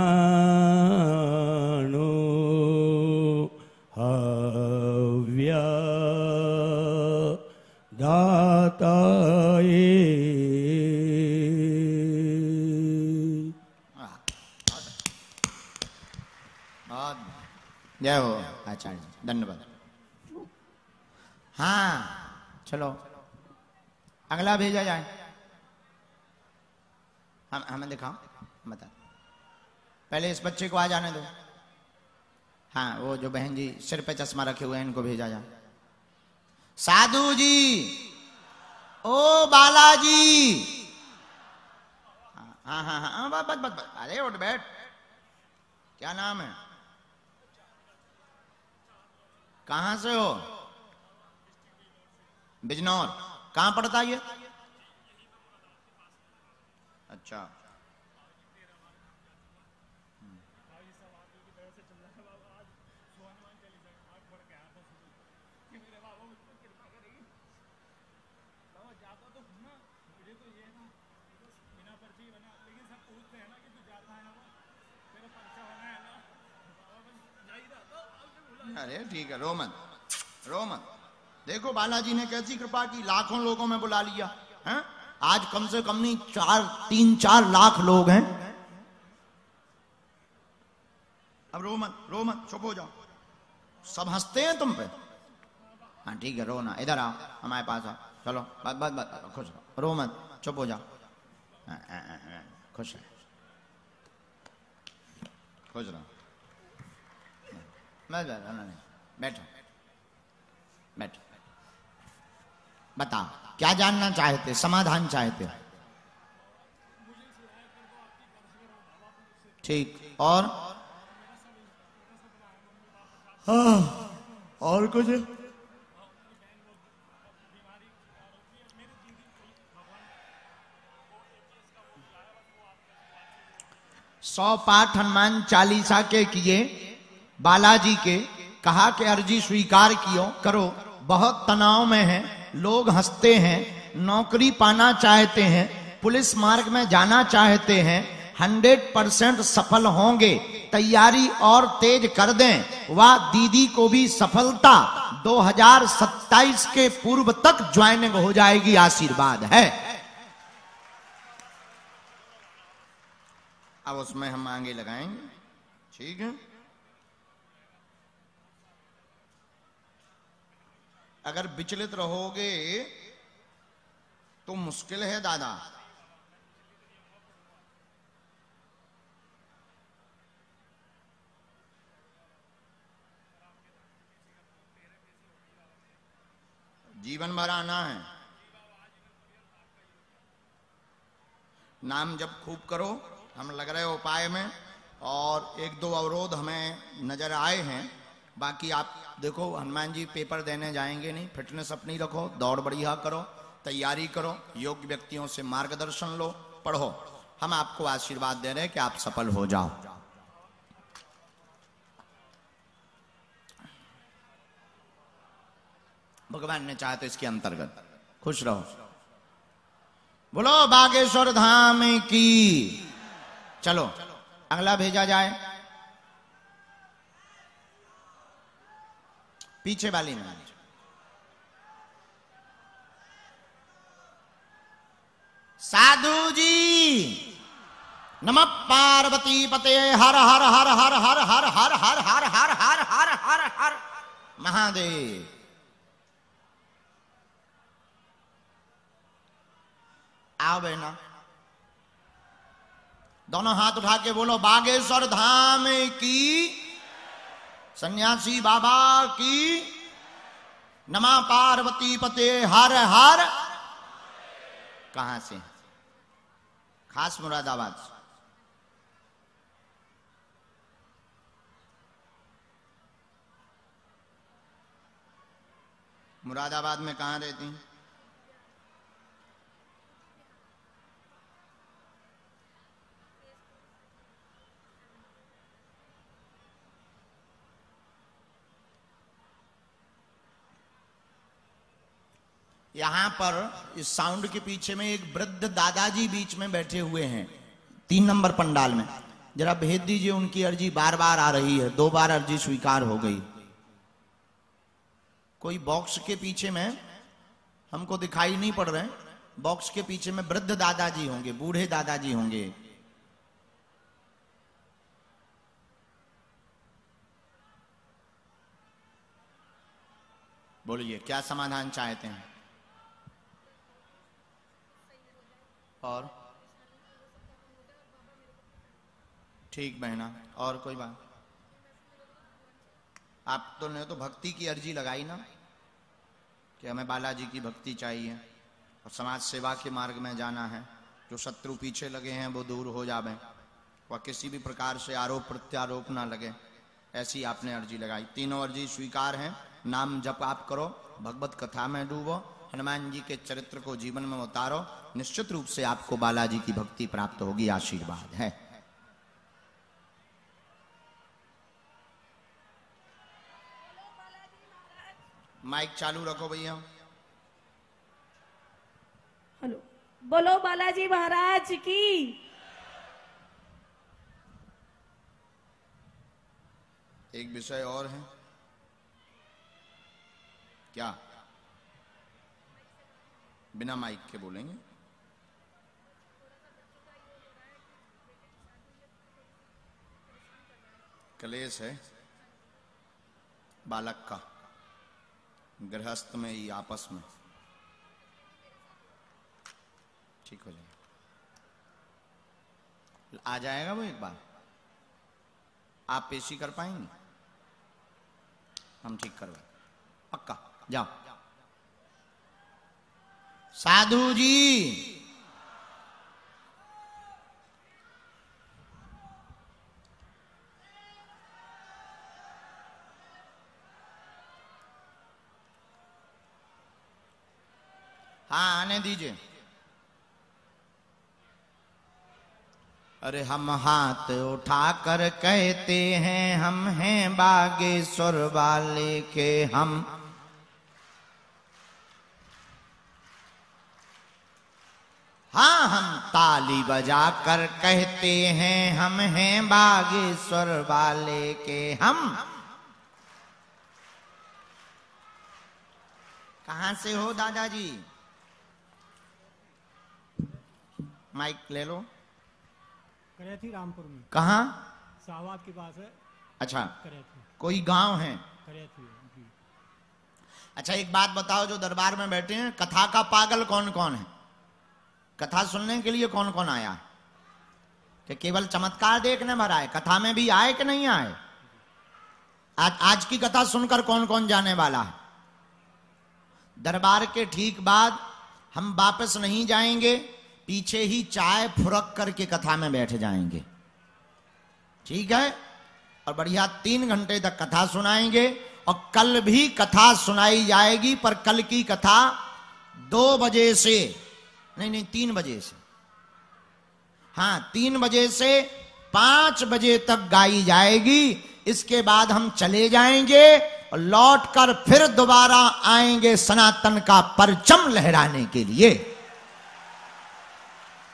हव्य जय हो आचार्य धन्यवाद। हाँ चलो, अगला भेजा जाए। हम, हमें दिखाओ, बता। पहले इस बच्चे को आ जाने दो। हाँ वो जो बहन जी सिर पे चश्मा रखे हुए हैं, इनको भेजा जाए। साधु जी! ओ, बालाजी! हाँ हाँ हाँ हाँ बस बस बस। अरे, उठ बैठ। क्या नाम है? कहाँ से हो? बिजनौर। कहाँ पड़ता है ये? अच्छा अरे ठीक है रो मत रो मत देखो बालाजी ने कैसी कृपा की लाखों लोगों में बुला लिया हैं? आज कम से कम नहीं चार तीन चार लाख लोग हैं। अब रो मत रो मत चुप हो जाओ। सब हँसते हैं तुम पे। हाँ ठीक है रोना इधर आओ हमारे पास आओ। चलो बस बस बस खुश रहो। रो मत चुप हो जाओ। हाँ, हाँ, हाँ, खुश है खुश रहो। नहीं, नहीं, बैठो बैठो। बताओ क्या जानना चाहते समाधान चाहते ठीक और? हाँ और कुछ? सौ पाठ हनुमान चालीसा के किए बालाजी के कहा कि अर्जी स्वीकार कियो, करो। बहुत तनाव में है, लोग हँसते हैं, नौकरी पाना चाहते हैं, पुलिस मार्ग में जाना चाहते हैं, हंड्रेड परसेंट सफल होंगे, तैयारी और तेज कर दें। वह, दीदी को भी सफलता 2027 के पूर्व तक ज्वाइनिंग हो जाएगी, आशीर्वाद है। अब उसमें हम आगे लगाएँगे। ठीक है? अगर विचलित रहोगे तो मुश्किल है दादा। जीवन भर आना है। नाम जब खूब करो, हम लग रहे उपाय में, और एक दो अवरोध हमें नज़र आए हैं। बाकी आप देखो, हनुमान जी पेपर देने जाएँगे नहीं, फिटनेस अपनी रखो, दौड़ बढ़िया करो, तैयारी करो, योग्य व्यक्तियों से मार्गदर्शन लो, पढ़ो। हम आपको आशीर्वाद दे रहे हैं कि आप सफल हो जाओ। भगवान ने चाहे तो इसके अंतर्गत, खुश रहो। बोलो, बागेश्वर धाम की, चलो, अगला भेजा जाए। पीछे वाली में साधु जी नम पार्वती पते हर हर हर हर हर हर हर हर हर हर हर हर हर हर महादेव आओ बहना दोनों हाथ उठा के बोलो बागेश्वर धाम की सन्यासी बाबा की नमा पार्वती पते हर हर। कहा से? खास मुरादाबाद से। मुरादाबाद में कहा रहती हैं? यहाँ पर इस साउंड के पीछे में एक वृद्ध दादाजी बीच में बैठे हुए हैं, तीन नंबर पंडाल में। जरा भेज दीजिए उनकी अर्जी बार बार आ रही है, दो बार अर्जी स्वीकार हो गई। कोई बॉक्स के पीछे में हमको दिखाई नहीं पड़ रहे बॉक्स के पीछे में वृद्ध दादाजी होंगे, बूढ़े दादाजी होंगे। बोलिए, क्या समाधान चाहते हैं? और ठीक बहना, और कोई बात? आप तो ने तो भक्ति की अर्जी लगाई ना? कि हमें बालाजी की भक्ति चाहिए, और समाज सेवा के मार्ग में जाना है। जो शत्रु पीछे लगे हैं, वो दूर हो जावे वह किसी भी प्रकार से आरोप प्रत्यारोप ना लगे। ऐसी आपने अर्जी लगाई। तीनों अर्जी स्वीकार हैं। नाम जप आप करो, भगवत कथा में डूबो हनुमान जी के चरित्र को जीवन में उतारो निश्चित रूप से आपको बालाजी की भक्ति प्राप्त होगी आशीर्वाद है। माइक चालू रखो भैया। हेलो। बोलो बालाजी महाराज की। एक विषय और है। क्या? बिना माइक के बोलेंगे। कलेश है। बालक का। गृहस्थ में ही आपस में। ठीक हो जाएगा। आ जाएगा वो एक बार। आप पेशी कर पाएँगे? हम ठीक करवा। पक्का। जाओ। साधु जी। हाँ आने दीजिए। अरे, हम हाथ उठाकर कहते हैं, हम हैं बागेश्वर वाले के हम हाँ हम ताली बजा कर कहते हैं हम हैं बागेश्वर वाले के हम। कहाँ से हो दादाजी? माइक ले लो। करेथी रामपुर में। कहा? शाहबाद के पास है। अच्छा। करेथी। कोई गाँव है? करेथी जी। अच्छा एक बात बताओ जो दरबार में बैठे हैं कथा का पागल कौन कौन है? कथा सुनने के लिए कौन कौन आया? कि केवल चमत्कार देखने भर आए, कथा में भी आए कि नहीं आए? आज आज की कथा सुनकर कौन कौन जाने वाला है? दरबार के ठीक बाद हम वापस नहीं जाएँगे, पीछे ही चाय फुरक करके कथा में बैठ जाएँगे। ठीक है? और बढ़िया तीन घंटे तक कथा सुनाएँगे, और कल भी कथा सुनाई जाएगी, पर कल की कथा दो बजे से नहीं नहीं, तीन बजे से। हाँ तीन बजे से पाँच बजे तक गाई जाएगी, इसके बाद हम चले जाएँगे और लौट कर फिर दोबारा आएँगे सनातन का परचम लहराने के लिए।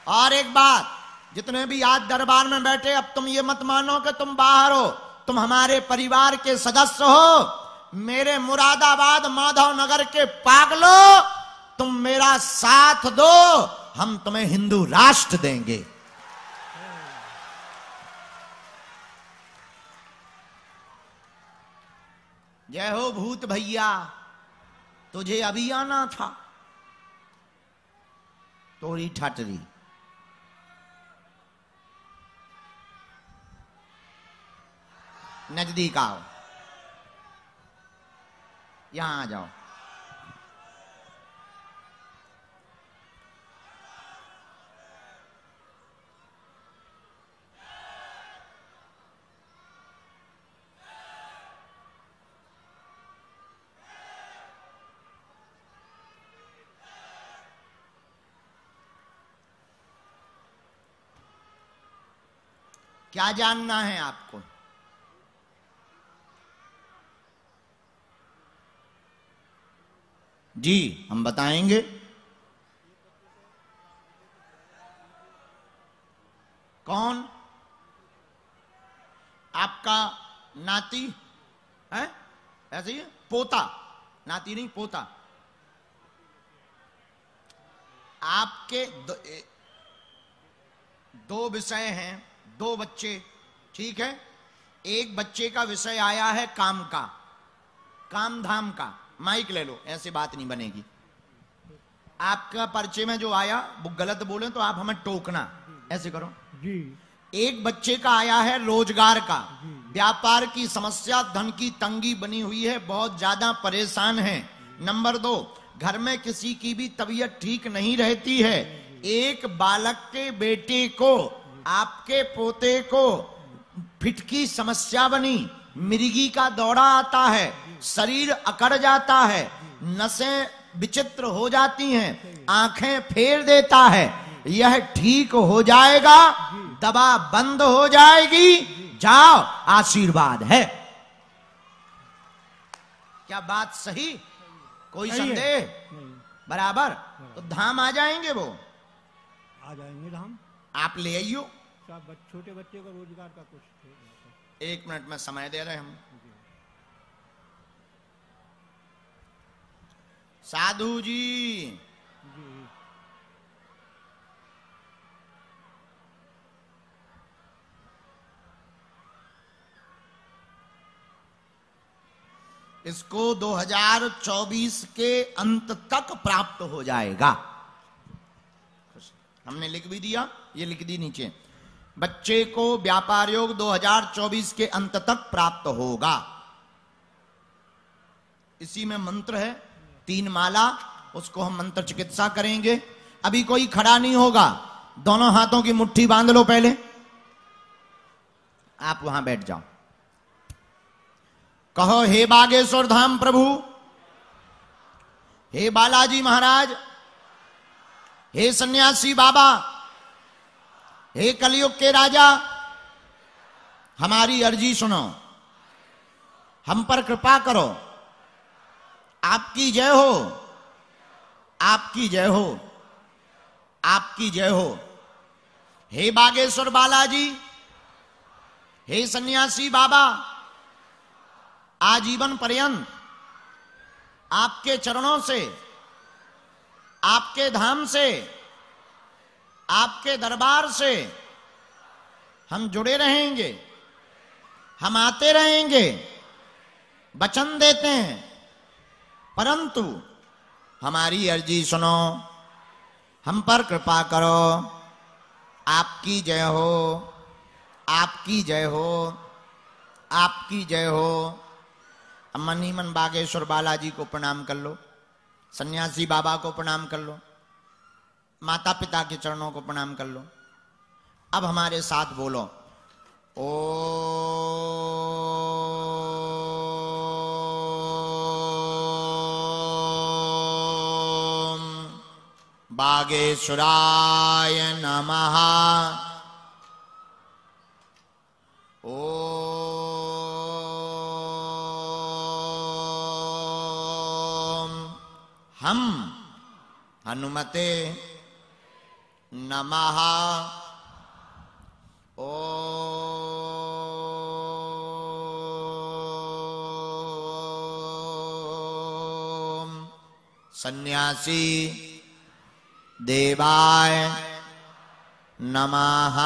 और एक बात, जितने भी आज दरबार में बैठे, अब तुम ये मत मानो कि तुम बाहर हो, तुम हमारे परिवार के सदस्य हो, मेरे मुरादाबाद माधव नगर के पागलो तुम मेरा साथ दो, हम तुम्हें हिंदू राष्ट्र देंगे। जय हो भूत भैया, तुझे अभी आना था। तोरी ठटरी। नज़दीक आओ। यहाँ आ जाओ। क्या जानना है आपको? जी हम बताएँगे। कौन? आपका नाती? है? ऐसे ही? पोता। नाती नहीं पोता। आपके दो, दो विषय हैं। दो बच्चे ठीक है? एक बच्चे का विषय आया है काम का काम धाम का। माइक ले लो ऐसे बात नहीं बनेगी। आपका परिचय में जो आया वो गलत बोले तो आप हमें टोकना। ऐसे करो। जी। एक बच्चे का आया है रोज़गार का। व्यापार की समस्या धन की तंगी बनी हुई है बहुत ज़्यादा परेशान है। नंबर दो घर में किसी की भी तबीयत ठीक नहीं रहती है। एक बालक के बेटे को आपके पोते को फिटकी समस्या बनी मिर्गी का दौरा आता है शरीर अकड़ जाता है नसें विचित्र हो जाती हैं आँखें फेर देता है यह ठीक हो जाएगा दवा बंद हो जाएगी जाओ आशीर्वाद है। क्या बात सही? कोई संदेह? बराबर। तो धाम आ जाएँगे वो? आ जाएँगे धाम। आप ले आइयो। सब छोटे बच्चे का रोज़गार का कुछ एक मिनट में समय दे रहे हम। साधु जी। जी। इसको 2024 के अंत तक प्राप्त हो जाएगा। हमने लिख भी दिया ये लिख दी नीचे। बच्चे को व्यापार योग 2024 के अंत तक प्राप्त होगा। इसी में मंत्र है, तीन माला, उसको हम मंत्र चिकित्सा करेंगे। अभी कोई खड़ा नहीं होगा, दोनों हाथों की मुट्ठी बाँध लो पहले। आप वहाँ बैठ जाओ। कहो, हे बागेश्वर धाम प्रभु, हे बालाजी महाराज, हे सन्यासी बाबा हे कलयुग के राजा, हमारी अर्जी सुनो। हम पर कृपा करो। आपकी जय हो। आपकी जय हो। आपकी जय हो। हे बागेश्वर बालाजी, हे सन्यासी बाबा, आजीवन पर्यंत आपके चरणों से, आपके धाम से आपके दरबार से हम जुड़े रहेंगे, हम आते रहेंगे, वचन देते हैं। परंतु हमारी अर्जी सुनो, हम पर कृपा करो, आपकी जय हो, आपकी जय हो, आपकी जय हो। मन ही मन बागेश्वर बालाजी को प्रणाम कर लो, सन्यासी बाबा को प्रणाम कर लो। माता पिता के चरणों को प्रणाम कर लो। अब हमारे साथ बोलो। ओ बागेश्वराय नमः। ओम हम हनुमते नमः। ओ। सन्यासी देवाय नमः।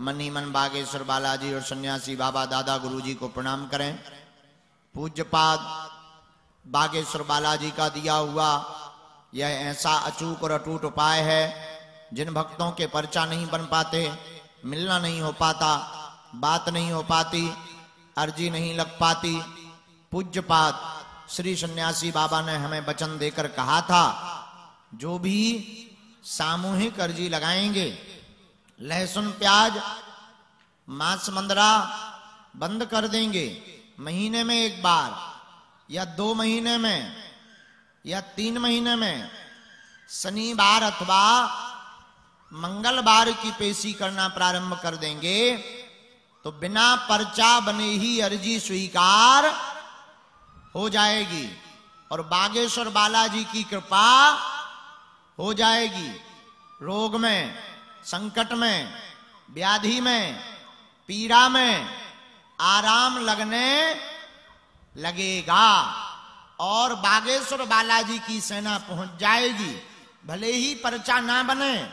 मनी मन बागेश्वर बालाजी और सन्यासी बाबा दादा गुरुजी को प्रणाम करें। पूज्यपाद बागेश्वर बालाजी का दिया हुआ यह ऐसा अचूक और अटूट उपाय है, जिन भक्तों के पर्चा नहीं बन पाते, मिलना नहीं हो पाता, बात नहीं हो पाती, अर्जी नहीं लग पाती। पूज्यपात श्री सन्यासी बाबा ने हमें वचन देकर कहा था, जो भी सामूहिक अर्जी लगाएँगे, लहसुन प्याज, मांस मंदरा बंद कर देंगे, महीने में एक बार या दो महीने में या तीन महीने में, शनिवार अथवा मंगलवार की पेशी करना प्रारंभ कर देंगे तो बिना पर्चा बने ही अर्जी स्वीकार हो जाएगी। और बागेश्वर बालाजी की कृपा हो जाएगी। रोग में, संकट में, व्याधि में, पीड़ा में आराम लगने लगेगा। और बागेश्वर बालाजी की सेना पहुँच जाएगी। भले ही पर्चा ना बने,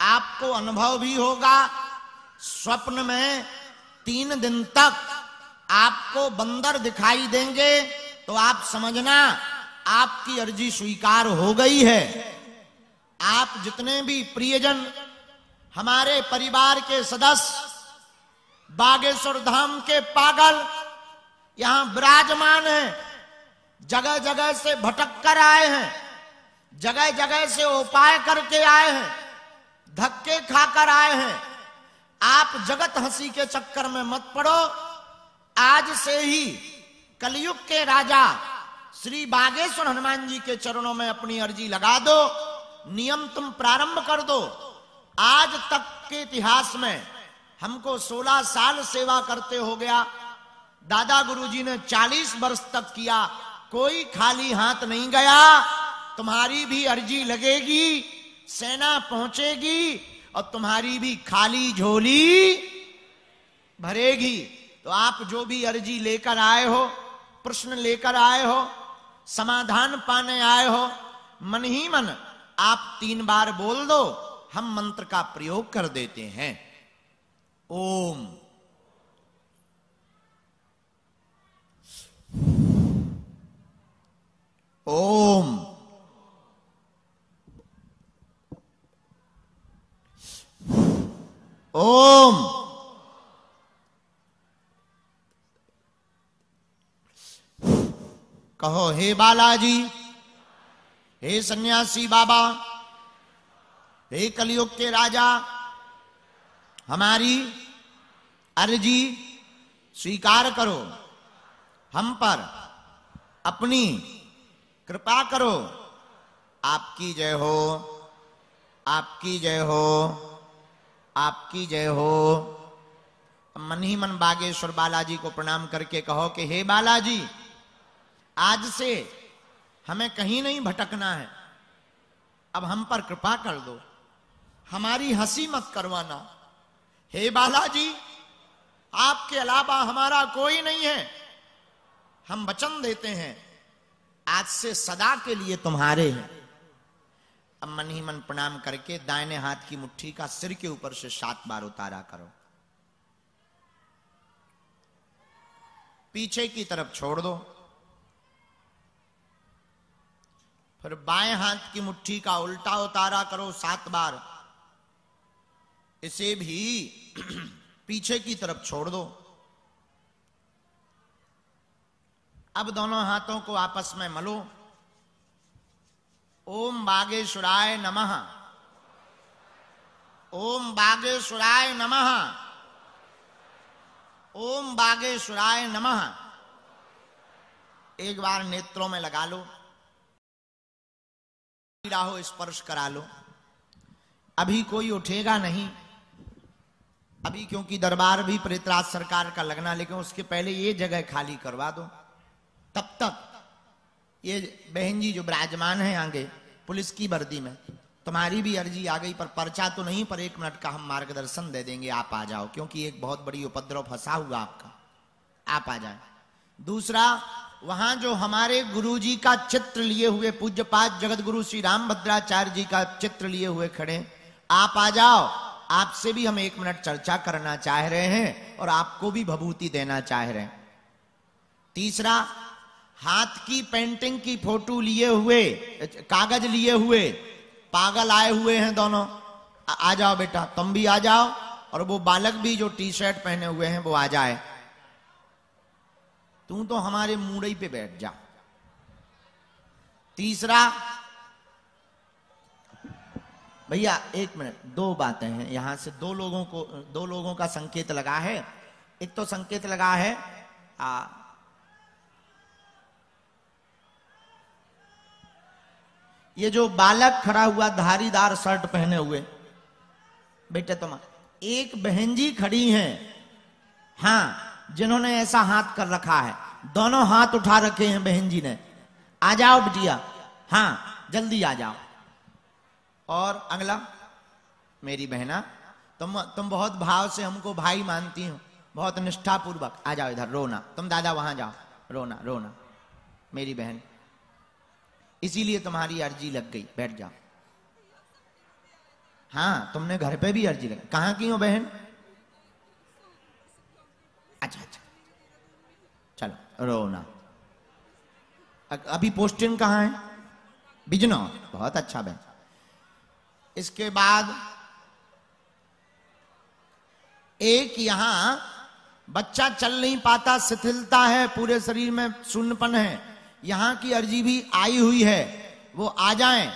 आपको अनुभव भी होगा। स्वप्न में तीन दिन तक आपको बंदर दिखाई देंगे। तो आप समझना, आपकी अर्जी स्वीकार हो गई है। आप जितने भी प्रियजन, हमारे परिवार के सदस्य, बागेश्वर धाम के पागल, यहाँ विराजमान हैं जगह जगह से भटक कर आए हैं जगह जगह से उपाय करके आए हैं, धक्के खाकर आए हैं। आप जगत हँसी के चक्कर में मत पड़ो। आज से ही कलयुग के राजा श्री बागेश्वर हनुमान जी के चरणों में अपनी अर्जी लगा दो, नियम तुम प्रारंभ कर दो। आज तक के इतिहास में हमको 16 साल सेवा करते हो गया। दादा गुरुजी ने 40 वर्ष तक किया। कोई खाली हाथ नहीं गया। तुम्हारी भी अर्जी लगेगी, सेना पहुंचेगी और तुम्हारी भी खाली झोली भरेगी। तो आप जो भी अर्जी लेकर आए हो, प्रश्न लेकर आए हो, समाधान पाने आए हो, मन ही मन आप तीन बार बोल दो, हम मंत्र का प्रयोग कर देते हैं। ओम। ओम। ओम। कहो, हे बालाजी, हे सन्यासी बाबा, हे कलयुग के राजा, हमारी अर्जी स्वीकार करो। हम पर अपनी कृपा करो। आपकी जय हो, आपकी जय हो, आपकी जय हो। मन ही मन बागेश्वर बालाजी को प्रणाम करके कहो कि, हे बालाजी, आज से हमें कहीं नहीं भटकना है। अब हम पर कृपा कर दो। हमारी हँसी मत करवाना। हे बालाजी, आपके अलावा हमारा कोई नहीं है। हम वचन देते हैं। आज से सदा के लिए तुम्हारे हैं। अब मन ही मन प्रणाम करके दाहिने हाथ की मुट्ठी का सिर के ऊपर से सात बार उतारा करो। पीछे की तरफ़ छोड़ दो। फिर बाएँ हाथ की मुट्ठी का उल्टा उतारा करो सात बार। इसे भी पीछे की तरफ़ छोड़ दो। अब दोनों हाथों को आपस में मलो। ओम बागेश्वराय नमः। ओम बागेश्वराय नमः। ओम बागेश्वराय नमः। एक बार नेत्रों में लगा लो। राहो स्पर्श करा लो। अभी कोई उठेगा नहीं। अभी क्योंकि दरबार भी प्रेतराज सरकार का लगना, लेकिन उसके पहले ये जगह खाली करवा दो। तब तक ये बहन जी जो विराजमान है आगे, पुलिस की वर्दी में, तुम्हारी भी अर्जी आ गई, पर पर्चा तो नहीं, पर एक मिनट का हम मार्गदर्शन दे देंगे, आप आ जाओ, क्योंकि एक बहुत बड़ी उपद्रव फंसा हुआ आपका। आप आ जाए। दूसरा, वहाँ जो हमारे गुरु जी का चित्र लिए हुए पूज्य पाठ जगत गुरु श्री राम भद्राचार्य जी का चित्र लिए हुए खड़े, आप आ जाओ। आपसे भी हम एक मिनट चर्चा करना चाह रहे हैं, और आपको भी भभूति देना चाह रहे हैं। तीसरा हाथ की पेंटिंग की फ़ोटो लिए हुए कागज़ लिए हुए पागल आए हुए हैं दोनों। आ, आ जाओ बेटा तुम भी आ जाओ और वो बालक भी जो टी शर्ट पहने हुए हैं वो आ जाए। तू तो हमारे मूड़ई पे बैठ जा। तीसरा भैया एक मिनट दो बातें हैं। यहाँ से दो लोगों को दो लोगों का संकेत लगा है। एक तो संकेत लगा है आ, ये जो बालक खड़ा हुआ धारीदार शर्ट पहने हुए, बेटे तुम एक बहन जी खड़ी हैं। हाँ जिन्होंने ऐसा हाथ कर रखा है। दोनों हाथ उठा रखे हैं बहन जी ने। आ जाओ बिटिया। हाँ जल्दी आ जाओ। और अगला, मेरी बहना, तुम तुम बहुत भाव से हमको भाई मानती हो। बहुत निष्ठापूर्वक। आ जाओ इधर, रोना। तुम दादा वहाँ जाओ। रोना रोना। मेरी बहन इसीलिए तुम्हारी अर्जी लग गई। बैठ जाओ। हाँ तुमने घर पे भी अर्जी लगी कहाँ की हो बहन? अच्छा अच्छा। चलो रोना अभी पोस्टिंग कहाँ है? बिजनौर। बहुत अच्छा बहन। इसके बाद एक यहाँ, बच्चा चल नहीं पाता, शिथिलता है, पूरे शरीर में शून्यपन है। यहाँ की अर्जी भी आई हुई है। वो आ जाएँ।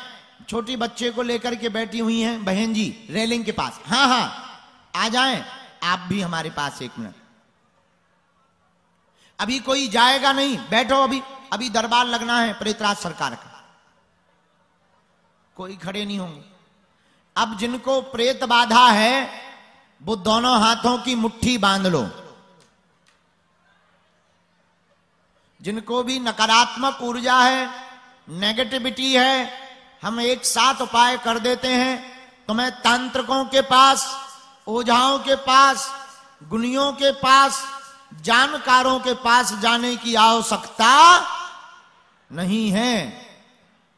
छोटी बच्चे को लेकर के बैठी हुई हैं बहन जी, रेलिंग के पास। हाँ हाँ आ जाएँ। आप भी हमारे पास एक मिनट। अभी कोई जाएगा नहीं। बैठो अभी। अभी दरबार लगना है प्रेतराज सरकार का। कोई खड़े नहीं होंगे। अब जिनको प्रेत बाधा है, वो दोनों हाथों की मुट्ठी बाँध लो। जिनको भी नकारात्मक ऊर्जा है नेगेटिविटी है, हम एक साथ उपाय कर देते हैं। तुम्हें तांत्रिकों के पास, ओझाओं के पास, गुनियों के पास, जानकारों के पास जाने की आवश्यकता नहीं है।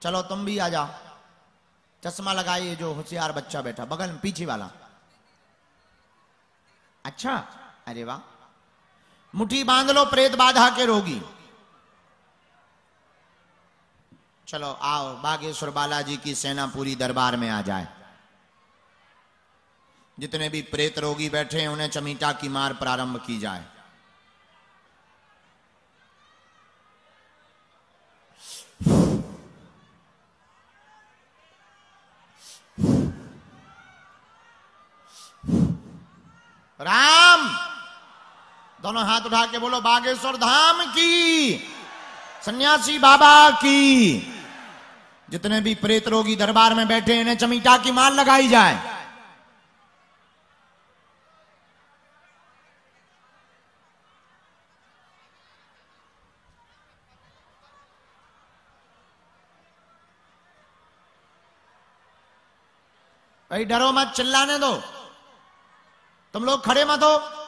चलो तुम भी आ जाओ। चश्मा लगाइए जो होशियार बच्चा बैठा, बगल में पीछे वाला। अच्छा अरे वाह। मुट्ठी बाँध लो, प्रेत बाधा के रोगी। चलो आओ, बागेश्वर बालाजी की सेना पूरी दरबार में आ जाए। जितने भी प्रेत रोगी बैठे हैं, उन्हें चमीटा की मार प्रारंभ की जाए। राम! दोनों हाथ उठा के बोलो, बागेश्वर धाम की, सन्यासी बाबा की। जितने भी प्रेत रोगी दरबार में बैठे इन्हें चमीटा की माल लगाई जाए। भाई, डरो मत, चिल्लाने दो। तुम लोग खड़े मत हो।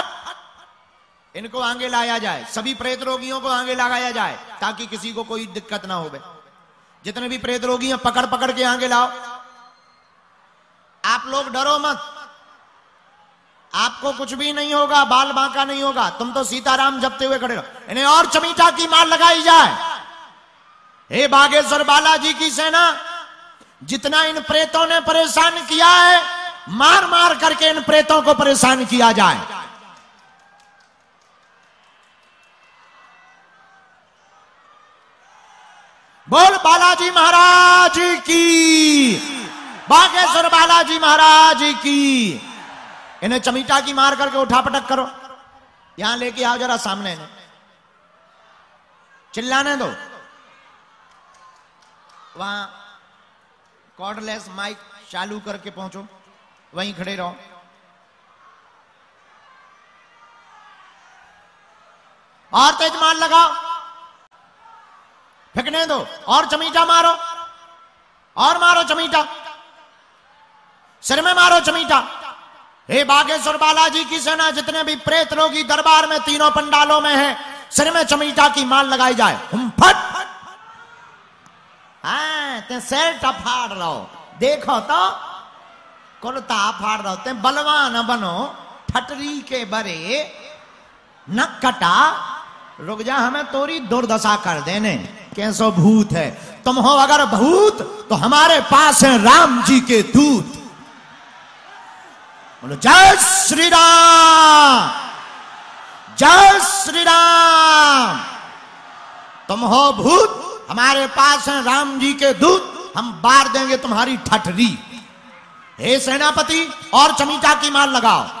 इनको आगे लाया जाए, सभी प्रेत रोगियों को आगे लगाया जाए, ताकि किसी को कोई दिक्कत ना हो जितने भी प्रेत रोगी हैं पकड़ पकड़ के आगे लाओ। आप लोग डरो मत। आपको कुछ भी नहीं होगा, बाल बांका नहीं होगा। तुम तो सीताराम जपते हुए खड़े रहो इन्हें और चमीटा की मार लगाई जाए। हे बागेश्वर बालाजी की सेना, जितना इन प्रेतों ने परेशान किया है मार मार करके इन प्रेतों को परेशान किया जाए। बोल बालाजी महाराज की। बागेश्वर बालाजी महाराज की। इन्हें चमीटा की मार करके उठा पटक करो। यहाँ लेके आओ जरा सामने। इन्हें चिल्लाने दो। वहाँ कॉर्डलेस माइक चालू करके पहुंचो। वहीं खड़े रहो। और तेज मार लगाओ। फेंकने दो। और चमीटा मारो। और मारो चमीटा। सिर में मारो चमीटा। हे बागेश्वर बालाजी की सेना जितने भी प्रेत लोग दरबार में तीनों पंडालों में है सिर में चमीटा की माल लगाई जाए। हम फट। हाँ, ते सेट फाड़ रहो। देखो तो कुर्ता फाड़ रहो। ते बलवान बनो ठटरी के बरे न कटा। रुक जा हमें तोरी दुर्दशा कर देने। कैसो भूत है? तुम हो अगर भूत तो हमारे पास है राम जी के दूत। बोलो, जय श्री राम जय श्री राम तुम हो भूत, हमारे पास है राम जी के दूत, हम बार देंगे तुम्हारी ठटरी हे सेनापति, और चमीटा की मार लगाओ।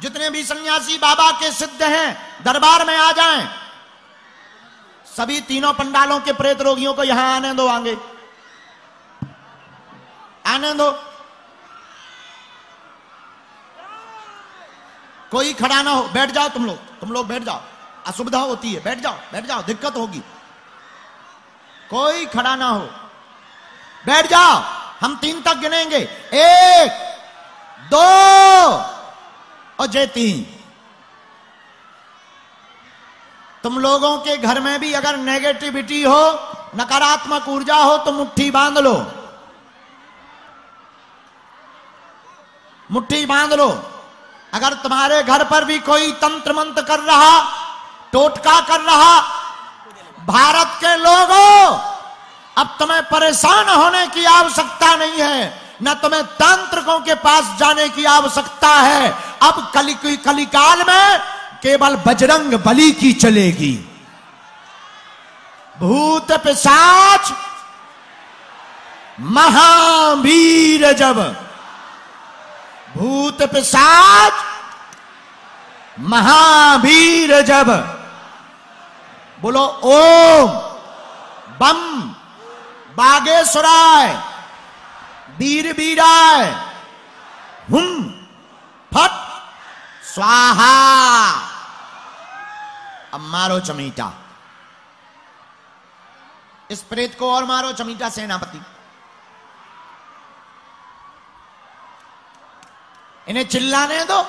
जितने भी सन्यासी बाबा के सिद्ध हैं, दरबार में आ जाएँ। सभी तीनों पंडालों के प्रेत रोगियों को यहाँ आने दो आगे। आने दो। कोई खड़ा ना हो, बैठ जाओ तुम लोग। तुम लोग बैठ जाओ। असुविधा होती है। बैठ जाओ बैठ जाओ। दिक्कत होगी। कोई खड़ा ना हो। बैठ जाओ। हम तीन तक गिनेंगे। एक, दो और तीन। तुम लोगों के घर में भी अगर नेगेटिविटी हो, नकारात्मक ऊर्जा हो तो मुट्ठी बाँध लो। मुट्ठी बाँध लो। अगर तुम्हारे घर पर भी कोई तंत्र मंत्र कर रहा, टोटका कर रहा, भारत के लोगों, अब तुम्हें परेशान होने की आवश्यकता नहीं है, न तुम्हें तांत्रिकों के पास जाने की आवश्यकता है अब कली, कलिकाल में केवल बजरंग बली की चलेगी। भूत पिशाच, महावीर जब। भूत पिशाच, महावीर जब। बोलो, ओम, बम, बागेश्वराय वीर बीराय हुम, फट। स्वाहा। अब मारो चमीटा। इस प्रेत को और मारो चमीटा, सेनापति। इन्हें चिल्लाने दो।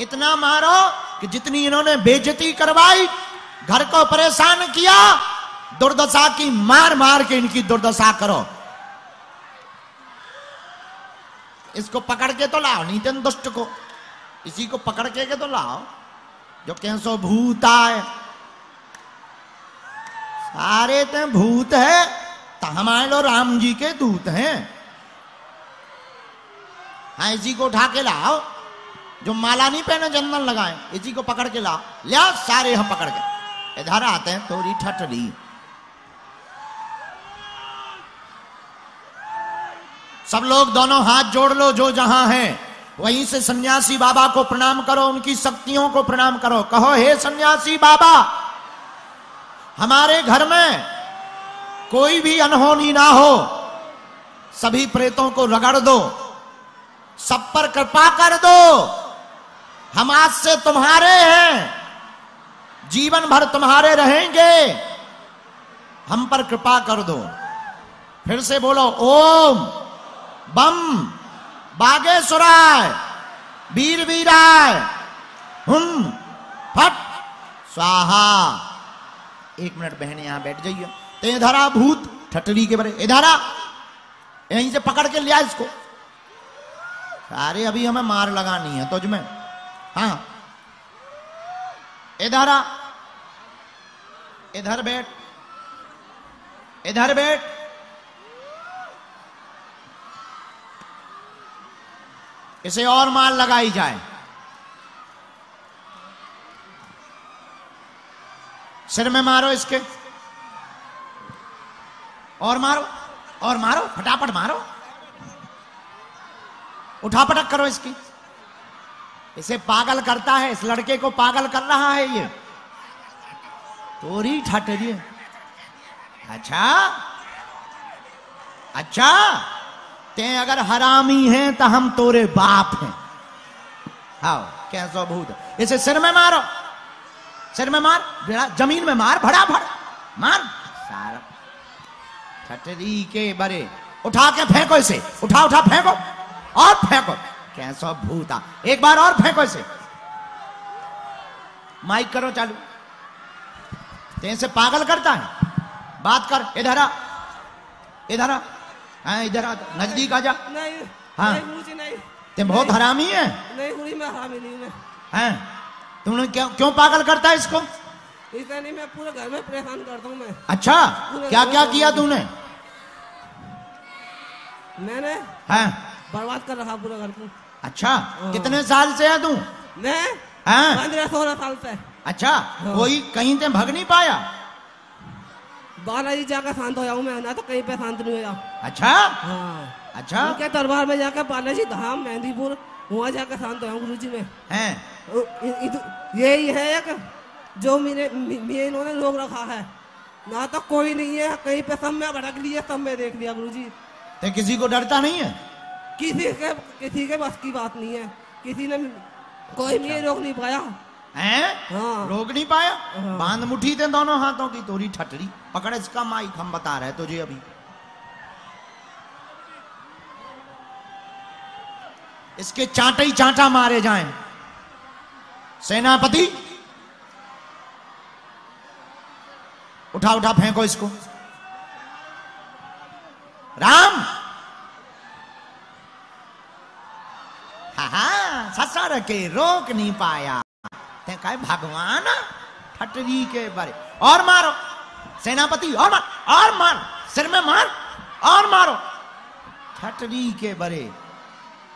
इतना मारो कि जितनी इन्होंने बेजती करवाई, घर को परेशान किया, दुर्दशा की मार मार के इनकी दुर्दशा करो। इसको पकड़ के तो लाओ नीतन दुष्ट को। इसी को पकड़ के, के तो लाओ। जो कैसो भूत आए। सारे ते भूत है तो हमारे लो राम जी के दूत हैं। हाँ इसी को उठा के लाओ। जो माला नहीं पहने चंदन लगाए इसी को पकड़ के लाओ। लिया सारे हम पकड़ के। इधर आते हैं थोड़ी ठटरी सब लोग दोनों हाथ जोड़ लो, जो जहाँ हैं। वहीं से सन्यासी बाबा को प्रणाम करो, उनकी शक्तियों को प्रणाम करो। कहो, हे सन्यासी बाबा, हमारे घर में कोई भी अनहोनी ना हो। सभी प्रेतों को रगड़ दो, सब पर कृपा कर दो। हम आज से तुम्हारे हैं। जीवन भर तुम्हारे रहेंगे। हम पर कृपा कर दो। फिर से बोलो, ओम। बम, बागेश्वराय वीर वीराय हुम, फट, स्वाहा। एक मिनट बहन यहाँ बैठ जाइए। तो इधरा भूत ठटरी के बड़े इधरा यहीं से पकड़ के लिया इसको। सारे अभी हमें मार लगानी है तुझ में। हाँ। इधर इधर बैठ। इधर बैठ। इसे और माल लगाई जाए। सिर में मारो इसके। और मारो और मारो, फटाफट मारो। उठा पटक करो इसकी। इसे पागल करता है, इस लड़के को पागल कर रहा है ये। तोरी ठटरी अच्छा? अच्छा? ते अगर हरामी हैं तो हम तोरे बाप हैं। हाँ कैसो भूत इसे सिर में मारो। सिर में मार ज़मीन में मार, भड़ा भड़, मार। सारा। ठटरी के बरे। उठा के फेंको इसे। उठा उठा, फेंको। और फेंको। कैसो भूता एक बार और फेंको इसे। माइक करो चालू। तेरे पागल करता है। बात कर, इधर आ। इधर आ। हाँ इधर आ नज़दीक आ जा। नहीं हाँ। नहीं गुरुजी बहुत हरामी है। नहीं मैं हरामी नहीं मैं हैं। तुमने क्यों क्यों पागल करता है इसको? इसे नहीं मैं पूरे घर में परेशान करता हूँ मैं। अच्छा क्या क्या किया तूने मैंने हैं। बर्बाद कर रखा पूरे घर को। अच्छा कितने साल से है तू मैं हैं। पंद्रह सोलह साल से। अच्छा कोई कहीं ते भग नहीं पाया? बालाजी जाकर शांत हो जाऊँ मैं ना तो कहीं पे शांत नहीं हो जाऊँ। अच्छा? हाँ। अच्छा? उनके दरबार में जाकर बालाजी धाम मेहंदीपुर वहाँ जाकर शांत हो जाऊँ गुरु जी में? हैं। इ- यही है एक जो मेरे मे इन्होंने रोक रखा है। ना तो कोई नहीं है कहीं पे सब में भटक लिया सब में देख लिया गुरु जी ते किसी को डरता नहीं है? किसी के किसी के बस की बात नहीं है। किसी ने कोई भी रोक नहीं पाया। हैं? हाँ। रोक नहीं पाया? बाँध मुट्ठी थे दोनों हाथों की तोरी ठटरी। पकड़ इसका माइक हम बता रहे तुझे अभी। इसके चांटे ही चांटा मारे जाएँ। सेनापति? उठा उठा फेंको इसको। राम! हा हा ससुर के रोक नहीं पाया। ते कहे भगवान? ठटरी के बारे। और मारो। सेनापति, और मार और मार। सिर में मार, और मारो। ठटरी के बरे।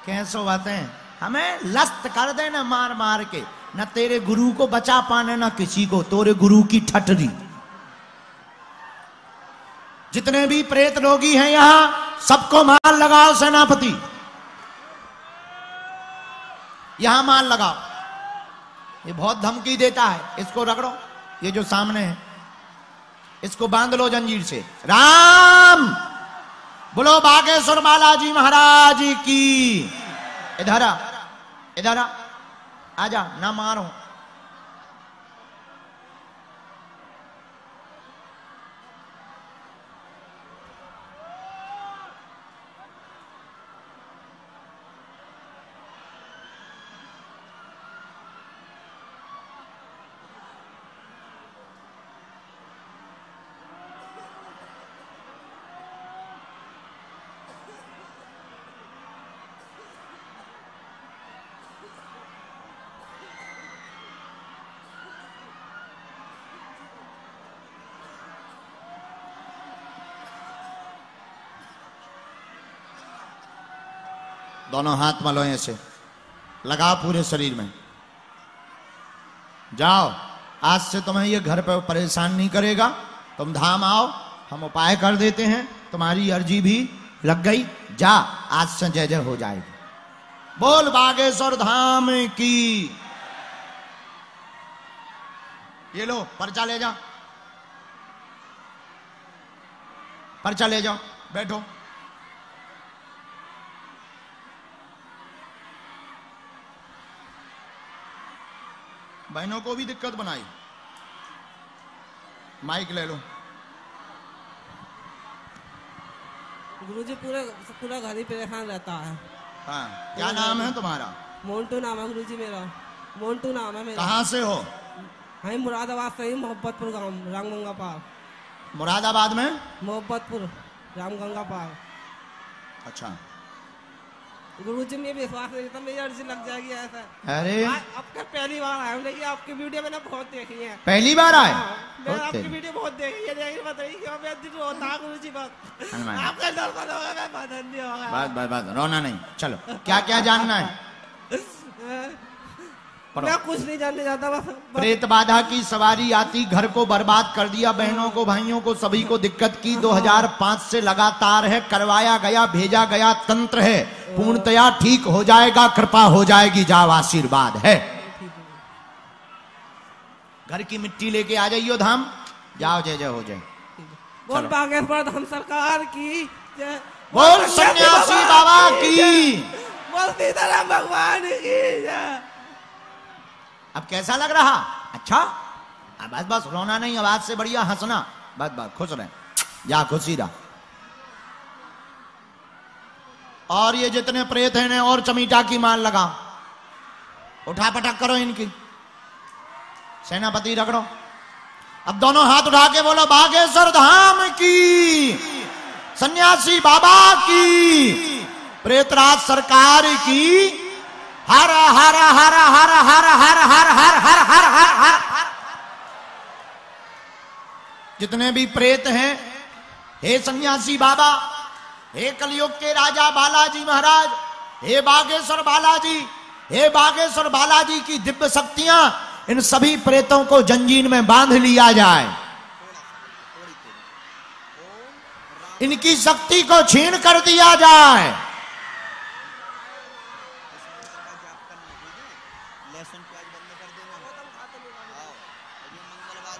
कैसो बातें? हमें लस्त कर दे न मार मार के। न तेरे गुरु को बचा पाने, ना किसी को। तोरे गुरु की ठटरी। जितने भी प्रेत रोगी हैं यहाँ, सबको मार लगाओ, सेनापति। यहाँ मार लगाओ। ये बहुत धमकी देता है। इसको रगड़ो। ये जो सामने है, इसको बाँध लो जंजीर से। राम! बोलो, बागेश्वर बालाजी महाराज की। इधर इधर आ। आजा, ना मारो। दोनों हाथ मलो ऐसे लगाओ पूरे शरीर में। जाओ, आज से तुम्हें ये घर पर परेशान नहीं करेगा। तुम धाम आओ, हम उपाय कर देते हैं। तुम्हारी अर्जी भी लग गई। जा, आज से जय जय हो जाएगी। बोल बागेश्वर धाम की। ये लो, पर्चा ले जाओ। पर्चा ले जाओ, बैठो। बहनों को भी दिक्कत बनाई। माइक ले लो। गुरु जी पूरे पूरा घर ही परेशान रहता है। हाँ क्या नाम है तुम्हारा? मोन्टू नाम है गुरु जी मेरा। मोन्टू नाम है मेरा। कहाँ से हो? हम मुरादाबाद से ही मोहब्बतपुर गाँव रामगंगा पार। मुरादाबाद में? मोहब्बतपुर रामगंगा पार। अच्छा। गुरु जी में विश्वास नहीं था मेरी अर्जी लग जाएगी ऐसा। अरे। अब आपका पहली बार आया हूँ लेकिन आपकी वीडियो मैंने बहुत देखी है। पहली बार आए हाँ, मैंने आपकी वीडियो बहुत देखी है देखिए बताइए क्यों मैं दिल रोता गुरु जी बस। आपका दर्शन होगा मैं बदन नहीं होगा बात बात बात रोना नहीं। चलो क्या क्या जानना है। मैं कुछ नहीं जानने जाता बस प्रेत बाधा की सवारी आती घर को बर्बाद कर दिया बहनों को भाइयों को सभी को दिक्कत की। 2005 से लगातार है करवाया गया भेजा गया तंत्र है। पूर्णतया ठीक हो जाएगा कृपा हो जाएगी जाओ आशीर्वाद है। घर की मिट्टी लेके आ जाइयो धाम। जाओ जय जय हो जाए बोल बागेश्वर धाम सरकार की बोल सन्यासी बाबा की। बोल सीताराम भगवान की जय। अब कैसा लग रहा? अच्छा? बस बस, रोना नहीं आवाज़ से बढ़िया हंसना। बस बस, खुश रहे। जा, खुशी रहा। और ये जितने प्रेत हैं और चमीटा की माल लगा। उठा पटक करो इनकी। सेनापति, रगड़ो। अब दोनों हाथ उठा के बोलो, बागेश्वर धाम की, सन्यासी बाबा की, प्रेतराज सरकार की हर हर हर हर हर हर हर हर हर हर हर हर जितने भी प्रेत हैं हे सन्यासी बाबा हे कलयुग के राजा बालाजी महाराज हे बागेश्वर बालाजी हे बागेश्वर बालाजी की दिव्य शक्तियाँ इन सभी प्रेतों को जंजीर में बाँध लिया जाए इनकी शक्ति को छीन कर दिया जाए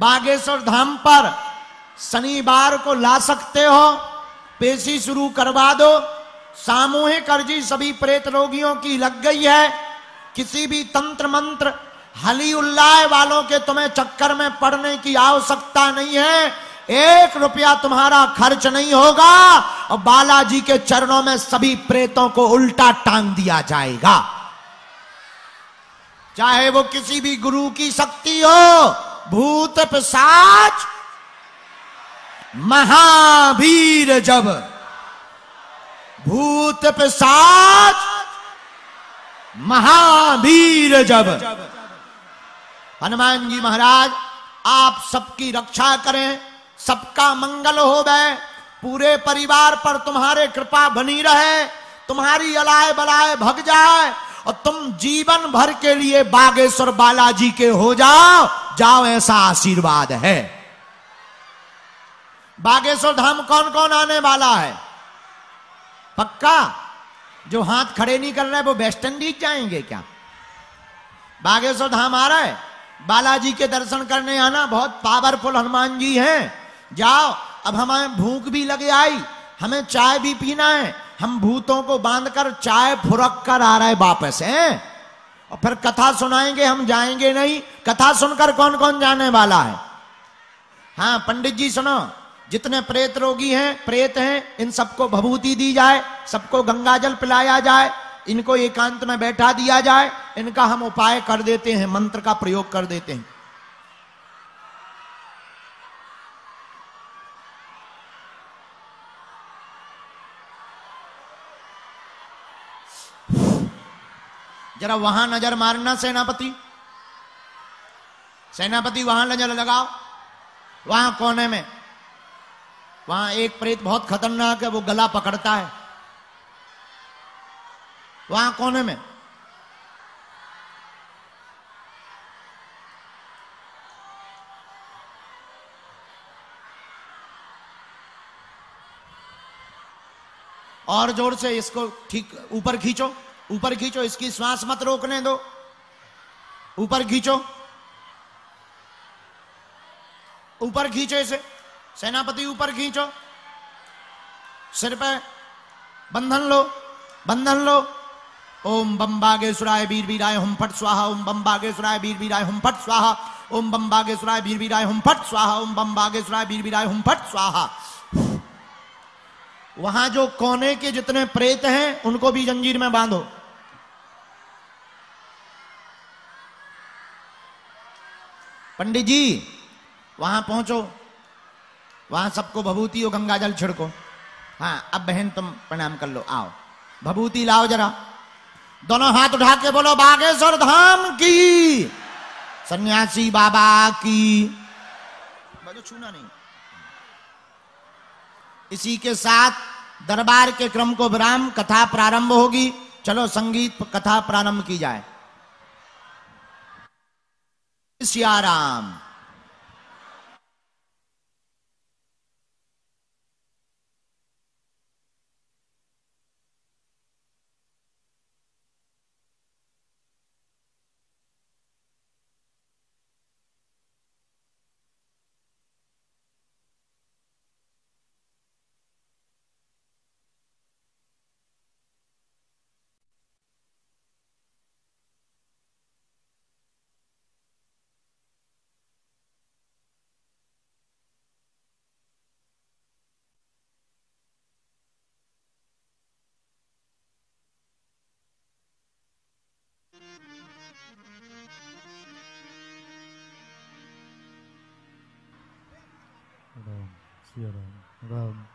बागेश्वर धाम पर शनिवार को ला सकते हो। पेशी शुरू करवा दो। सामूहिक अर्जी सभी प्रेत रोगियों की लग गई है। किसी भी तंत्र मंत्र हली उल्लाह वालों के तुम्हें चक्कर में पड़ने की आवश्यकता नहीं है। एक रुपया तुम्हारा खर्च नहीं होगा और बालाजी के चरणों में सभी प्रेतों को उल्टा टांग दिया जाएगा। चाहे वो किसी भी गुरु की शक्ति हो भूत पिशाच, महावीर जब। भूत पिशाच, महावीर जब। हनुमान जी महाराज, आप सबकी रक्षा करें, सबका मंगल हो गए पूरे परिवार पर तुम्हारे कृपा बनी रहे, तुम्हारी अलाय बलाय भग जाए और तुम जीवन भर के लिए बागेश्वर बालाजी के हो जाओ जाओ ऐसा आशीर्वाद है। बागेश्वर धाम कौन कौन आने वाला है? पक्का? जो हाथ खड़े नहीं कर रहे, वो वेस्ट इंडीज जाएँगे क्या? बागेश्वर धाम आ रहा है? बालाजी के दर्शन करने आना, बहुत पावरफुल हनुमान जी हैं। जाओ, अब हमें भूख भी लगे आई। हमें चाय भी पीना है। हम भूतों को बांधकर चाय फुरक कर आ रहे वापस, हैं? और फिर कथा सुनाएँगे, हम जाएँगे नहीं। कथा सुनकर कौन कौन जाने वाला है? हाँ पंडित जी सुनो। जितने प्रेत रोगी हैं, प्रेत हैं, इन सबको भभूति दी जाए, सबको गंगा जल पिलाया जाए, इनको एकांत में बैठा दिया जाए, इनका हम उपाय कर देते हैं, मंत्र का प्रयोग कर देते हैं। जरा वहाँ नज़र मारना, सेनापति। सेनापति, वहाँ नज़र लगाओ। वहाँ कोने में। वहाँ एक प्रेत बहुत खतरनाक है, वो गला पकड़ता है। वहाँ कोने में। और ज़ोर से इसको ठीक ऊपर खींचो। ऊपर खींचो, इसकी श्वास मत रोकने दो। ऊपर खींचो। ऊपर खींचो इसे। सेनापति ऊपर खींचो। सिर पे बंधन लो बंधन लो। ओम बम बागेश्वराय वीर वीराय हम फट स्वाहा, ओम बम बागेश्वराय वीर वीराय हुम फट स्वाहा। ओम बम बागेश्वराय वीर वीराय हम फट स्वाहा, ओम बम बागेश्वराय वीर वीराय हुम फट स्वाहा। वहाँ जो कोने के जितने प्रेत हैं, उनको भी जंजीर में बांधो। पंडित जी, वहाँ पहुंचो। वहाँ सबको भभूति और गंगा जल छिड़को। हाँ अब बहन, तुम प्रणाम कर लो। आओ। भभूति लाओ जरा। दोनों हाथ उठा के बोलो, बागेश्वर धाम की, सन्यासी बाबा की। छूना नहीं। इसी के साथ दरबार के क्रम को विराम, कथा प्रारंभ होगी। चलो संगीत कथा प्रारंभ की जाए। सियाराम। um,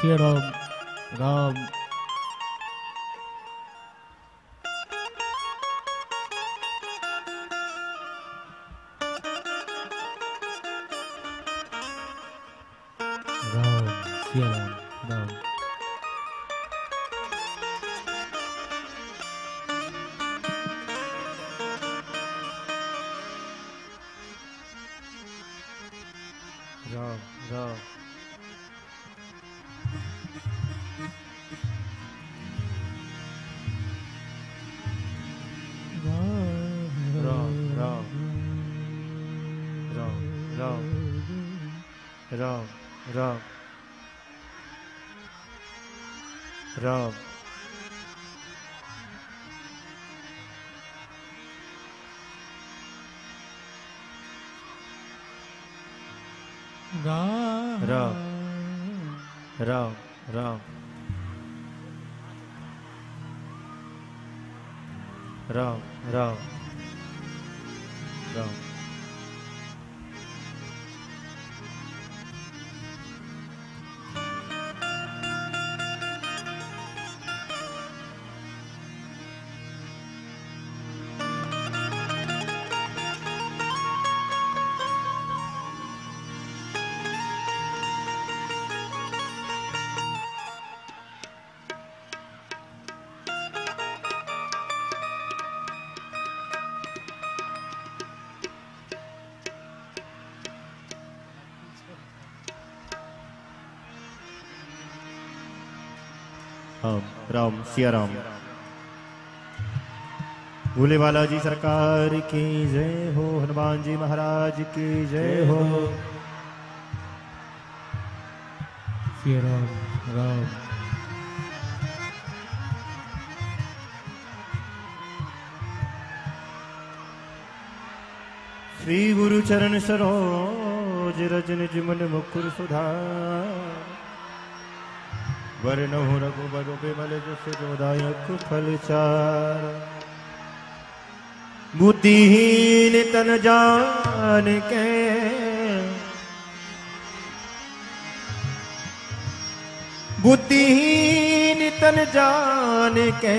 श्री राम राम राम सिया राम। भोले बालाजी सरकार की जय हो हनुमान जी महाराज की जय हो। सिया राम राम। श्री गुरु चरण सरोज रजन जुमन मुकुर सुधार। वरनहु रघुबर बिमल जस जोदायक फल चार। बुद्धिहीन तन जान के बुद्धिहीन तन जान के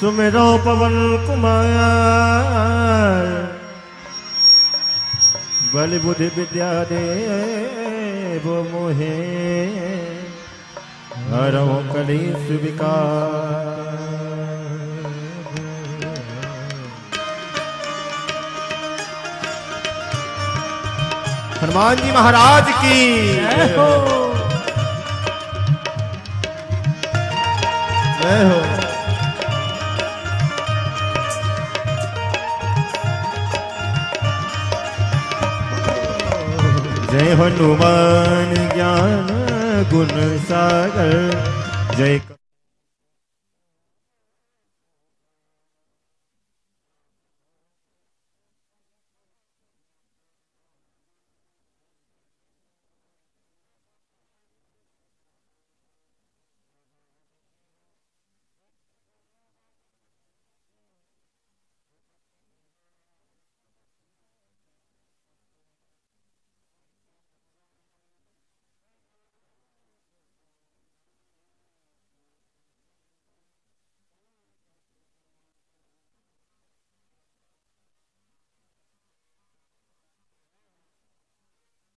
सुमिरो पवन कुमार। बल बुद्धि विद्या गुम मोहे। हरो कली सुविका हनुमान जी महाराज की। जय हो। हो। हनुमान ज्ञान गुण सागर। जय